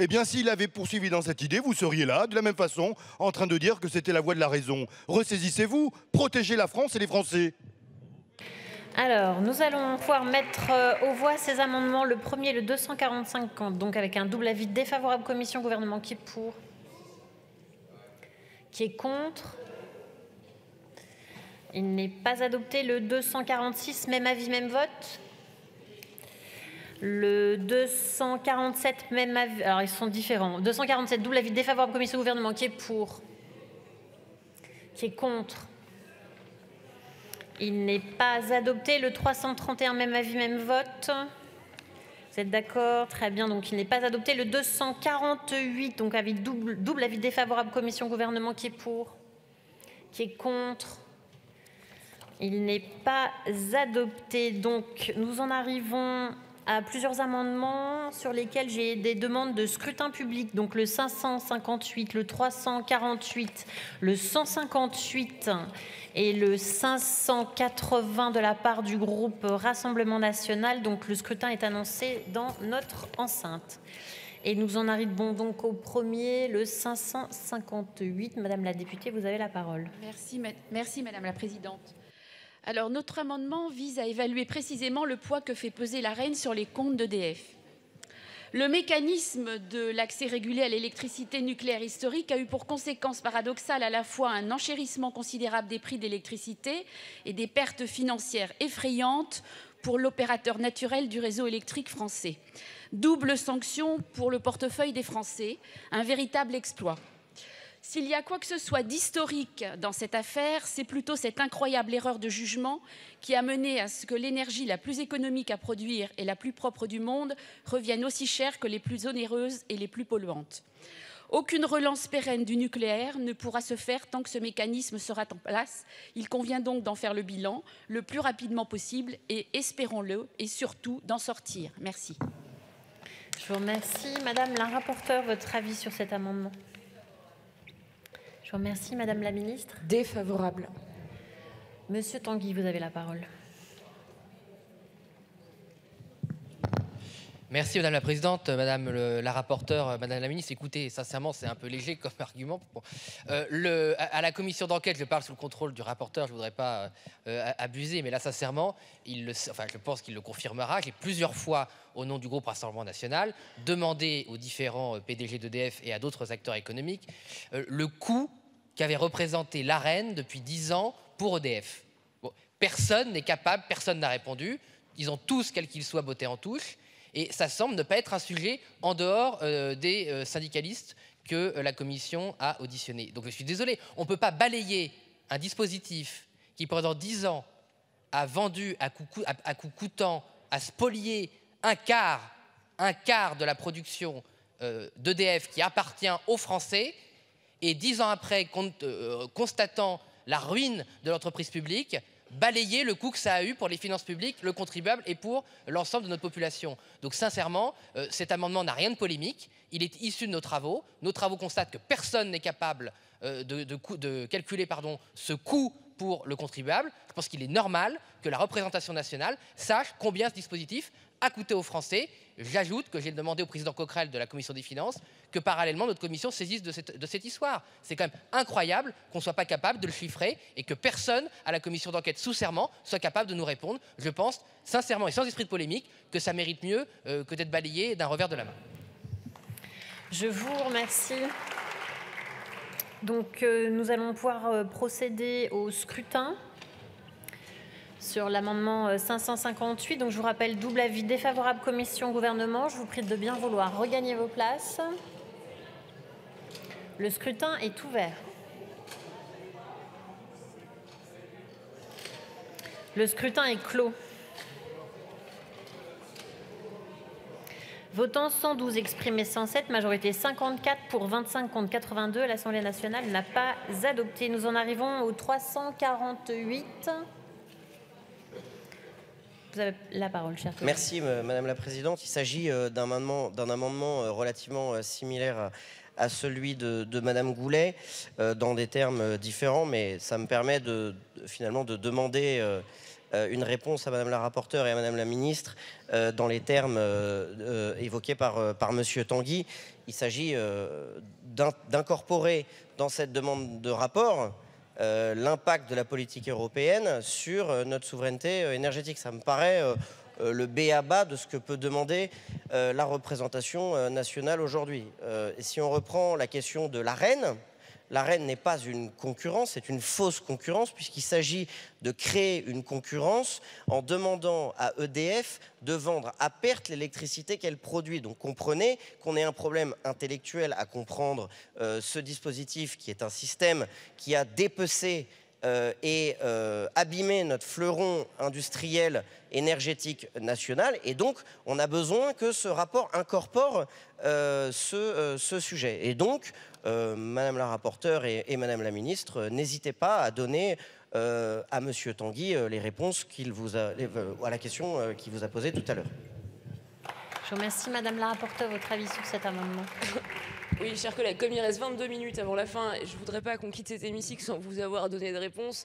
Eh bien, s'il avait poursuivi dans cette idée, vous seriez là, de la même façon, en train de dire que c'était la voie de la raison. Ressaisissez-vous, protégez la France et les Français. Alors, nous allons pouvoir mettre euh, aux voix ces amendements. Le premier, le 245, donc avec un double avis défavorable commission gouvernement qui est pour, qui est contre? Il n'est pas adopté. Le 246, même avis, même vote? Le 247, même avis. Alors, ils sont différents. 247, double avis défavorable, commission gouvernement, qui est pour Qui est contre Il n'est pas adopté. Le 331, même avis, même vote. Vous êtes d'accord? Très bien. Donc, il n'est pas adopté. Le 248, donc avec double, double avis défavorable, commission gouvernement, qui est pour Qui est contre Il n'est pas adopté. Donc, nous en arrivons à plusieurs amendements sur lesquels j'ai des demandes de scrutin public. Donc, le 558, le 348, le 158 et le 580 de la part du groupe Rassemblement national. Donc, le scrutin est annoncé dans notre enceinte. Et nous en arrivons donc au premier, le 558. Madame la députée, vous avez la parole. Merci, merci Madame la Présidente. Alors, notre amendement vise à évaluer précisément le poids que fait peser la reine sur les comptes d'EDF. Le mécanisme de l'accès régulé à l'électricité nucléaire historique a eu pour conséquence paradoxale à la fois un enchérissement considérable des prix de l'électricité et des pertes financières effrayantes pour l'opérateur naturel du réseau électrique français. Double sanction pour le portefeuille des Français, un véritable exploit. S'il y a quoi que ce soit d'historique dans cette affaire, c'est plutôt cette incroyable erreur de jugement qui a mené à ce que l'énergie la plus économique à produire et la plus propre du monde revienne aussi chère que les plus onéreuses et les plus polluantes. Aucune relance pérenne du nucléaire ne pourra se faire tant que ce mécanisme sera en place. Il convient donc d'en faire le bilan le plus rapidement possible et, espérons-le, et surtout d'en sortir. Merci. Je vous remercie. Madame la rapporteure, votre avis sur cet amendement? Je vous remercie. Madame la ministre Défavorable. Monsieur Tanguy, vous avez la parole. Merci Madame la Présidente, Madame la rapporteure, Madame la Ministre. Écoutez, sincèrement, c'est un peu léger comme argument. Euh, le, à, la commission d'enquête, je parle sous le contrôle du rapporteur, je ne voudrais pas euh, abuser, mais là, sincèrement, il le, enfin, je pense qu'il le confirmera. J'ai plusieurs fois, au nom du groupe Rassemblement National, demandé aux différents euh, PDG d'EDF et à d'autres acteurs économiques le coût qu'avait représenté l'AREN depuis 10 ans pour EDF. personne n'est capable, personne n'a répondu. Ils ont tous, quel qu'ils soient, botté en touche. Et ça semble ne pas être un sujet en dehors euh, des euh, syndicalistes que euh, la Commission a auditionné. Donc je suis désolé, on ne peut pas balayer un dispositif qui, pendant 10 ans, a vendu à coût, à, coûtant, à spolier un quart, un quart de la production d'EDF qui appartient aux Français et dix ans après, euh, constatant la ruine de l'entreprise publique, balayer le coût que ça a eu pour les finances publiques, le contribuable et pour l'ensemble de notre population. Donc sincèrement, euh, cet amendement n'a rien de polémique, il est issu de nos travaux. Nos travaux constatent que personne n'est capable euh, de, calculer ce coût pour le contribuable. Je pense qu'il est normal que la représentation nationale sache combien ce dispositif a coûté aux Français. J'ajoute que j'ai demandé au président Coquerel de la Commission des finances que parallèlement notre commission saisisse de cette, histoire. C'est quand même incroyable qu'on ne soit pas capable de le chiffrer et que personne à la commission d'enquête sous serment soit capable de nous répondre. Je pense sincèrement et sans esprit de polémique que ça mérite mieux euh, que d'être balayé d'un revers de la main. Je vous remercie. Donc euh, nous allons pouvoir euh, procéder au scrutin sur l'amendement 558. Donc je vous rappelle double avis défavorable commission gouvernement. Je vous prie de bien vouloir regagner vos places. Le scrutin est ouvert. Le scrutin est clos. Votant 112, exprimé 107, majorité 54 pour 25 contre 82, l'Assemblée nationale n'a pas adopté. Nous en arrivons au 348. Merci, Madame la Présidente. Il s'agit euh, d'un amendement, euh, relativement euh, similaire à celui de, Madame Goulet euh, dans des termes euh, différents, mais ça me permet de, finalement de demander euh, une réponse à Madame la rapporteure et à Madame la ministre dans les termes évoqués par, par Monsieur Tanguy. Il s'agit d'incorporer dans cette demande de rapport l'impact de la politique européenne sur notre souveraineté énergétique. Ça me paraît euh, le B à bas de ce que peut demander euh, la représentation euh, nationale aujourd'hui. si on reprend la question de l'arène, l'arène n'est pas une concurrence, c'est une fausse concurrence puisqu'il s'agit de créer une concurrence en demandant à EDF de vendre à perte l'électricité qu'elle produit. Donc comprenez qu'on ait un problème intellectuel à comprendre ce dispositif qui est un système qui a dépecé euh, et euh, abîmer notre fleuron industriel énergétique national. Et donc, on a besoin que ce rapport incorpore euh, ce, sujet. Et donc, Madame la rapporteure et, Madame la ministre, n'hésitez pas à donner euh, à Monsieur Tanguy euh, les réponses qu'il vous a, les- euh, à la question euh, qu'il vous a posée tout à l'heure. Je vous remercie, Madame la rapporteure, votre avis sur cet amendement. Oui, chers collègues, comme il reste 22 minutes avant la fin, je ne voudrais pas qu'on quitte cet hémicycle sans vous avoir donné de réponse.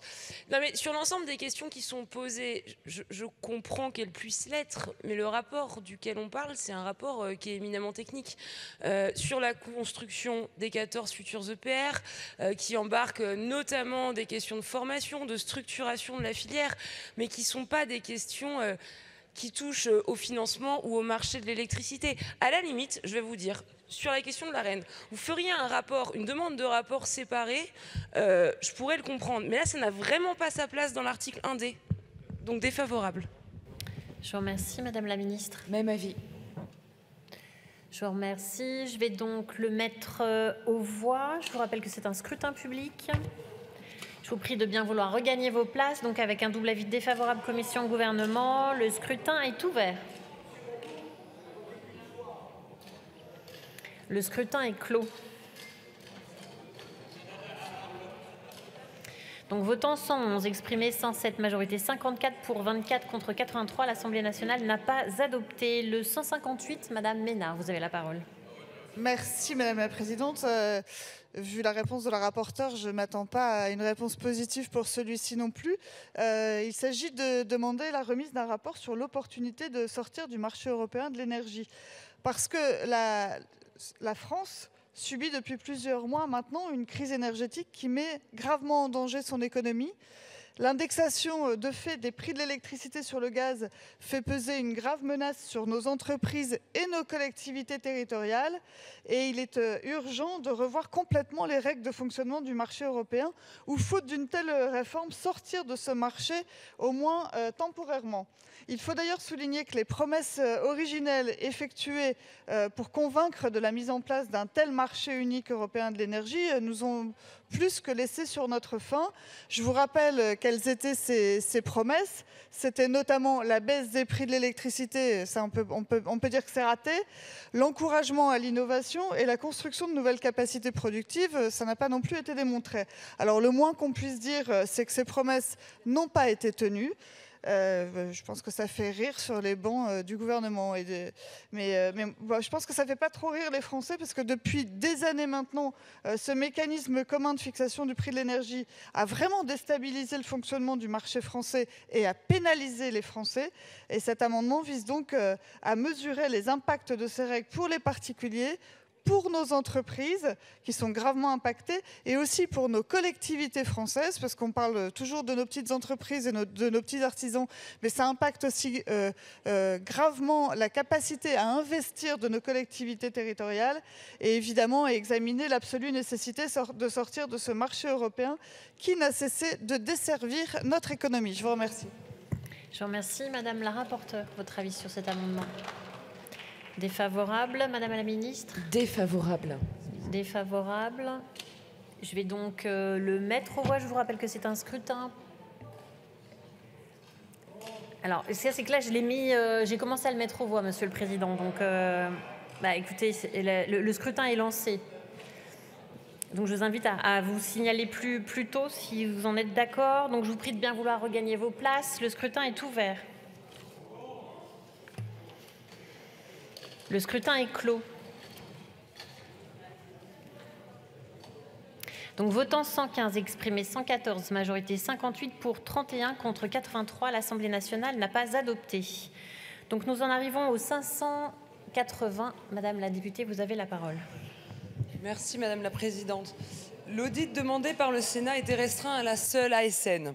Non, mais sur l'ensemble des questions qui sont posées, je, comprends qu'elles puissent l'être, mais le rapport duquel on parle, c'est un rapport euh, qui est éminemment technique. Euh, sur la construction des 14 futurs EPR, euh, qui embarque notamment des questions de formation, de structuration de la filière, mais qui ne sont pas des questions... qui touchent au financement ou au marché de l'électricité. À la limite, je vais vous dire, sur la question de la reine, vous feriez un rapport, une demande de rapport séparé, euh, je pourrais le comprendre. Mais là, ça n'a vraiment pas sa place dans l'article 1D. Donc défavorable. Je vous remercie, Madame la Ministre. Même avis. Je vous remercie. Je vais donc le mettre euh, aux voix. Je vous rappelle que c'est un scrutin public. Je vous prie de bien vouloir regagner vos places. Donc avec un double avis défavorable commission gouvernement, le scrutin est ouvert. Le scrutin est clos. Donc votant 111, exprimé 107, majorité 54 pour 24 contre 83, l'Assemblée nationale n'a pas adopté. Le 158, Madame Ménard, vous avez la parole. Merci Madame la Présidente. Euh, vu la réponse de la rapporteure, je ne m'attends pas à une réponse positive pour celui-ci non plus. Euh, il s'agit de demander la remise d'un rapport sur l'opportunité de sortir du marché européen de l'énergie. Parce que la, la France subit depuis plusieurs mois maintenant une crise énergétique qui met gravement en danger son économie. L'indexation euh, de fait des prix de l'électricité sur le gaz fait peser une grave menace sur nos entreprises et nos collectivités territoriales et il est euh, urgent de revoir complètement les règles de fonctionnement du marché européen ou faute d'une telle euh, réforme sortir de ce marché au moins temporairement. Il faut d'ailleurs souligner que les promesses originelles effectuées pour convaincre de la mise en place d'un tel marché unique européen de l'énergie nous ont plus que laissé sur notre faim. Je vous rappelle quelles étaient ces, promesses. C'était notamment la baisse des prix de l'électricité, ça on peut, on, peut, dire que c'est raté, l'encouragement à l'innovation et la construction de nouvelles capacités productives, ça n'a pas non plus été démontré. Alors le moins qu'on puisse dire, euh, c'est que ces promesses n'ont pas été tenues. Euh, je pense que ça fait rire sur les bancs euh, du gouvernement. Mais euh, je pense que ça ne fait pas trop rire les Français parce que depuis des années maintenant, ce mécanisme commun de fixation du prix de l'énergie a vraiment déstabilisé le fonctionnement du marché français et a pénalisé les Français. Et cet amendement vise donc à mesurer les impacts de ces règles pour les particuliers pour nos entreprises qui sont gravement impactées et aussi pour nos collectivités françaises, parce qu'on parle toujours de nos petites entreprises et de nos petits artisans, mais ça impacte aussi euh, euh, gravement la capacité à investir de nos collectivités territoriales et évidemment examiner l'absolue nécessité de sortir de ce marché européen qui n'a cessé de desservir notre économie. Je vous remercie. Je vous remercie, Madame la rapporteure. Votre avis sur cet amendement Défavorable, Madame la Ministre Défavorable. Défavorable. Je vais donc euh, le mettre aux voix. Je vous rappelle que c'est un scrutin. Alors, c'est que là, je l'ai mis, euh, j'ai commencé à le mettre aux voix, Monsieur le Président. Donc, euh, bah, écoutez, le, le- le scrutin est lancé. Donc, je vous invite à, à vous signaler plus, plus tôt si vous en êtes d'accord. Donc, je vous prie de bien vouloir regagner vos places. Le scrutin est ouvert. Le scrutin est clos. Donc votant 115, exprimé 114, majorité 58 pour 31 contre 83, l'Assemblée nationale n'a pas adopté. Donc nous en arrivons au 580. Madame la députée, vous avez la parole. Merci Madame la Présidente. L'audit demandé par le Sénat était restreint à la seule ASN.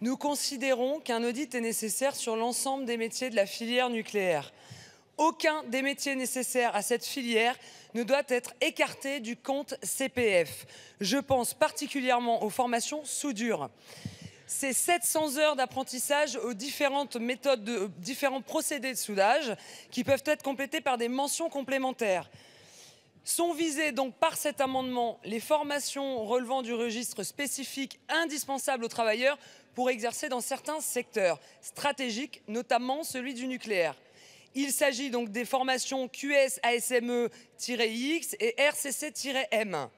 Nous considérons qu'un audit est nécessaire sur l'ensemble des métiers de la filière nucléaire. Aucun des métiers nécessaires à cette filière ne doit être écarté du compte CPF. Je pense particulièrement aux formations soudure. Ces 700 heures d'apprentissage aux différentes méthodes, différents procédés de soudage qui peuvent être complétés par des mentions complémentaires. Sont visées donc par cet amendement les formations relevant du registre spécifique indispensable aux travailleurs pour exercer dans certains secteurs stratégiques, notamment celui du nucléaire. Il s'agit donc des formations QS ASME-X et RCC-M.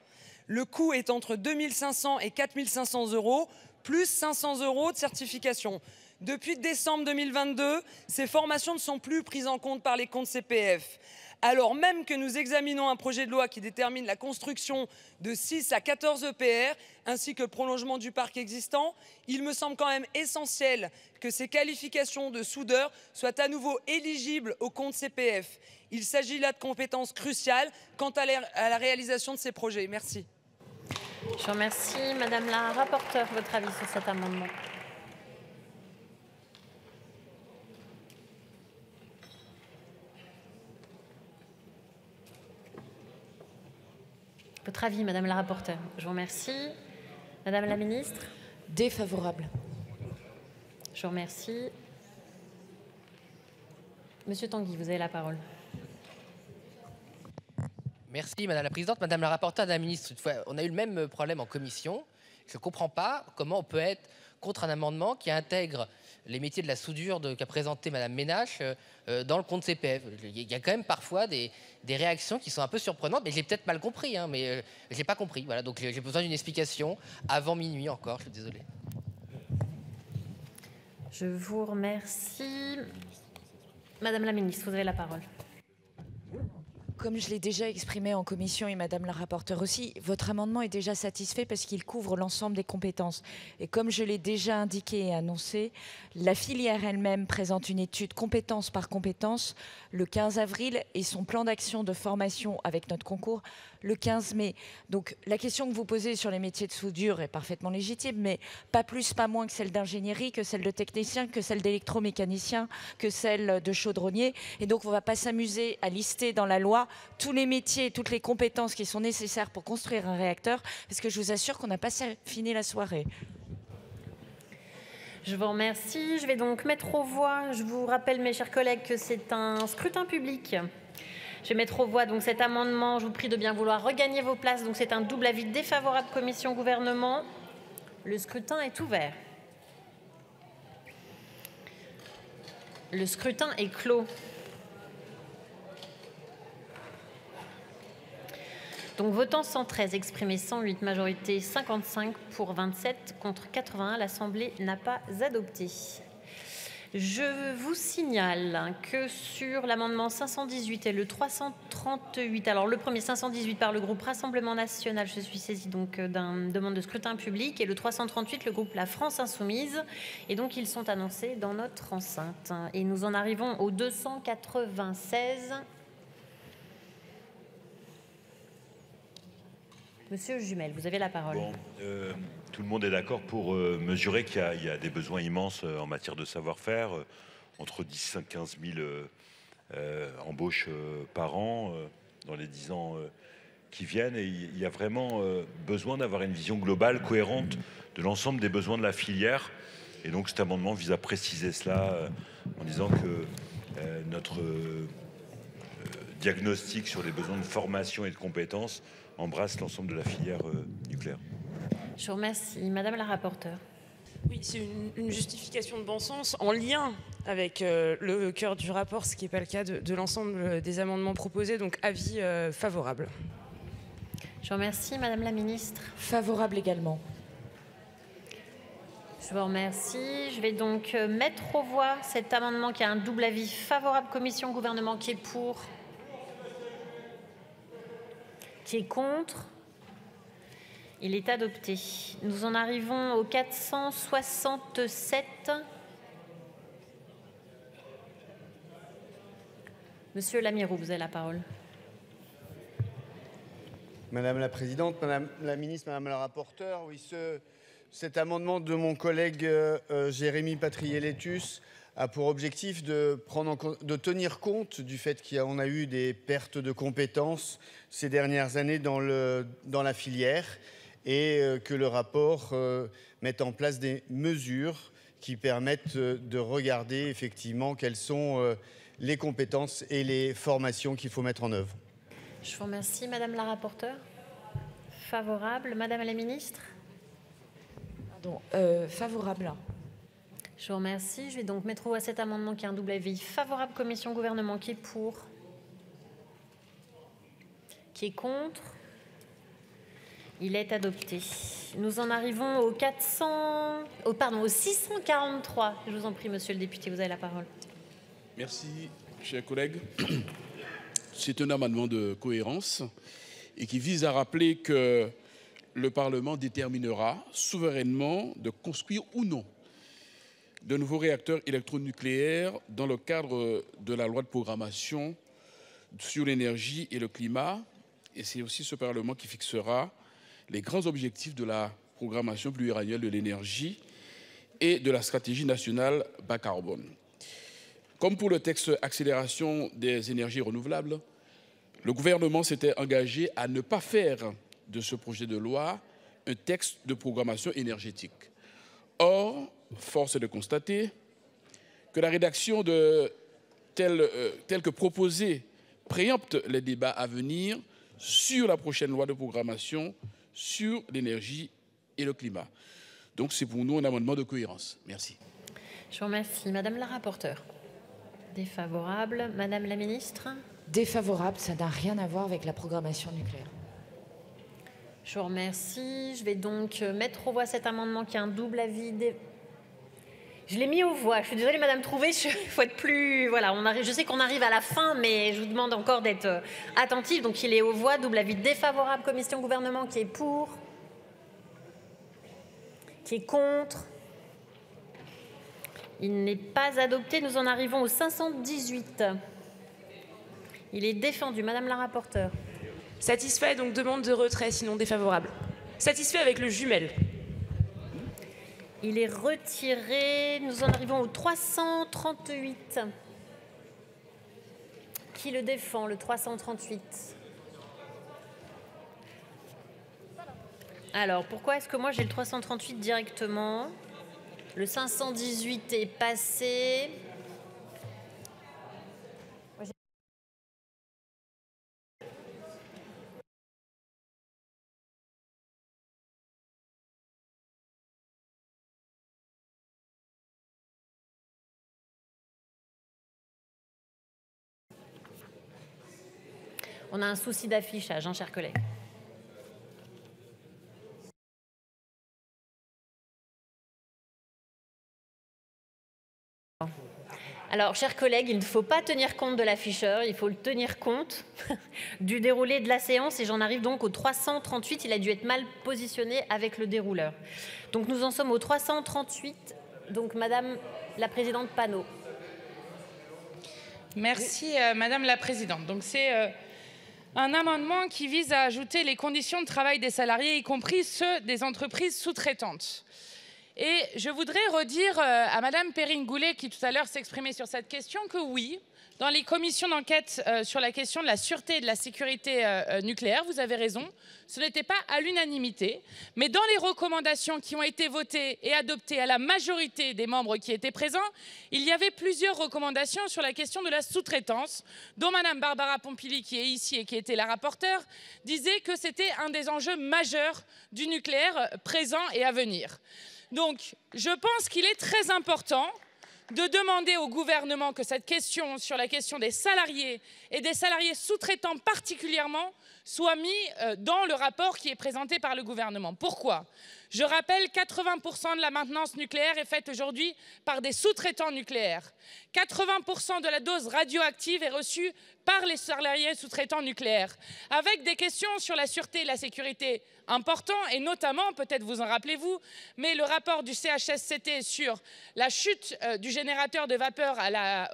Le coût est entre 2500 et 4500 euros plus 500 euros de certification. Depuis décembre 2022, ces formations ne sont plus prises en compte par les comptes CPF. Alors même que nous examinons un projet de loi qui détermine la construction de 6 à 14 EPR, ainsi que le prolongement du parc existant, il me semble quand même essentiel que ces qualifications de soudeur soient à nouveau éligibles au compte CPF. Il s'agit là de compétences cruciales quant à la, réalisation de ces projets. Merci. Je remercie. Madame la rapporteure, votre avis sur cet amendement Votre avis, Madame la rapporteure. Je vous remercie. Madame la ministre Défavorable. Je vous remercie. Monsieur Tanguy, vous avez la parole. Merci Madame la Présidente. Madame la rapporteure, Madame la Ministre, toutefois, on a eu le même problème en commission. Je ne comprends pas comment on peut être contre un amendement qui intègre les métiers de la soudure qu'a présenté Madame Ménache euh, euh, dans le compte CPF. Il y a quand même parfois des, réactions qui sont un peu surprenantes, mais j'ai peut-être mal compris, hein, mais euh, j'ai pas compris. Voilà, donc j'ai besoin d'une explication avant minuit encore. Je suis désolé. Je vous remercie. Madame la ministre, vous avez la parole. Comme je l'ai déjà exprimé en commission et Madame la rapporteure aussi, votre amendement est déjà satisfait parce qu'il couvre l'ensemble des compétences. Et comme je l'ai déjà indiqué et annoncé, la filière elle-même présente une étude compétence par compétence le 15 avril et son plan d'action de formation avec notre concours le 15 mai. Donc la question que vous posez sur les métiers de soudure est parfaitement légitime, mais pas plus, pas moins que celle d'ingénierie, que celle de technicien, que celle d'électromécanicien, que celle de chaudronnier. Et donc on ne va pas s'amuser à lister dans la loi tous les métiers toutes les compétences qui sont nécessaires pour construire un réacteur, parce que je vous assure qu'on n'a pas fini la soirée. Je vous remercie. Je vais donc mettre aux voix. Je vous rappelle, mes chers collègues, que c'est un scrutin public. Je vais mettre aux voix cet amendement. Je vous prie de bien vouloir regagner vos places. Donc c'est un double avis défavorable commission gouvernement. Le scrutin est ouvert. Le scrutin est clos. Donc votant 113, exprimé 108, majorité 55 pour 27 contre 81, l'Assemblée n'a pas adopté. Je vous signale que sur l'amendement 518 et le 338, alors le premier 518 par le groupe Rassemblement National, je suis saisie donc euh, d'une demande de scrutin public, et le 338 le groupe La France Insoumise, et donc ils sont annoncés dans notre enceinte. Et nous en arrivons au 296. Monsieur Jumel, vous avez la parole. Euh, tout le monde est d'accord pour euh, mesurer qu'il y a- des besoins immenses euh, en matière de savoir-faire, euh, entre 10 et 15 000 euh, euh, embauches par an dans les 10 ans qui viennent. Et il y a vraiment besoin d'avoir une vision globale, cohérente de l'ensemble des besoins de la filière. Et donc cet amendement vise à préciser cela en disant que notre diagnostic sur les besoins de formation et de compétences embrasse l'ensemble de la filière nucléaire. Je vous remercie. Madame la rapporteure. Oui, c'est une, une justification de bon sens en lien avec euh, le cœur du rapport, ce qui n'est pas le cas de, de l'ensemble des amendements proposés. Donc avis euh, favorable. Je vous remercie. Madame la ministre. Favorable également. Je vous remercie. Je vais donc euh, mettre aux voix cet amendement qui a un double avis favorable commission gouvernement qui est pour, qui est contre. Il est adopté. Nous en arrivons au 467. Monsieur Lamirou, vous avez la parole. Madame la présidente, madame la ministre, madame la rapporteure, oui, ce, cet amendement de mon collègue euh, euh, Jérémy Patrielletus a pour objectif de, prendre en de tenir compte du fait qu'on a, a eu des pertes de compétences ces dernières années dans, le, dans la filière et euh, que le rapport euh, mette en place des mesures qui permettent euh, de regarder effectivement quelles sont les compétences et les formations qu'il faut mettre en œuvre. Je vous remercie. Madame la rapporteure. Favorable. Madame la ministre? Pardon, euh, favorable. Je vous remercie. Je vais donc mettre au voix cet amendement qui a un double avis favorable commission gouvernement qui est pour, qui est contre? Il est adopté. Nous en arrivons au 400, au, pardon, au 643. Je vous en prie, monsieur le député, vous avez la parole. Merci, chers collègues. C'est un amendement de cohérence et qui vise à rappeler que le Parlement déterminera souverainement de construire ou non de nouveaux réacteurs électronucléaires dans le cadre de la loi de programmation sur l'énergie et le climat. Et c'est aussi ce Parlement qui fixera les grands objectifs de la programmation pluriannuelle de l'énergie et de la stratégie nationale bas carbone. Comme pour le texte accélération des énergies renouvelables, le gouvernement s'était engagé à ne pas faire de ce projet de loi un texte de programmation énergétique. Or, force est de constater que la rédaction de telle, euh, telle que proposée préempte les débats à venir sur la prochaine loi de programmation sur l'énergie et le climat. Donc c'est pour nous un amendement de cohérence. Merci. Je vous remercie. Madame la rapporteure. Défavorable. Madame la ministre Défavorable, ça n'a rien à voir avec la programmation nucléaire. Je vous remercie. Je vais donc mettre au voie cet amendement qui a un double avis. Dé... Je l'ai mis aux voix. Je suis désolée, Madame Trouvé. Il faut être plus. Voilà, on arrive... je sais qu'on arrive à la fin, mais je vous demande encore d'être euh, attentif. Donc, il est aux voix. Double avis défavorable. Commission gouvernement qui est pour, qui est contre. Il n'est pas adopté. Nous en arrivons au 518. Il est défendu. Madame la rapporteure. Satisfait, donc demande de retrait, sinon défavorable. Satisfait avec le jumelle. Il est retiré. Nous en arrivons au 338. Qui le défend, le 338 Alors, pourquoi est-ce que moi j'ai le 338 directement? Le 518 est passé. On a un souci d'affichage, hein, chers collègues. Alors, chers collègues, il ne faut pas tenir compte de l'afficheur, il faut le tenir compte du déroulé de la séance et j'en arrive donc au 338. Il a dû être mal positionné avec le dérouleur. Donc, nous en sommes au 338. Donc, Madame la Présidente Panot. Merci, euh, Madame la Présidente. Donc, c'est euh, un amendement qui vise à ajouter les conditions de travail des salariés, y compris ceux des entreprises sous-traitantes. Et je voudrais redire euh, à Madame Perrine Goulet, qui tout à l'heure s'exprimait sur cette question, que oui, dans les commissions d'enquête euh, sur la question de la sûreté et de la sécurité euh, nucléaire, vous avez raison, ce n'était pas à l'unanimité, mais dans les recommandations qui ont été votées et adoptées à la majorité des membres qui étaient présents, il y avait plusieurs recommandations sur la question de la sous-traitance, dont Madame Barbara Pompili, qui est ici et qui était la rapporteure, disait que c'était un des enjeux majeurs du nucléaire présent et à venir. Donc, je pense qu'il est très important de demander au gouvernement que cette question sur la question des salariés et des salariés sous-traitants particulièrement soit mise euh, dans le rapport qui est présenté par le gouvernement. Pourquoi? Je rappelle 80% de la maintenance nucléaire est faite aujourd'hui par des sous-traitants nucléaires. 80% de la dose radioactive est reçue par les salariés sous-traitants nucléaires, avec des questions sur la sûreté et la sécurité importants, et notamment, peut-être vous en rappelez-vous, mais le rapport du CHSCT sur la chute euh, du générateur de vapeur à,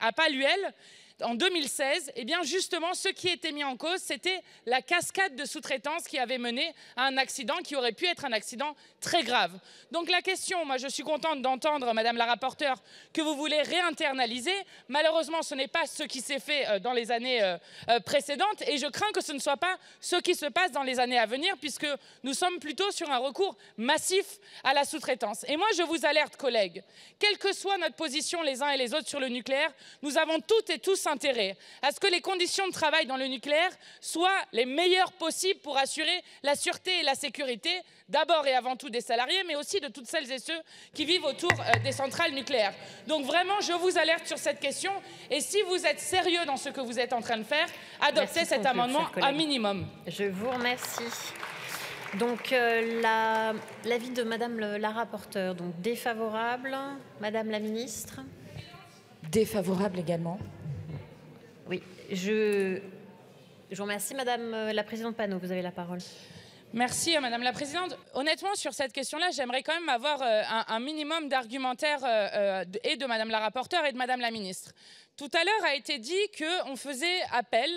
à Paluel, en 2016, eh bien justement, ce qui était mis en cause, c'était la cascade de sous-traitance qui avait mené à un accident qui aurait pu être un accident très grave. Donc la question, moi je suis contente d'entendre, Madame la rapporteure, que vous voulez réinternaliser. Malheureusement, ce n'est pas ce qui s'est fait euh, dans les années euh, euh, précédentes et je crains que ce ne soit pas ce qui se passe dans les années à venir puisque nous sommes plutôt sur un recours massif à la sous-traitance. Et moi, je vous alerte, collègues, quelle que soit notre position les uns et les autres sur le nucléaire, nous avons toutes et tous intérêt à ce que les conditions de travail dans le nucléaire soient les meilleures possibles pour assurer la sûreté et la sécurité, d'abord et avant tout des salariés, mais aussi de toutes celles et ceux qui vivent autour euh, des centrales nucléaires. Donc vraiment, je vous alerte sur cette question. Et si vous êtes sérieux dans ce que vous êtes en train de faire, adoptez cet amendement à minimum. Je vous remercie. Donc, euh, la- l'avis de Madame le- la rapporteure, donc défavorable. Madame la ministre Défavorable également. Oui, je, je vous remercie. Madame la présidente Panot, vous avez la parole. Merci, euh, Madame la Présidente. Honnêtement, sur cette question-là, j'aimerais quand même avoir euh, un, minimum d'argumentaire euh, et de Madame la rapporteure et de Madame la ministre. Tout à l'heure a été dit qu'on faisait appel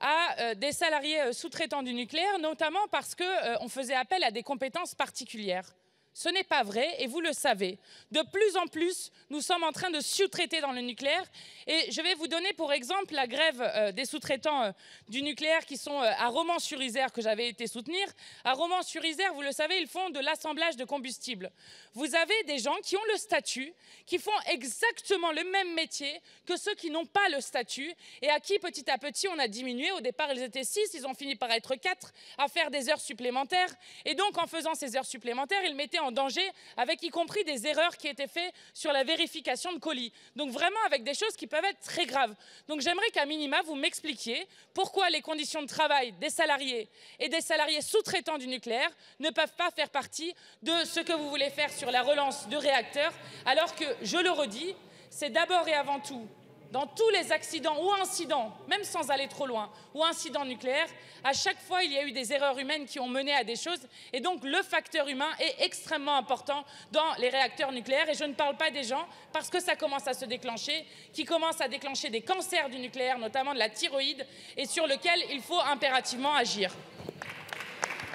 à des salariés sous-traitants du nucléaire, notamment parce qu'on faisait appel à des compétences particulières. Ce n'est pas vrai et vous le savez. De plus en plus, nous sommes en train de sous-traiter dans le nucléaire. Et je vais vous donner pour exemple la grève euh, des sous-traitants euh, du nucléaire qui sont euh, à Romans-sur-Isère que j'avais été soutenir. À Romans-sur-Isère, vous le savez, ils font de l'assemblage de combustible. Vous avez des gens qui ont le statut, qui font exactement le même métier que ceux qui n'ont pas le statut et à qui petit à petit on a diminué. Au départ, ils étaient six, ils ont fini par être quatre à faire des heures supplémentaires. Et donc, en faisant ces heures supplémentaires, ils mettaient en danger, avec y compris des erreurs qui étaient faites sur la vérification de colis. Donc, vraiment avec des choses qui peuvent être très graves. Donc, j'aimerais qu'à minima, vous m'expliquiez pourquoi les conditions de travail des salariés et des salariés sous-traitants du nucléaire ne peuvent pas faire partie de ce que vous voulez faire sur la relance de réacteurs, alors que, je le redis, c'est d'abord et avant tout dans tous les accidents ou incidents, même sans aller trop loin, ou incidents nucléaires, à chaque fois, il y a eu des erreurs humaines qui ont mené à des choses. Et donc, le facteur humain est extrêmement important dans les réacteurs nucléaires. Et je ne parle pas des gens, parce que ça commence à se déclencher, qui commencent à déclencher des cancers du nucléaire, notamment de la thyroïde, et sur lequel il faut impérativement agir.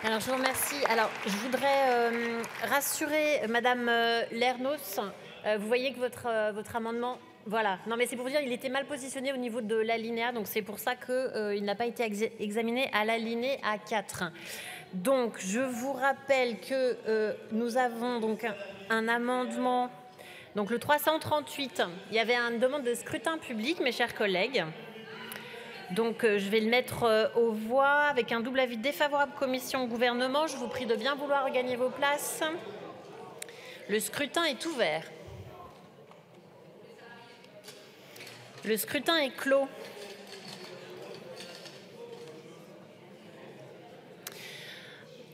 Alors, je vous remercie. Alors, je voudrais euh, rassurer Madame euh, Lernos. Euh, vous voyez que votre, votre amendement. Voilà. Non, mais c'est pour dire, il était mal positionné au niveau de l'alinéa, donc c'est pour ça qu'il n'a pas été ex- examiné à l'alinéa A4. Donc, je vous rappelle que euh, nous avons donc un, amendement. Donc, le 338, il y avait une demande de scrutin public, mes chers collègues. Donc euh, je vais le mettre euh, aux voix avec un double avis défavorable commission gouvernement. Je vous prie de bien vouloir regagner vos places. Le scrutin est ouvert. Le scrutin est clos.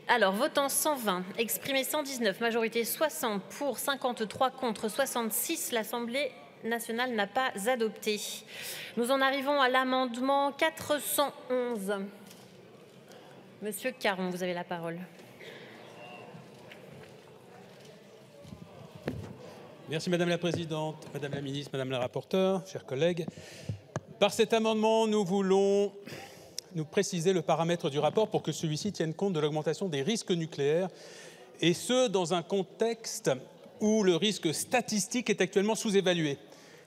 Alors, votant 120, exprimé 119, majorité 60 pour, 53 contre, 66, l'Assemblée nationale n'a pas adopté. Nous en arrivons à l'amendement 411. Monsieur Caron, vous avez la parole. Merci Madame la Présidente, Madame la Ministre, Madame la Rapporteure, chers collègues. Par cet amendement, nous voulons nous préciser le paramètre du rapport pour que celui-ci tienne compte de l'augmentation des risques nucléaires, et ce, dans un contexte où le risque statistique est actuellement sous-évalué,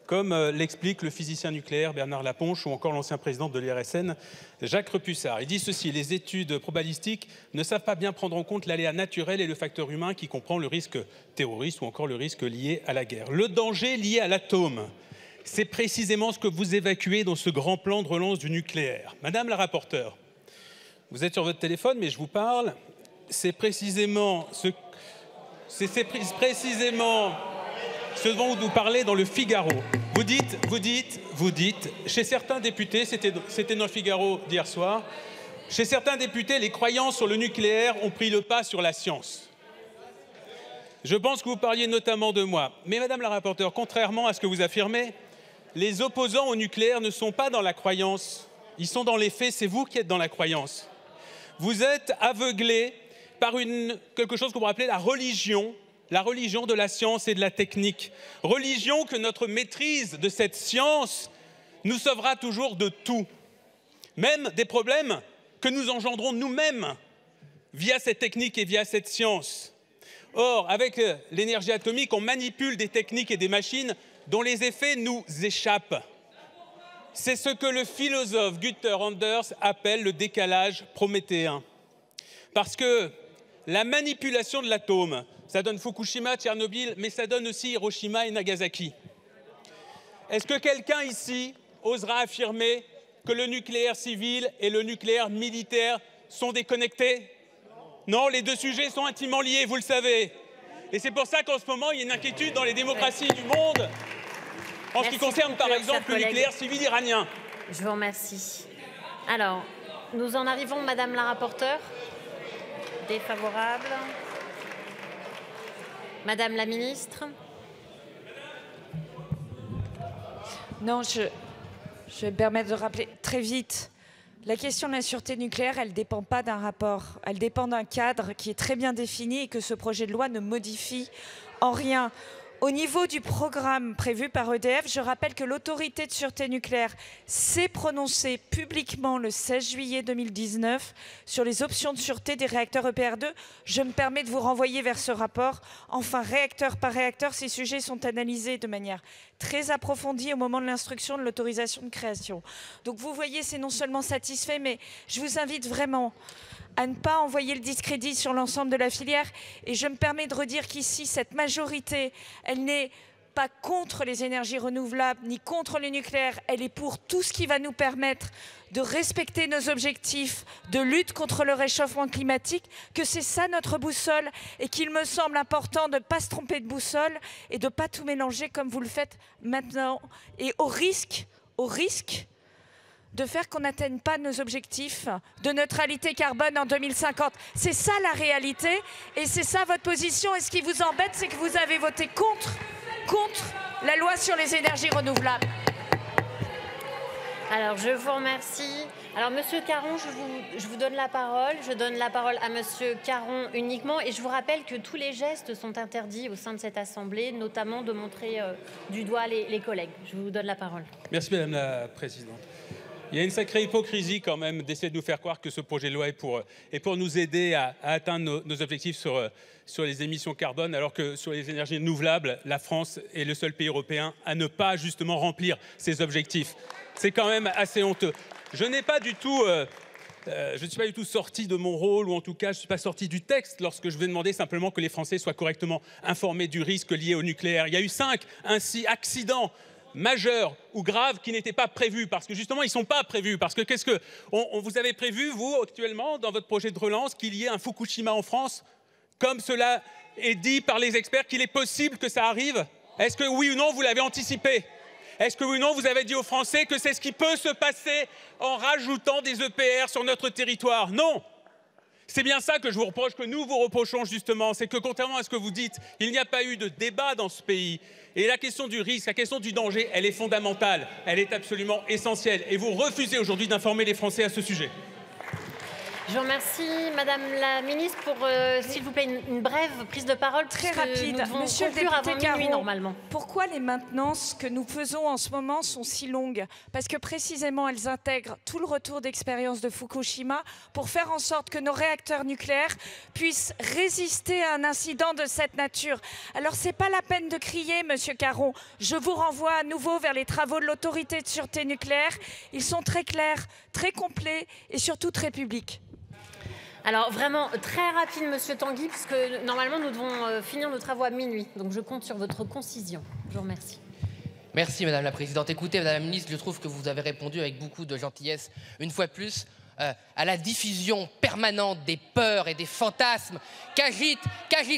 comme euh, l'explique le physicien nucléaire Bernard Laponche ou encore l'ancien président de l'IRSN, Jacques Repussard. Il dit ceci, les études probabilistiques ne savent pas bien prendre en compte l'aléa naturel et le facteur humain qui comprend le risque terroriste ou encore le risque lié à la guerre. Le danger lié à l'atome, c'est précisément ce que vous évacuez dans ce grand plan de relance du nucléaire. Madame la rapporteure, vous êtes sur votre téléphone, mais je vous parle. C'est précisément ce, c'est c'est pré- précisément ce dont vous parlez dans le Figaro. Vous dites, vous dites, vous dites, chez certains députés, c'était dans le Figaro d'hier soir, chez certains députés, les croyances sur le nucléaire ont pris le pas sur la science. Je pense que vous parliez notamment de moi. Mais Madame la rapporteure, contrairement à ce que vous affirmez, les opposants au nucléaire ne sont pas dans la croyance, ils sont dans les faits, c'est vous qui êtes dans la croyance. Vous êtes aveuglés par quelque chose qu'on pourrait appeler la religion, la religion de la science et de la technique. Religion que notre maîtrise de cette science nous sauvera toujours de tout, même des problèmes que nous engendrons nous-mêmes via cette technique et via cette science. Or, avec euh, l'énergie atomique, on manipule des techniques et des machines dont les effets nous échappent. C'est ce que le philosophe Günther Anders appelle le décalage prométhéen. Parce que la manipulation de l'atome, ça donne Fukushima, Tchernobyl, mais ça donne aussi Hiroshima et Nagasaki. Est-ce que quelqu'un ici osera affirmer que le nucléaire civil et le nucléaire militaire sont déconnectés? Non, les deux sujets sont intimement liés, vous le savez. Et c'est pour ça qu'en ce moment, il y a une inquiétude dans les démocraties du monde en ce qui concerne par exemple le nucléaire civil iranien. Je vous remercie. Alors, nous en arrivons, Madame la rapporteure. défavorable. Madame la ministre Non, je, vais me permettre de rappeler très vite. La question de la sûreté nucléaire, elle ne dépend pas d'un rapport. Elle dépend d'un cadre qui est très bien défini et que ce projet de loi ne modifie en rien. Au niveau du programme prévu par EDF, je rappelle que l'autorité de sûreté nucléaire s'est prononcée publiquement le 16 juillet 2019 sur les options de sûreté des réacteurs EPR2. Je me permets de vous renvoyer vers ce rapport. Enfin, réacteur par réacteur, ces sujets sont analysés de manière très approfondie au moment de l'instruction de l'autorisation de création. Donc vous voyez, c'est non seulement satisfait, mais je vous invite vraiment à ne pas envoyer le discrédit sur l'ensemble de la filière. Et je me permets de redire qu'ici, cette majorité, elle n'est pas contre les énergies renouvelables ni contre le nucléaire, elle est pour tout ce qui va nous permettre de respecter nos objectifs de lutte contre le réchauffement climatique, que c'est ça notre boussole et qu'il me semble important de ne pas se tromper de boussole et de ne pas tout mélanger comme vous le faites maintenant et au risque, au risque de faire qu'on n'atteigne pas nos objectifs de neutralité carbone en 2050. C'est ça la réalité et c'est ça votre position. Et ce qui vous embête, c'est que vous avez voté contre, contre la loi sur les énergies renouvelables. Alors, je vous remercie. Alors, Monsieur Caron, je vous, je vous, donne la parole. Je donne la parole à Monsieur Caron uniquement. Et je vous rappelle que tous les gestes sont interdits au sein de cette Assemblée, notamment de montrer euh, du doigt les, les collègues. Je vous donne la parole. Merci, Madame la Présidente. Il y a une sacrée hypocrisie quand même d'essayer de nous faire croire que ce projet de loi est pour, est pour nous aider à, atteindre nos, objectifs sur, sur les émissions carbone, alors que sur les énergies renouvelables, la France est le seul pays européen à ne pas justement remplir ses objectifs. C'est quand même assez honteux. Je n'ai pas du tout... Euh, euh, je ne suis pas du tout sorti de mon rôle, ou en tout cas, je ne suis pas sorti du texte lorsque je vais demander simplement que les Français soient correctement informés du risque lié au nucléaire. Il y a eu cinq ainsi accidents majeurs ou graves qui n'étaient pas prévus parce que justement ils ne sont pas prévus parce que qu'est-ce que vous avez prévu vous actuellement dans votre projet de relance qu'il y ait un Fukushima en France comme cela est dit par les experts qu'il est possible que ça arrive? Est-ce que oui ou non vous l'avez anticipé? Est-ce que oui ou non vous avez dit aux Français que c'est ce qui peut se passer en rajoutant des EPR sur notre territoire? Non! C'est bien ça que je vous reproche, que nous vous reprochons justement, c'est que contrairement à ce que vous dites, il n'y a pas eu de débat dans ce pays. Et la question du risque, la question du danger, elle est fondamentale, elle est absolument essentielle. Et vous refusez aujourd'hui d'informer les Français à ce sujet. Je vous remercie, Madame la Ministre, pour, euh, s'il vous plaît, une, une, brève prise de parole très rapide. Monsieur le député avant minuit, normalement. Pourquoi les maintenances que nous faisons en ce moment sont si longues? Parce que précisément, elles intègrent tout le retour d'expérience de Fukushima pour faire en sorte que nos réacteurs nucléaires puissent résister à un incident de cette nature. Alors, c'est pas la peine de crier, Monsieur Caron. Je vous renvoie à nouveau vers les travaux de l'autorité de sûreté nucléaire. Ils sont très clairs, très complets et surtout très publics. Alors vraiment très rapide, Monsieur Tanguy, puisque normalement nous devons euh, finir nos travaux à minuit. Donc je compte sur votre concision. Je vous remercie. Merci Madame la Présidente. Écoutez, Madame la Ministre, je trouve que vous avez répondu avec beaucoup de gentillesse, une fois plus, euh, à la diffusion permanente des peurs et des fantasmes qu'agite,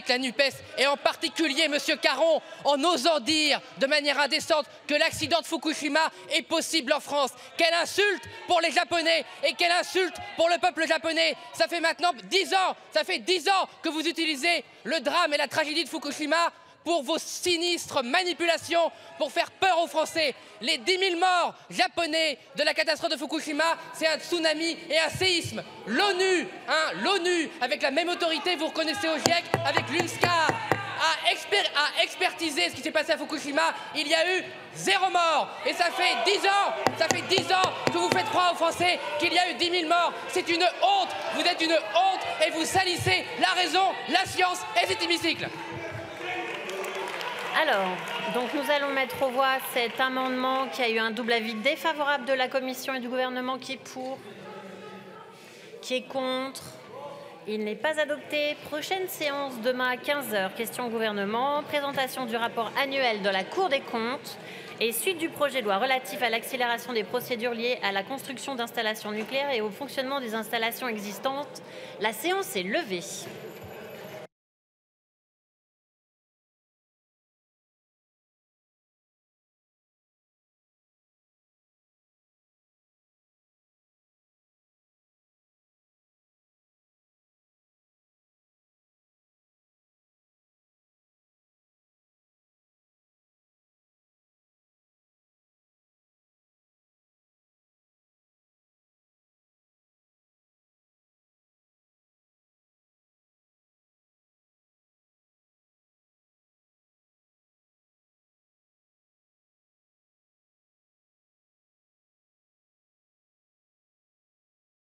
la NUPES, et en particulier Monsieur Caron, en osant dire de manière indécente que l'accident de Fukushima est possible en France. Quelle insulte pour les Japonais et quelle insulte pour le peuple japonais. Ça fait maintenant dix ans, ça fait dix ans que vous utilisez le drame et la tragédie de Fukushima pour vos sinistres manipulations, pour faire peur aux Français. Les 10 000 morts japonais de la catastrophe de Fukushima, c'est un tsunami et un séisme. L'ONU, hein, l'ONU, avec la même autorité, vous reconnaissez au GIEC, avec l'UNSCAR, a, exper a, expertisé ce qui s'est passé à Fukushima. Il y a eu zéro mort. Et ça fait 10 ans, ça fait 10 ans que vous faites croire aux Français qu'il y a eu 10 000 morts. C'est une honte. Vous êtes une honte et vous salissez la raison, la science et cet hémicycle. Alors, donc nous allons mettre aux voix cet amendement qui a eu un double avis défavorable de la Commission et du gouvernement qui est pour, qui est contre. Il n'est pas adopté. Prochaine séance demain à 15h. Question au gouvernement. Présentation du rapport annuel de la Cour des comptes et suite du projet de loi relatif à l'accélération des procédures liées à la construction d'installations nucléaires et au fonctionnement des installations existantes. La séance est levée.